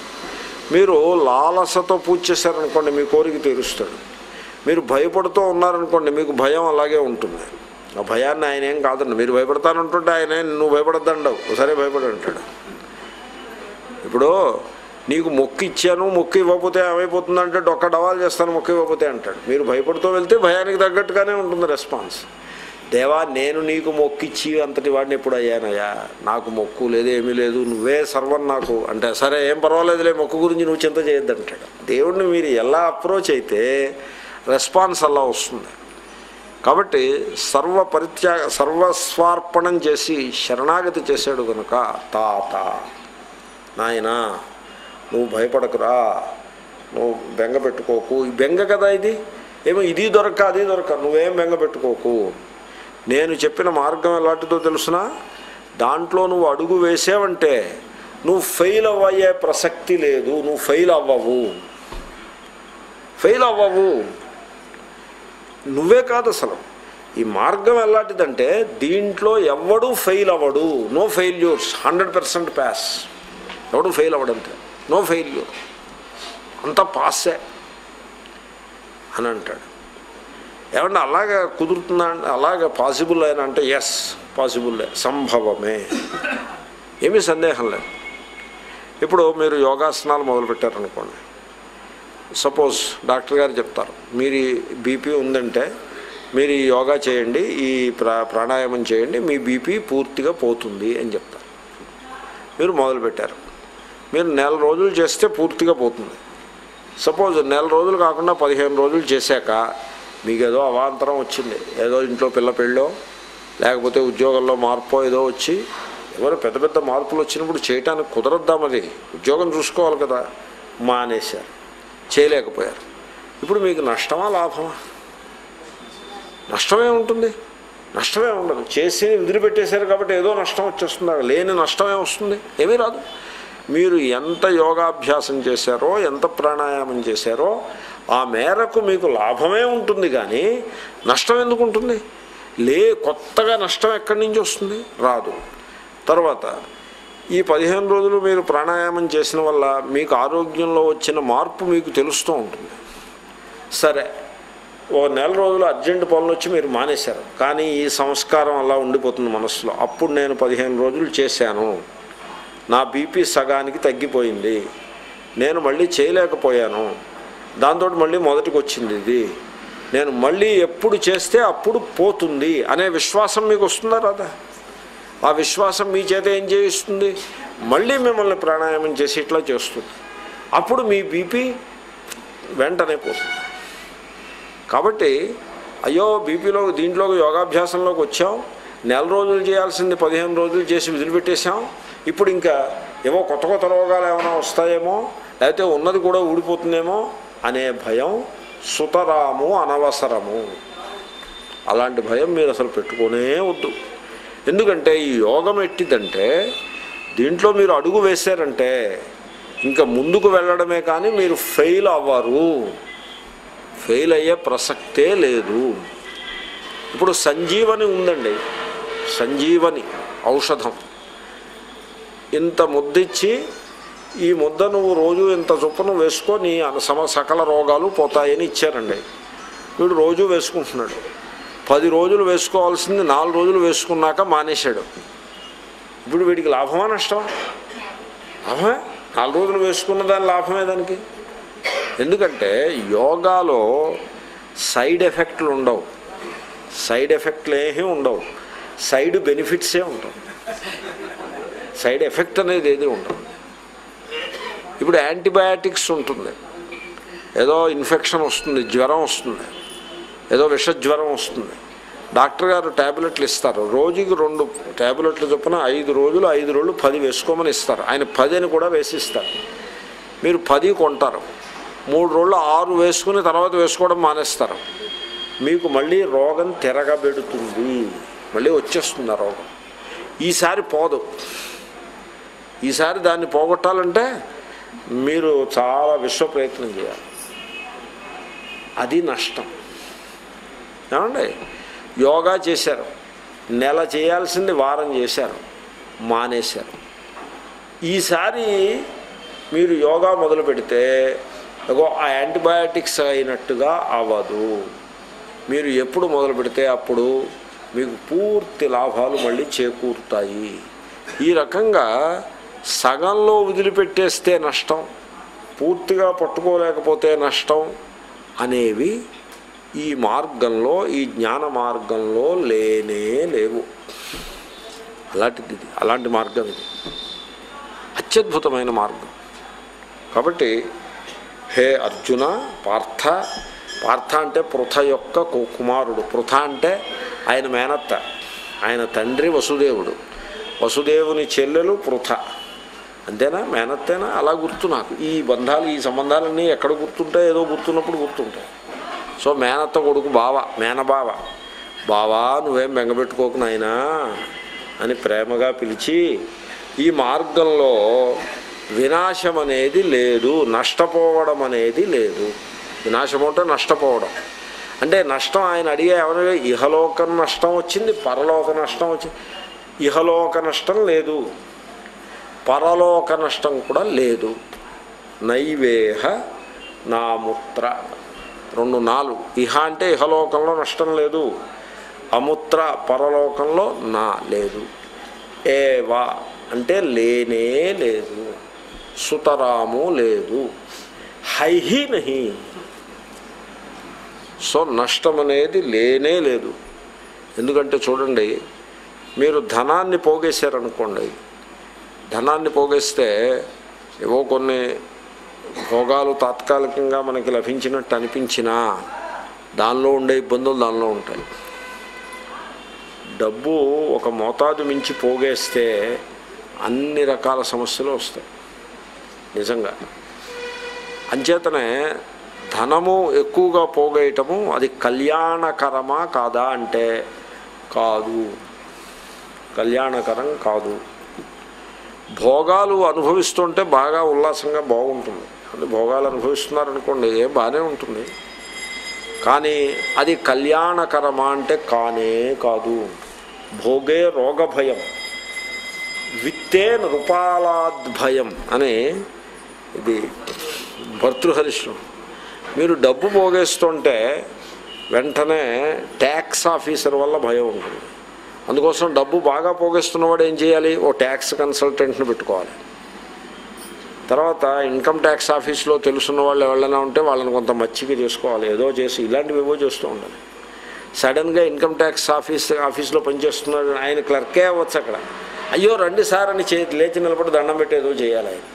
మీరు లాలసతో పూజ చేశారనుకోండి మీ కోరిక తీరుస్తాడు. మీరు భయపడుతూ ఉన్నారనుకోండి మీకు భయం అలాగే ఉంటుంది. ఆ భయాన్ని ఆయన ఏం కాదండి మీరు భయపడతానంటుంటే ఆయన నువ్వు భయపడద్దండవు సరే భయపడంటాడు ఇప్పుడు నీకు మొక్కు ఇచ్చాను మొక్కు ఇవ్వకపోతే ఏమైపోతుందంటే డొక్క డవాలు చేస్తాను మొక్కు ఇవ్వకపోతే అంటాడు. మీరు భయపడుతూ వెళ్తే భయానికి తగ్గట్టుగానే ఉంటుంది రెస్పాన్స్. దేవా నేను నీకు మొక్కిచ్చి అంతటి వాడిని ఎప్పుడు అయ్యానయ్యా? నాకు మొక్కు లేదు ఏమీ లేదు నువ్వే సర్వం నాకు అంటే సరే ఏం పర్వాలేదులే మొక్కు గురించి నువ్వు చింత చేయొద్దు అంటాడు దేవుడిని మీరు ఎలా అప్రోచ్ అయితే రెస్పాన్స్ అలా వస్తుంది. కాబట్టి సర్వ పరిత్యాగ సర్వస్వార్పణం చేసి శరణాగతి చేశాడు కనుక తాత నాయనా నువ్వు భయపడకురా. నువ్వు బెంగ పెట్టుకోకు. ఈ బెంగ కదా ఇది? ఏమో ఇది దొరక అది దొరక. నువ్వేం బెంగ పెట్టుకోకు. నేను చెప్పిన మార్గం ఎలాంటిదో తెలుసునా? దాంట్లో నువ్వు అడుగు వేసావంటే నువ్వు ఫెయిల్ అవ్వయ్యే ప్రసక్తి లేదు. నువ్వు ఫెయిల్ అవ్వవు. ఫెయిల్ అవ్వవు. నువ్వే కాదు అసలు. ఈ మార్గం ఎలాంటిదంటే దీంట్లో ఎవడు fail అవ్వడు. No failures. Hundred percent pass ఎవడు ఫెయిల్ అవ్వడంతే. నో ఫెయిల్యూర్ అంతా పాసే అని అంటాడు. ఏమంటే అలాగా కుదురుతుందా? అంటే అలాగా పాసిబుల్ అయినా అంటే ఎస్ పాసిబుల్లే సంభవమే. ఏమీ సందేహం లేదు. ఇప్పుడు మీరు యోగాసనాలు మొదలుపెట్టారనుకోండి. సపోజ్ డాక్టర్ గారు చెప్తారు మీరు బీపీ ఉందంటే మీరు ఈ యోగా చేయండి ఈ ప్రా ప్రాణాయామం చేయండి మీ బీపీ పూర్తిగా పోతుంది అని చెప్తారు. మీరు మొదలుపెట్టారు. మీరు నెల రోజులు చేస్తే పూర్తిగా పోతుంది. సపోజ్ నెల రోజులు కాకుండా పదిహేను రోజులు చేశాక మీకు ఏదో అవాంతరం వచ్చింది. ఏదో ఇంట్లో పిల్ల పెళ్ళో లేకపోతే ఉద్యోగంలో మార్పో ఏదో వచ్చి ఎవరు పెద్ద పెద్ద మార్పులు వచ్చినప్పుడు చేయటానికి కుదరద్దా మరి ఉద్యోగం చూసుకోవాలి కదా. మానేశారు. చేయలేకపోయారు. ఇప్పుడు మీకు నష్టమా లాభమా? నష్టమే ఉంటుంది. నష్టమే ఉండదు. చేసి వదిలిపెట్టేశారు కాబట్టి ఏదో నష్టం వచ్చేస్తుంది. లేని నష్టమే వస్తుంది. ఏమీ రాదు. మీరు ఎంత యోగాభ్యాసం చేశారో ఎంత ప్రాణాయామం చేశారో ఆ మేరకు మీకు లాభమే ఉంటుంది కానీ నష్టం ఎందుకు ఉంటుంది? లే కొత్తగా నష్టం ఎక్కడి నుంచి వస్తుంది? రాదు. తర్వాత ఈ పదిహేను రోజులు మీరు ప్రాణాయామం చేసిన వల్ల మీకు ఆరోగ్యంలో వచ్చిన మార్పు మీకు తెలుస్తూ ఉంటుంది. సరే ఓ నెల రోజులు అర్జెంటు పనులు వచ్చి మీరు మానేశారు. కానీ ఈ సంస్కారం అలా ఉండిపోతుంది మనసులో అప్పుడు నేను పదిహేను రోజులు చేశాను. నా బీపీ సగానికి తగ్గిపోయింది. నేను మళ్ళీ చేయలేకపోయాను. దాంతో మళ్ళీ మొదటికి వచ్చింది ఇది. నేను మళ్ళీ ఎప్పుడు చేస్తే అప్పుడు పోతుంది అనే విశ్వాసం మీకు వస్తుందా రాదా? ఆ విశ్వాసం మీ చేత ఏం చేయిస్తుంది? మళ్ళీ మిమ్మల్ని ప్రాణాయామం చేసి ఇట్లా చేస్తుంది. అప్పుడు మీ బీపీ వెంటనే పోతుంది. కాబట్టి అయ్యో బీపీలో దీంట్లో యోగాభ్యాసంలోకి వచ్చాం. నెల రోజులు చేయాల్సింది పదిహేను రోజులు చేసి వదిలిపెట్టేశాం ఇప్పుడు ఇంకా ఏవో కొత్త కొత్త రోగాలు ఏమైనా వస్తాయేమో లేకపోతే ఉన్నది కూడా ఊడిపోతుందేమో అనే భయం సుతరాము అనవసరము. అలాంటి భయం మీరు అసలు పెట్టుకునే వద్దు. ఎందుకంటే ఈ యోగం ఎట్టిదంటే దీంట్లో మీరు అడుగు వేశారంటే ఇంకా ముందుకు వెళ్ళడమే కానీ మీరు ఫెయిల్ అవ్వరు. ఫెయిల్ అయ్యే ప్రసక్తే లేదు. ఇప్పుడు సంజీవని ఉందండి. సంజీవని ఔషధం. ఇంత ముద్దిచ్చి ఈ ముద్ద నువ్వు రోజు ఇంత చొప్పున వేసుకొని సమ సకల రోగాలు పోతాయని ఇచ్చారండి. వీడు రోజు వేసుకుంటున్నాడు. పది రోజులు వేసుకోవాల్సింది నాలుగు రోజులు వేసుకున్నాక మానేశాడు. ఇప్పుడు వీడికి లాభమా నష్టం లాభమే నాలుగు రోజులు వేసుకున్న దాని లాభమే దానికి. ఎందుకంటే యోగాలో సైడ్ ఎఫెక్ట్లు ఉండవు. సైడ్ ఎఫెక్ట్లు ఏమీ ఉండవు. సైడ్ బెనిఫిట్సే ఉంటాయి. సైడ్ ఎఫెక్ట్ అనేది ఏది ఉండదు. ఇప్పుడు యాంటీబయాటిక్స్ ఉంటుంది. ఏదో ఇన్ఫెక్షన్ వస్తుంది జ్వరం వస్తుంది ఏదో విష జ్వరం వస్తుంది. డాక్టర్ గారు ట్యాబ్లెట్లు ఇస్తారు. రోజుకి రెండు ట్యాబ్లెట్లు చొప్పున ఐదు రోజులు ఐదు రోజులు పది వేసుకోమని ఇస్తారు. ఆయన పదిని కూడా వేసిస్తారు. మీరు పది కొంటారు. మూడు రోజులు ఆరు వేసుకుని తర్వాత వేసుకోవడం మానేస్తారు. మీకు మళ్ళీ రోగం తిరగబెడుతుంది. మళ్ళీ వచ్చేస్తుంది ఆ రోగం. ఈసారి పోదు. ఈసారి దాన్ని పోగొట్టాలంటే మీరు చాలా విశ్వ ప్రయత్నం చేయాలి. అది నష్టం. ఏమండి? యోగా చేశారు. నెల చేయాల్సింది వారం చేశారు. మానేశారు. ఈసారి మీరు యోగా మొదలు పెడితే అగో ఆ యాంటీబయాటిక్స్ అయినట్టుగా అవ్వదు. మీరు ఎప్పుడు మొదలు పెడితే అప్పుడు మీకు పూర్తి లాభాలు మళ్ళీ చేకూరుతాయి. ఈ రకంగా సగంలో వదిలిపెట్టేస్తే నష్టం పూర్తిగా పట్టుకోలేకపోతే నష్టం అనేవి ఈ మార్గంలో ఈ జ్ఞాన మార్గంలో లేనే లేవు. అలాంటిది ఇది అలాంటి మార్గం ఇది. అత్యద్భుతమైన మార్గం. కాబట్టి హే అర్జున పార్థ పార్థ అంటే పృథ యొక్క కు- కుమారుడు. పృథ అంటే ఆయన మేనత్త ఆయన తండ్రి వసుదేవుడు. వసుదేవుని చెల్లెలు పృథ. అంతేనా? మేనత్తేనా? అలా గుర్తు నాకు. ఈ బంధాలు ఈ సంబంధాలన్నీ ఎక్కడ గుర్తుంటాయి ఏదో గుర్తున్నప్పుడు గుర్తుంటాయి. సో మేనత్త కొడుకు బావ మేనబావ బావా. నువ్వేం బెంగపెట్టుకోకు నాయనా అని ప్రేమగా పిలిచి ఈ మార్గంలో వినాశం అనేది లేదు నష్టపోవడం అనేది లేదు. వినాశం అంటే నష్టపోవడం. అంటే నష్టం ఆయన అడిగే ఎవరు ఇహలోక నష్టం వచ్చింది పరలోక నష్టం వచ్చింది ఇహలోక నష్టం లేదు. పరలోక నష్టం కూడా లేదు. నైవేహ నాముత్ర. రెండు నాలుగు. ఇహ అంటే ఇహలోకంలో నష్టం లేదు. అముత్ర పరలోకంలో నా లేదు. ఏవా అంటే లేనే లేదు. సుతరాము లేదు. హైహి నహి. సో నష్టం అనేది లేనే లేదు. ఎందుకంటే చూడండి మీరు ధనాన్ని పోగేశారనుకోండి ధనాన్ని పోగేస్తే ఏవో కొన్ని భోగాలు తాత్కాలికంగా మనకి లభించినట్టు అనిపించినా దానిలో ఉండే ఇబ్బందులు దానిలో ఉంటాయి. డబ్బు ఒక మోతాదు మించి పోగేస్తే అన్ని రకాల సమస్యలు వస్తాయి. నిజంగా. అంచేతనే ధనము ఎక్కువగా పోగేయటము అది కళ్యాణకరమా కాదా అంటే కాదు. కళ్యాణకరం కాదు. భోగాలు అనుభవిస్తుంటే బాగా ఉల్లాసంగా బాగుంటుంది. అంటే భోగాలు అనుభవిస్తున్నారనుకోండి ఏం బాగానే ఉంటుంది. కానీ అది కళ్యాణకరమా అంటే కానే కాదు. భోగే రోగ భయం విత్తే నృపాలాద్భయం అని ఇది భర్తృహరిశ్రం మీరు డబ్బు పోగేస్తుంటే వెంటనే ట్యాక్స్ ఆఫీసర్ వల్ల భయం ఉంటుంది. అందుకోసం డబ్బు బాగా పోగేస్తున్నవాడు ఏం చేయాలి? ఓ ట్యాక్స్ కన్సల్టెంట్ని పెట్టుకోవాలి. తర్వాత ఇన్కమ్ ట్యాక్స్ ఆఫీస్లో తెలుసున్న వాళ్ళు ఎవరైనా ఉంటే వాళ్ళని కొంత మచ్చిక చేసుకోవాలి. ఏదో చేసి ఇలాంటివి ఏవో చేస్తూ ఉండాలి. సడన్గా ఇన్కమ్ ట్యాక్స్ ఆఫీస్ ఆఫీస్లో పనిచేస్తున్నాడు ఆయన క్లర్కే అవ్వచ్చు అక్కడ. అయ్యో రండి సార్ అని చే లేచి నిలబడి దండం పెట్టి ఏదో చేయాలి ఆయన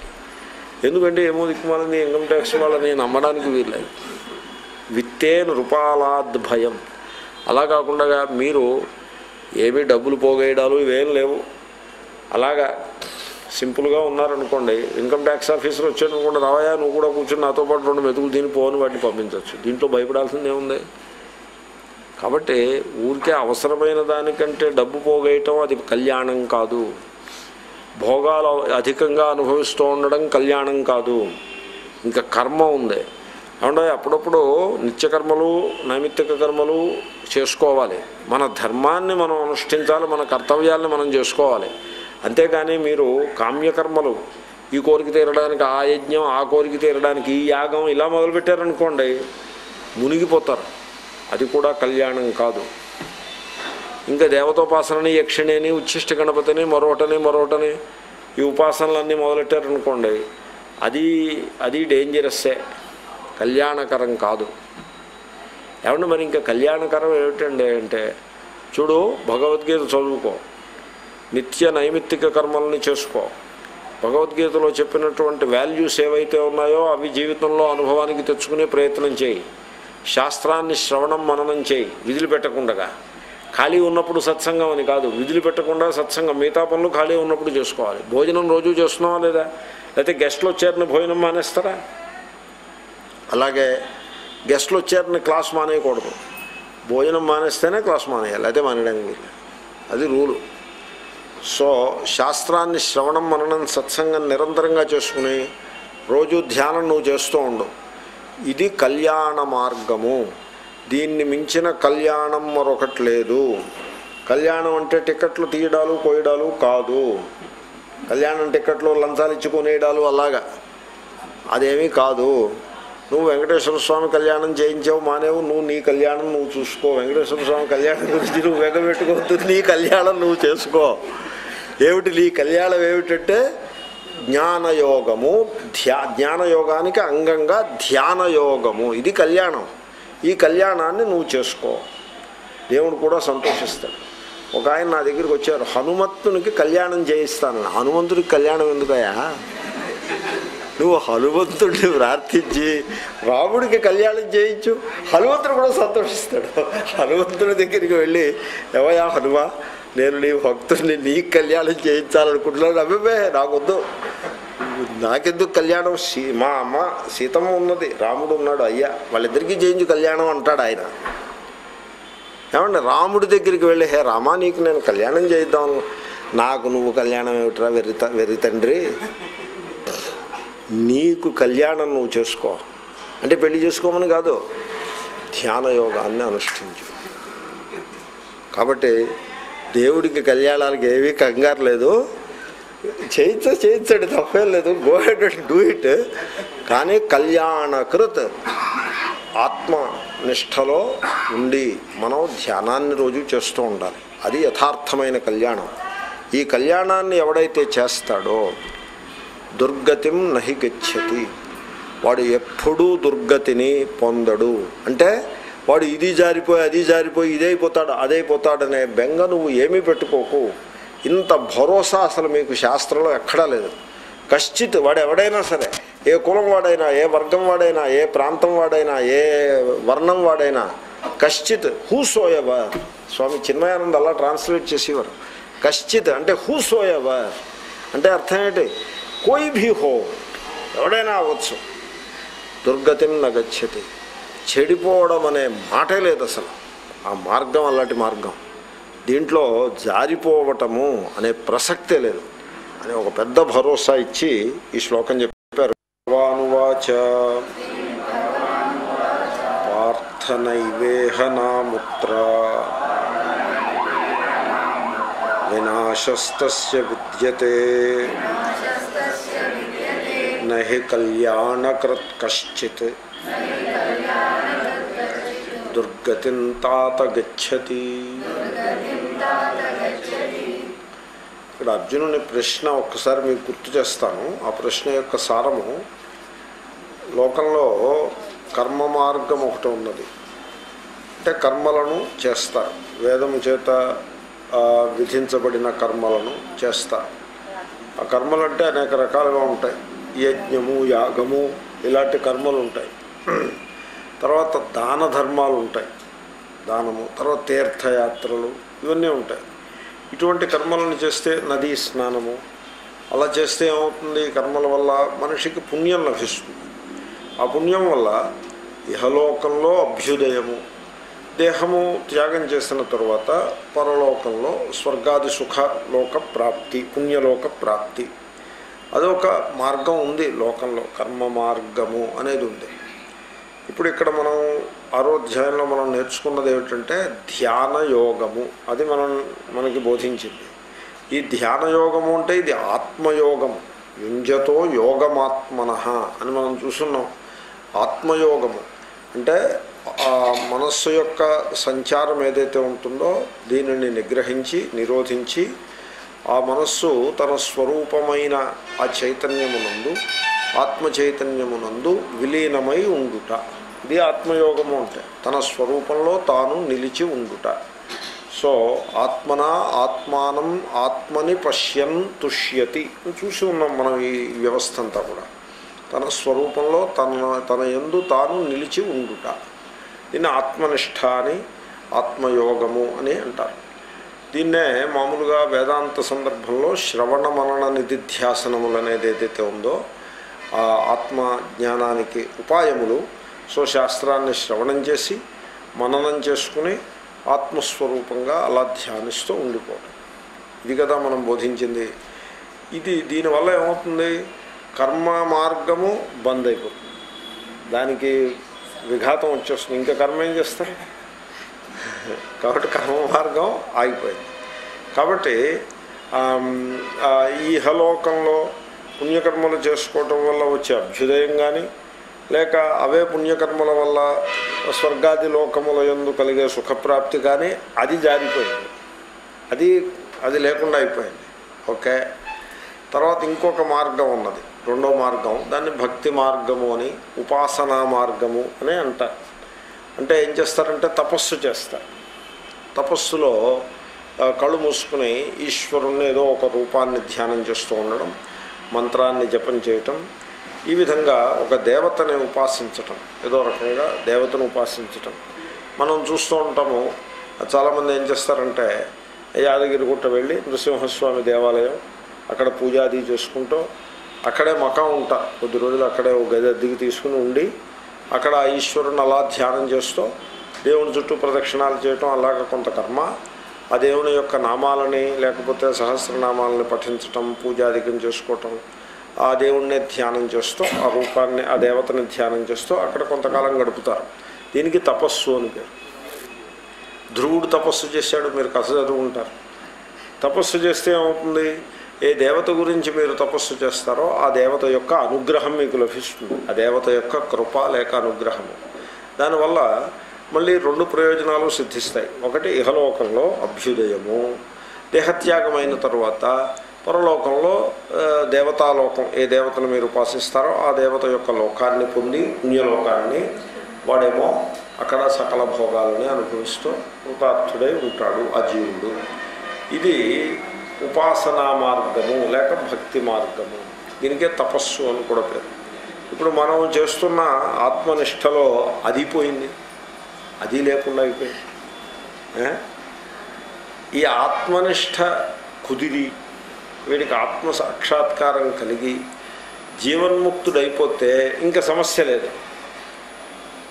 ఎందుకంటే ఏమో దిక్కుమాలని ఇన్కమ్ ట్యాక్స్ వాళ్ళని నమ్మడానికి వీల్లేదు. విత్తేను రూపాలాద్ భయం. అలా కాకుండా మీరు ఏమీ డబ్బులు పోగేయడాలు ఇవేం లేవు. అలాగా సింపుల్గా ఉన్నారనుకోండి ఇన్కమ్ ట్యాక్స్ ఆఫీసర్ వచ్చాడు అనుకోండి రావయా నువ్వు కూడా కూర్చొని నాతో పాటు రెండు మెతుకులు దీని పోని వాటిని పంపించవచ్చు. దీంట్లో భయపడాల్సింది కాబట్టి ఊరికే అవసరమైన దానికంటే డబ్బు పోగేయటం అది కళ్యాణం కాదు. భోగాలు అధికంగా అనుభవిస్తూ ఉండడం కళ్యాణం కాదు. ఇంకా కర్మ ఉంది. ఏమంటే అప్పుడప్పుడు నిత్యకర్మలు నైమిత్తిక కర్మలు చేసుకోవాలి. మన ధర్మాన్ని మనం అనుష్ఠించాలి మన కర్తవ్యాలను మనం చేసుకోవాలి. అంతేగాని మీరు కామ్యకర్మలు ఈ కోరిక తీరడానికి ఆ యజ్ఞం ఆ కోరిక తీరడానికి ఈ యాగం ఇలా మొదలుపెట్టారనుకోండి మునిగిపోతారు. అది కూడా కళ్యాణం కాదు. ఇంకా దేవతోపాసనని యక్షిణిని ఉచ్ఛిష్ట గణపతిని మరొకటని మరొకటని ఈ ఉపాసనలన్నీ మొదలెట్టారనుకోండి అది అది డేంజరస్సే కళ్యాణకరం కాదు. ఏమన్నా మరి ఇంకా కళ్యాణకరం ఏమిటండి అంటే చూడు భగవద్గీత చదువుకో. నిత్య నైమిత్తిక కర్మల్ని చేసుకో. భగవద్గీతలో చెప్పినటువంటి వాల్యూస్ ఏవైతే ఉన్నాయో అవి జీవితంలో అనుభవానికి తెచ్చుకునే ప్రయత్నం చేయి. శాస్త్రాన్ని శ్రవణం మననం చేయి. విధులు పెట్టకుండా ఖాళీ ఉన్నప్పుడు సత్సంగం అని కాదు. విధులు పెట్టకుండా సత్సంగం. మిగతా పనులు ఖాళీ ఉన్నప్పుడు చేసుకోవాలి. భోజనం రోజు చేస్తున్నావా లేదా? లేకపోతే గెస్ట్లు వచ్చారని భోజనం మానేస్తారా? అలాగే గెస్ట్లు వచ్చారని క్లాస్ మానేయకూడదు. భోజనం మానేస్తేనే క్లాస్ మానేయాలి అయితే మానేయడానికి వీలు. అది రూలు. సో శాస్త్రాన్ని శ్రవణం మననం సత్సంగం నిరంతరంగా చేసుకుని రోజు ధ్యానం నువ్వు చేస్తూ ఉండు. ఇది కళ్యాణ మార్గము. దీన్ని మించిన కళ్యాణం మరొకటి లేదు. కళ్యాణం అంటే టికెట్లు తీయడాలు కోయడాలు కాదు. కళ్యాణం టికెట్లు లంచాలు ఇచ్చి కొనేయడాలు అలాగా. అదేమీ కాదు. నువ్వు వెంకటేశ్వర స్వామి కళ్యాణం చేయించావు మానేవు నువ్వు నీ కళ్యాణం నువ్వు చూసుకో. వెంకటేశ్వర స్వామి కళ్యాణం గురించి నువ్వు వెగబెట్టుకోవద్దు నీ కళ్యాణం నువ్వు చేసుకో. ఏమిటి నీ కళ్యాణం ఏమిటంటే జ్ఞానయోగము ధ్యా జ్ఞానయోగానికి అంగంగా ధ్యానయోగము. ఇది కళ్యాణం. ఈ కళ్యాణాన్ని నువ్వు చేసుకో. దేవుడు కూడా సంతోషిస్తాడు. ఒక ఆయన నా దగ్గరికి వచ్చారు హనుమంతునికి కళ్యాణం చేయిస్తాను హనుమంతుడికి కళ్యాణం ఎందుకయా నువ్వు హనుమంతుడిని ప్రార్థించి రాముడికి కళ్యాణం చేయించు. హనుమంతుడు కూడా సంతోషిస్తాడు. హనుమంతుడి దగ్గరికి వెళ్ళి ఎవయా హనుమా నేను నీ భక్తుడిని నీకు కళ్యాణం చేయించాలనుకుంటున్నాను. అభిమే నాకొద్దు. నాకెందుకు కళ్యాణం? సీ మా అమ్మ సీతమ్మ ఉన్నది. రాముడు ఉన్నాడు. అయ్యా వాళ్ళిద్దరికీ చేయించు కళ్యాణం అంటాడు ఆయన. ఏమంటే రాముడి దగ్గరికి వెళ్ళి హే రామా నీకు నేను కళ్యాణం చేద్దాం నాకు నువ్వు కళ్యాణం ఏమిట్రా? వెర్రి త- వెర్రి తండ్రి. నీకు కళ్యాణం నువ్వు చేసుకో. అంటే పెళ్ళి చేసుకోమని కాదు ధ్యాన యోగాన్ని అనుష్ఠించు. కాబట్టి దేవుడికి కళ్యాణాలకి ఏమీ కంగారు లేదు. చేయించ చేయించండి తప్పేం లేదు. Go ahead and do it కానీ కళ్యాణకృత్ ఆత్మ నిష్టలో ఉండి మనం ధ్యానాన్ని రోజు చేస్తూ ఉండాలి. అది యథార్థమైన కళ్యాణం. ఈ కళ్యాణాన్ని ఎవడైతే చేస్తాడో దుర్గతిం నహి గచ్చతి. వాడు ఎప్పుడూ దుర్గతిని పొందడు. అంటే వాడు ఇది జారిపోయి అది జారిపోయి ఇదైపోతాడు అదైపోతాడనే బెంగ నువ్వు ఏమీ పెట్టుకోకు. ఇంత భరోసా అసలు మీకు శాస్త్రంలో ఎక్కడా లేదు. కశ్చిత్ వాడు ఎవడైనా సరే ఏ కులం వాడైనా ఏ వర్గం వాడైనా ఏ ప్రాంతం వాడైనా ఏ వర్ణం వాడైనా కశ్చిత్ హూసోయవర్ స్వామి చిన్మయానంద్ అలా ట్రాన్స్లేట్ చేసేవారు. కశ్చిత్ అంటే హూసోయవర్ అంటే అర్థం ఏంటి? కోయి భీ హో ఎవడైనా అవ్వచ్చు. దుర్గతిని నగచ్చతి చెడిపోవడం అనే మాటే లేదు అసలు. ఆ మార్గం అలాంటి మార్గం. దీంట్లో జారిపోవటము అనే ప్రసక్తే లేదు. అని ఒక పెద్ద భరోసా ఇచ్చి ఈ శ్లోకం చెప్పారు. వానువాచ పార్థనైవేహ నాముత్ర వినాశస్తస్య విద్యతే. నహి కళ్యాణకృత్ కశ్చిత్ దుర్గతిం తాత గచ్చతి. ఇక్కడ అర్జునుని ప్రశ్న ఒక్కసారి మీకు గుర్తు చేస్తాను. ఆ ప్రశ్న యొక్క సారము లోకంలో కర్మ మార్గం ఒకటి ఉన్నది. అంటే కర్మలను చేస్తారు. వేదము చేత విధించబడిన కర్మలను చేస్తారు. ఆ కర్మలు అంటే అనేక రకాలుగా ఉంటాయి. యజ్ఞము యాగము ఇలాంటి కర్మలు ఉంటాయి. తర్వాత దాన ధర్మాలు ఉంటాయి. దానము తర్వాత తీర్థయాత్రలు ఇవన్నీ ఉంటాయి. ఇటువంటి కర్మలను చేస్తే నదీ స్నానము అలా చేస్తే ఏమవుతుంది? ఈ కర్మల వల్ల మనిషికి పుణ్యం లభిస్తుంది. ఆ పుణ్యం వల్ల ఇహలోకంలో అభ్యుదయము దేహము త్యాగం చేసిన తరువాత పరలోకంలో స్వర్గాది సుఖ లోక ప్రాప్తి పుణ్యలోక ప్రాప్తి అదొక మార్గం ఉంది లోకంలో కర్మ మార్గము అనేది ఉంది. ఇప్పుడు ఇక్కడ మనం ఆరో అధ్యాయంలో మనం నేర్చుకున్నది ఏమిటంటే ధ్యాన యోగము. అది మనం మనకి బోధించింది. ఈ ధ్యాన యోగము అంటే ఇది ఆత్మయోగం. యుంజతో యోగమాత్మన అని మనం చూస్తున్నాం. ఆత్మయోగము అంటే ఆ మనస్సు యొక్క సంచారం ఏదైతే ఉంటుందో దీనిని నిగ్రహించి నిరోధించి ఆ మనస్సు తన స్వరూపమైన ఆ చైతన్యమునందు ఆత్మ చైతన్యమునందు విలీనమై ఉండుట. ఇది ఆత్మయోగము అంటే తన స్వరూపంలో తాను నిలిచి ఉండుట. సో ఆత్మన ఆత్మానం ఆత్మని పశ్యన్ తుష్యతి చూసి ఉన్నాం మనం ఈ వ్యవస్థ అంతా కూడా. తన స్వరూపంలో తన తన ఎందు తాను నిలిచి ఉండుట. దీన్ని ఆత్మనిష్ట అని ఆత్మయోగము అని అంటారు. దీన్నే మామూలుగా వేదాంత సందర్భంలో శ్రవణ మనన నిధిధ్యాసనములు అనేది ఏదైతే ఉందో ఆ ఆత్మ జ్ఞానానికి ఉపాయములు సో శాస్త్రాన్ని శ్రవణం చేసి మననం చేసుకుని ఆత్మస్వరూపంగా అలా ధ్యానిస్తూ ఉండిపోవడం ఇది కదా మనం బోధించింది. ఇది దీనివల్ల ఏమవుతుంది? కర్మ మార్గము బంద్ అయిపోతుంది. దానికి విఘాతం వచ్చేస్తుంది. ఇంకా కర్మ ఏం చేస్తారు కాబట్టి కర్మ మార్గం ఆగిపోయింది. కాబట్టి ఈ హలోకంలో పుణ్యకర్మలు చేసుకోవటం వల్ల వచ్చే అభ్యుదయం కానీ లేక అవే పుణ్యకర్మల వల్ల స్వర్గాది లోకముల యందు కలిగే సుఖప్రాప్తి కానీ అది జారిపోయింది. అది అది లేకుండా అయిపోయింది. ఓకే? తర్వాత ఇంకొక మార్గం ఉన్నది. రెండో మార్గం దాన్ని భక్తి మార్గము అని ఉపాసనా మార్గము అని అంటారు. అంటే ఏం చేస్తారంటే తపస్సు చేస్తారు. తపస్సులో కళ్ళు మూసుకుని ఈశ్వరుణ్ణి ఏదో ఒక రూపాన్ని ధ్యానం చేస్తూ ఉండడం మంత్రాన్ని జపం చేయటం ఈ విధంగా ఒక దేవతని ఉపాసించటం ఏదో రకంగా దేవతను ఉపాసించటం. మనం చూస్తూ ఉంటాము చాలామంది ఏం చేస్తారంటే యాదగిరి గుట్ట వెళ్ళి నృసింహస్వామి దేవాలయం అక్కడ పూజాది చేసుకుంటూ అక్కడే మకం ఉంటా కొద్ది రోజులు అక్కడే ఒక గది అద్దెకి తీసుకుని ఉండి అక్కడ ఈశ్వరుని అలా ధ్యానం చేస్తూ దేవుని చుట్టూ ప్రదక్షిణాలు చేయటం అలాగ కొంత కర్మ. ఆ దేవుని యొక్క నామాలని లేకపోతే సహస్రనామాలని పఠించటం పూజాధికం చేసుకోవటం ఆ దేవుణ్ణి ధ్యానం చేస్తూ ఆ రూపాన్ని ఆ దేవతని ధ్యానం చేస్తూ అక్కడ కొంతకాలం గడుపుతారు. దీనికి తపస్సు అని పేరు. ధ్రువుడు తపస్సు చేశాడు మీరు కథ చదువుకుంటారు. తపస్సు చేస్తే ఏమవుతుంది? ఏ దేవత గురించి మీరు తపస్సు చేస్తారో ఆ దేవత యొక్క అనుగ్రహం మీకు లభిస్తుంది. ఆ దేవత యొక్క కృప లేక అనుగ్రహము. దానివల్ల మళ్ళీ రెండు ప్రయోజనాలు సిద్ధిస్తాయి. ఒకటి ఇహలోకంలో అభ్యుదయము దేహత్యాగమైన తరువాత పరలోకంలో దేవతాలోకం ఏ దేవతను మీరు ఉపాసిస్తారో ఆ దేవత యొక్క లోకాన్ని పొంది పుణ్యలోకాన్ని వాడేమో అక్కడ సకల భోగాలని అనుభవిస్తూ కృతార్థుడై ఉంటాడు ఆ జీవుడు. ఇది ఉపాసనా మార్గము లేక భక్తి మార్గము. దీనికే తపస్సు అని కూడా పేరు. ఇప్పుడు మనం చేస్తున్న ఆత్మనిష్టలో అది పోయింది. అది లేకుండా అయిపోయింది. ఈ ఆత్మనిష్ట కుదిరి వీడికి ఆత్మ సాక్షాత్కారం కలిగి జీవన్ముక్తుడైపోతే ఇంకా సమస్య లేదు.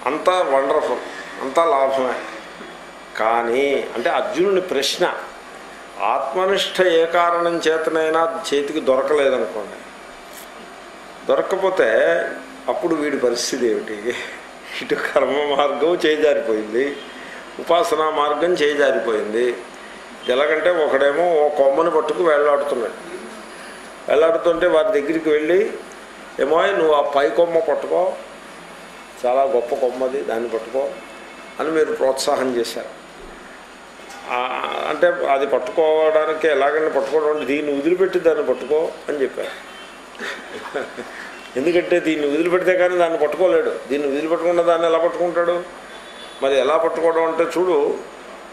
అంతా వండర్ఫుల్ అంతా లాభమే. కానీ అంటే అర్జునుని ప్రశ్న ఆత్మనిష్ట ఏ కారణం చేతనైనా చేతికి దొరకలేదనుకోండి. దొరకకపోతే అప్పుడు వీడి పరిస్థితి ఏమిటి? ఇటు కర్మ మార్గం చేజారిపోయింది ఉపాసనా మార్గం చేజారిపోయింది. ఎలాగంటే ఒకడేమో ఓ కొమ్మని పట్టుకు వెళ్ళాడుతున్నాడు. వెళ్ళాడుతుంటే వారి దగ్గరికి వెళ్ళి ఏమో నువ్వు ఆ పై కొమ్మ పట్టుకో చాలా గొప్ప కొమ్మది దాన్ని పట్టుకో అని మీరు ప్రోత్సాహం చేశారు. అంటే అది పట్టుకోవడానికి ఎలాగైనా పట్టుకోవడం అంటే దీన్ని వదిలిపెట్టి దాన్ని పట్టుకో అని చెప్పారు. ఎందుకంటే దీన్ని వదిలిపెడితే కానీ దాన్ని పట్టుకోలేడు. దీన్ని వదిలిపెట్టకుండా దాన్ని ఎలా పట్టుకుంటాడు? మరి ఎలా పట్టుకోవడం అంటే చూడు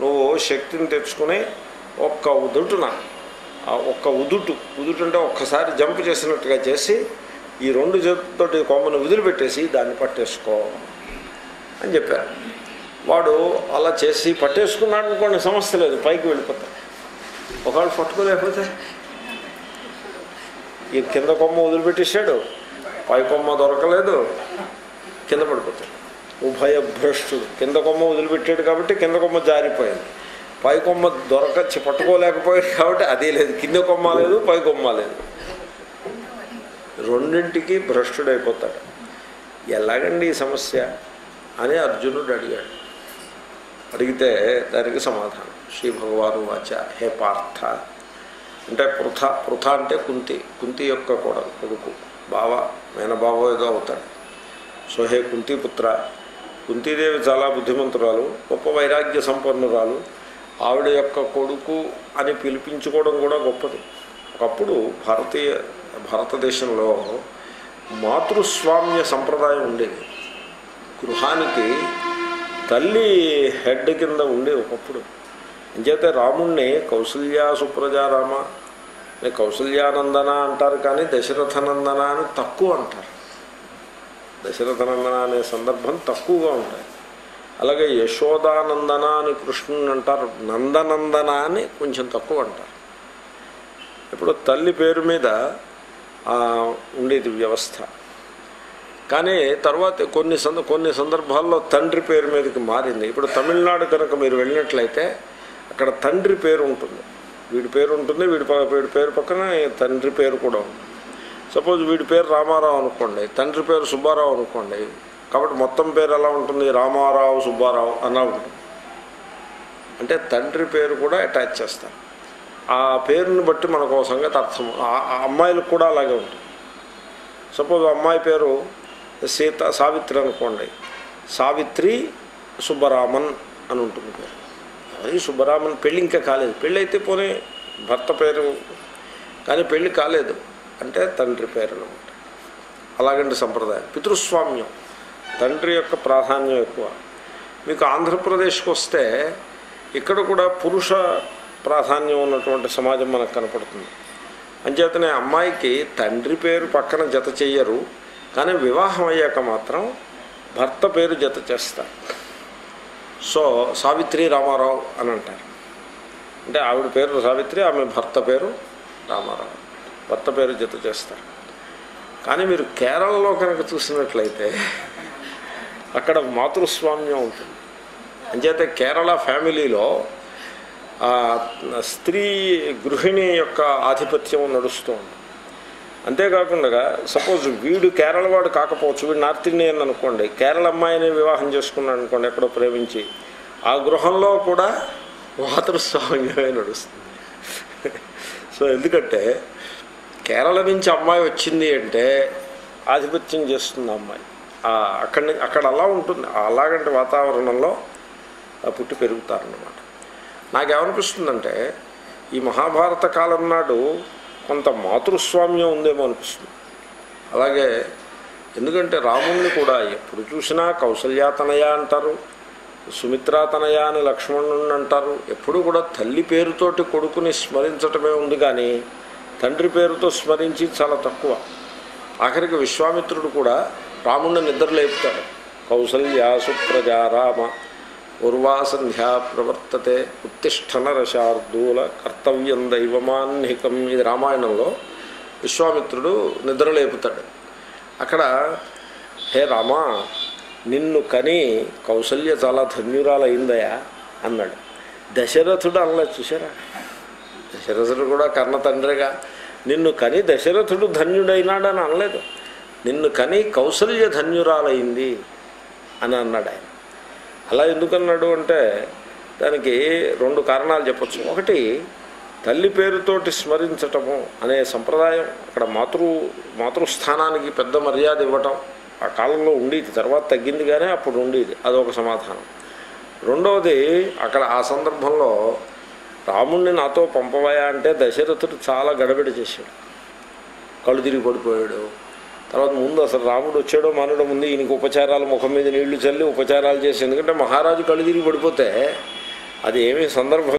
నువ్వు శక్తిని తెచ్చుకుని ఒక్క ఉదుటున ఒక్క ఉదుటు ఉదుటు అంటే ఒక్కసారి జంప్ చేసినట్టుగా చేసి ఈ రెండు చేతులతోటి కొమ్మను వదిలిపెట్టేసి దాన్ని పట్టేసుకో అని చెప్పారు. వాడు అలా చేసి పట్టేసుకున్నాడు అనుకోండి సమస్య లేదు పైకి వెళ్ళిపోతాడు ఒకవేళ పట్టుకోలేకపోతే ఈ కింద కొమ్మ వదిలిపెట్టేశాడు పై కొమ్మ దొరకలేదు కింద పడిపోతాడు. ఉభయ భ్రష్టుడు. కింద కొమ్మ వదిలిపెట్టాడు కాబట్టి కింద కొమ్మ జారిపోయింది. పై కొమ్మ దొరక పట్టుకోలేకపోయాడు కాబట్టి అదే లేదు. కింద కొమ్మ లేదు పై కొమ్మ లేదు. రెండింటికి భ్రష్టుడైపోతాడు. ఎలాగండి ఈ సమస్య అని అర్జునుడు అడిగాడు. అడిగితే దానికి సమాధానం. శ్రీ భగవాను వాచ హే పార్థ. అంటే పృథ పృథ అంటే కుంతి కుంతి యొక్క కూడా కొడుకు బావ మేనబావ ఏదో అవుతాడు. సో హే కుంతిపుత్ర కుంతీదేవి చాలా బుద్ధిమంతురాలు గొప్ప వైరాగ్య సంపన్నురాలు. ఆవిడ యొక్క కొడుకు అని పిలిపించుకోవడం కూడా గొప్పది. ఒకప్పుడు భారతీయ భారతదేశంలో మాతృస్వామ్య సంప్రదాయం ఉండేది. గృహానికి తల్లి హెడ్ కింద ఉండే ఒకప్పుడు. అంచేతే రాముణ్ణి కౌసల్య సుప్రజారామ కౌసల్యానందన అంటారు కానీ దశరథనందన అని తక్కువ అంటారు. దశరథనందన అనే సందర్భం తక్కువగా ఉంటాయి. అలాగే యశోదానందన అని కృష్ణుని అంటారు నందనందన అని కొంచెం తక్కువ అంటారు. ఇప్పుడు తల్లి పేరు మీద ఉండేది వ్యవస్థ. కానీ తర్వాత కొన్ని సంద కొన్ని సందర్భాల్లో తండ్రి పేరు మీదకి మారింది. ఇప్పుడు తమిళనాడు కనుక మీరు వెళ్ళినట్లయితే అక్కడ తండ్రి పేరు ఉంటుంది. వీడి పేరు ఉంటుంది వీడి వీడి పేరు పక్కన తండ్రి పేరు కూడా ఉంది సపోజ్ వీడి పేరు రామారావు అనుకోండి తండ్రి పేరు సుబ్బారావు అనుకోండి కాబట్టి మొత్తం పేరు ఎలా ఉంటుంది? రామారావు సుబ్బారావు అలా ఉంటుంది. అంటే తండ్రి పేరు కూడా అటాచ్ చేస్తారు. ఆ పేరుని బట్టి మనకు ఒక సంగతి అర్థం ఆ- అమ్మాయిలకు కూడా అలాగే ఉంటుంది. సపోజ్ అమ్మాయి పేరు సీత సావిత్రి అనుకోండి. సావిత్రి సుబ్బరామన్ అని ఉంటుంది పేరు. అది సుబ్బరామన్ పెళ్ళి ఇంకా కాలేదు. పెళ్ళి అయితే పోనీ భర్త పేరు కానీ పెళ్ళి కాలేదు. అంటే తండ్రి పేరు అనమాట అలాగంటే సంప్రదాయం. పితృస్వామ్యం. తండ్రి యొక్క ప్రాధాన్యం ఎక్కువ. మీకు ఆంధ్రప్రదేశ్కి వస్తే ఇక్కడ కూడా పురుష ప్రాధాన్యం ఉన్నటువంటి సమాజం మనకు కనపడుతుంది. అంచేతనే అమ్మాయికి తండ్రి పేరు పక్కన జత చెయ్యరు. కానీ వివాహం అయ్యాక మాత్రం భర్త పేరు జత చేస్తారు. సో సావిత్రి రామారావు అని అంటారు. అంటే ఆవిడ పేరు సావిత్రి ఆమె భర్త పేరు రామారావు. భర్త పేరు జత చేస్తారు. కానీ మీరు కేరళలో కనుక చూసినట్లయితే అక్కడ మాతృస్వామ్యం ఉంటుంది. అంచేతే కేరళ ఫ్యామిలీలో స్త్రీ గృహిణి యొక్క ఆధిపత్యం నడుస్తూ ఉంటుంది. అంతేకాకుండా సపోజ్ వీడు కేరళ వాడు కాకపోవచ్చు వీడు నార్త్ ఇండియన్ అనుకోండి కేరళ అమ్మాయిని వివాహం చేసుకున్నాడు అనుకోండి ఎక్కడో ప్రేమించి ఆ గృహంలో కూడా వాతృస్వామ్యమే నడుస్తుంది. సో ఎందుకంటే కేరళ నుంచి అమ్మాయి వచ్చింది అంటే ఆధిపత్యం చేస్తుంది అమ్మాయి. అక్కడి అక్కడ అలా ఉంటుంది. అలాగంటి వాతావరణంలో ఆ పుట్టి పెరుగుతారన్నమాట. నాకేమనిపిస్తుందంటే ఈ మహాభారత కాలం నాడు కొంత మాతృస్వామ్యం ఉందేమో అనిపిస్తుంది. అలాగే ఎందుకంటే రాముణ్ణి కూడా ఎప్పుడు చూసినా కౌసల్యాతనయ అంటారు సుమిత్రాతనయ అని లక్ష్మణుని అంటారు ఎప్పుడు కూడా తల్లి పేరుతోటి కొడుకుని స్మరించటమే ఉంది కానీ తండ్రి పేరుతో స్మరించి చాలా తక్కువ. ఆఖరికి విశ్వామిత్రుడు కూడా రాముణ్ణి నిద్రలేపుతాడు. కౌసల్యా సుప్రజా రామ ఉర్వాసంధ్యా ప్రవర్తతే ఉత్తిష్టన రశార్దూల కర్తవ్యం దైవమాన్హికం ఇది రామాయణంలో విశ్వామిత్రుడు నిద్రలేపుతాడు. అక్కడ హే రామా నిన్ను కని కౌసల్య చాలా ధన్యురాలయ్యిందయా అన్నాడు. దశరథుడు అనలేదు చూసారా దశరథుడు కూడా కర్ణ తండ్రిగా. నిన్ను కని దశరథుడు ధన్యుడైనాడని అనలేదు. నిన్ను కని కౌసల్య ధన్యురాలైంది అని అన్నాడు ఆయన అలా ఎందుకన్నాడు అంటే దానికి రెండు కారణాలు చెప్పచ్చు. ఒకటి తల్లి పేరుతోటి స్మరించటము అనే సంప్రదాయం అక్కడ మాతృ మాతృస్థానానికి పెద్ద మర్యాద ఇవ్వటం ఆ కాలంలో ఉండేది. తర్వాత తగ్గింది కానీ అప్పుడు ఉండేది. అదొక సమాధానం. రెండవది అక్కడ ఆ సందర్భంలో రాముణ్ణి నాతో పంపవయా అంటే దశరథుడు చాలా గడబిడ చేశాడు. కళ్ళు తిరిగి పడిపోయాడు. తర్వాత ముందు అసలు రాముడు వచ్చాడో మానడో ముందు ఈయనకి ఉపచారాలు ముఖం మీద నీళ్ళు చల్లి ఉపచారాలు చేసి ఎందుకంటే మహారాజు కళ్ళు తిరిగి పడిపోతే అది ఏమీ సందర్భం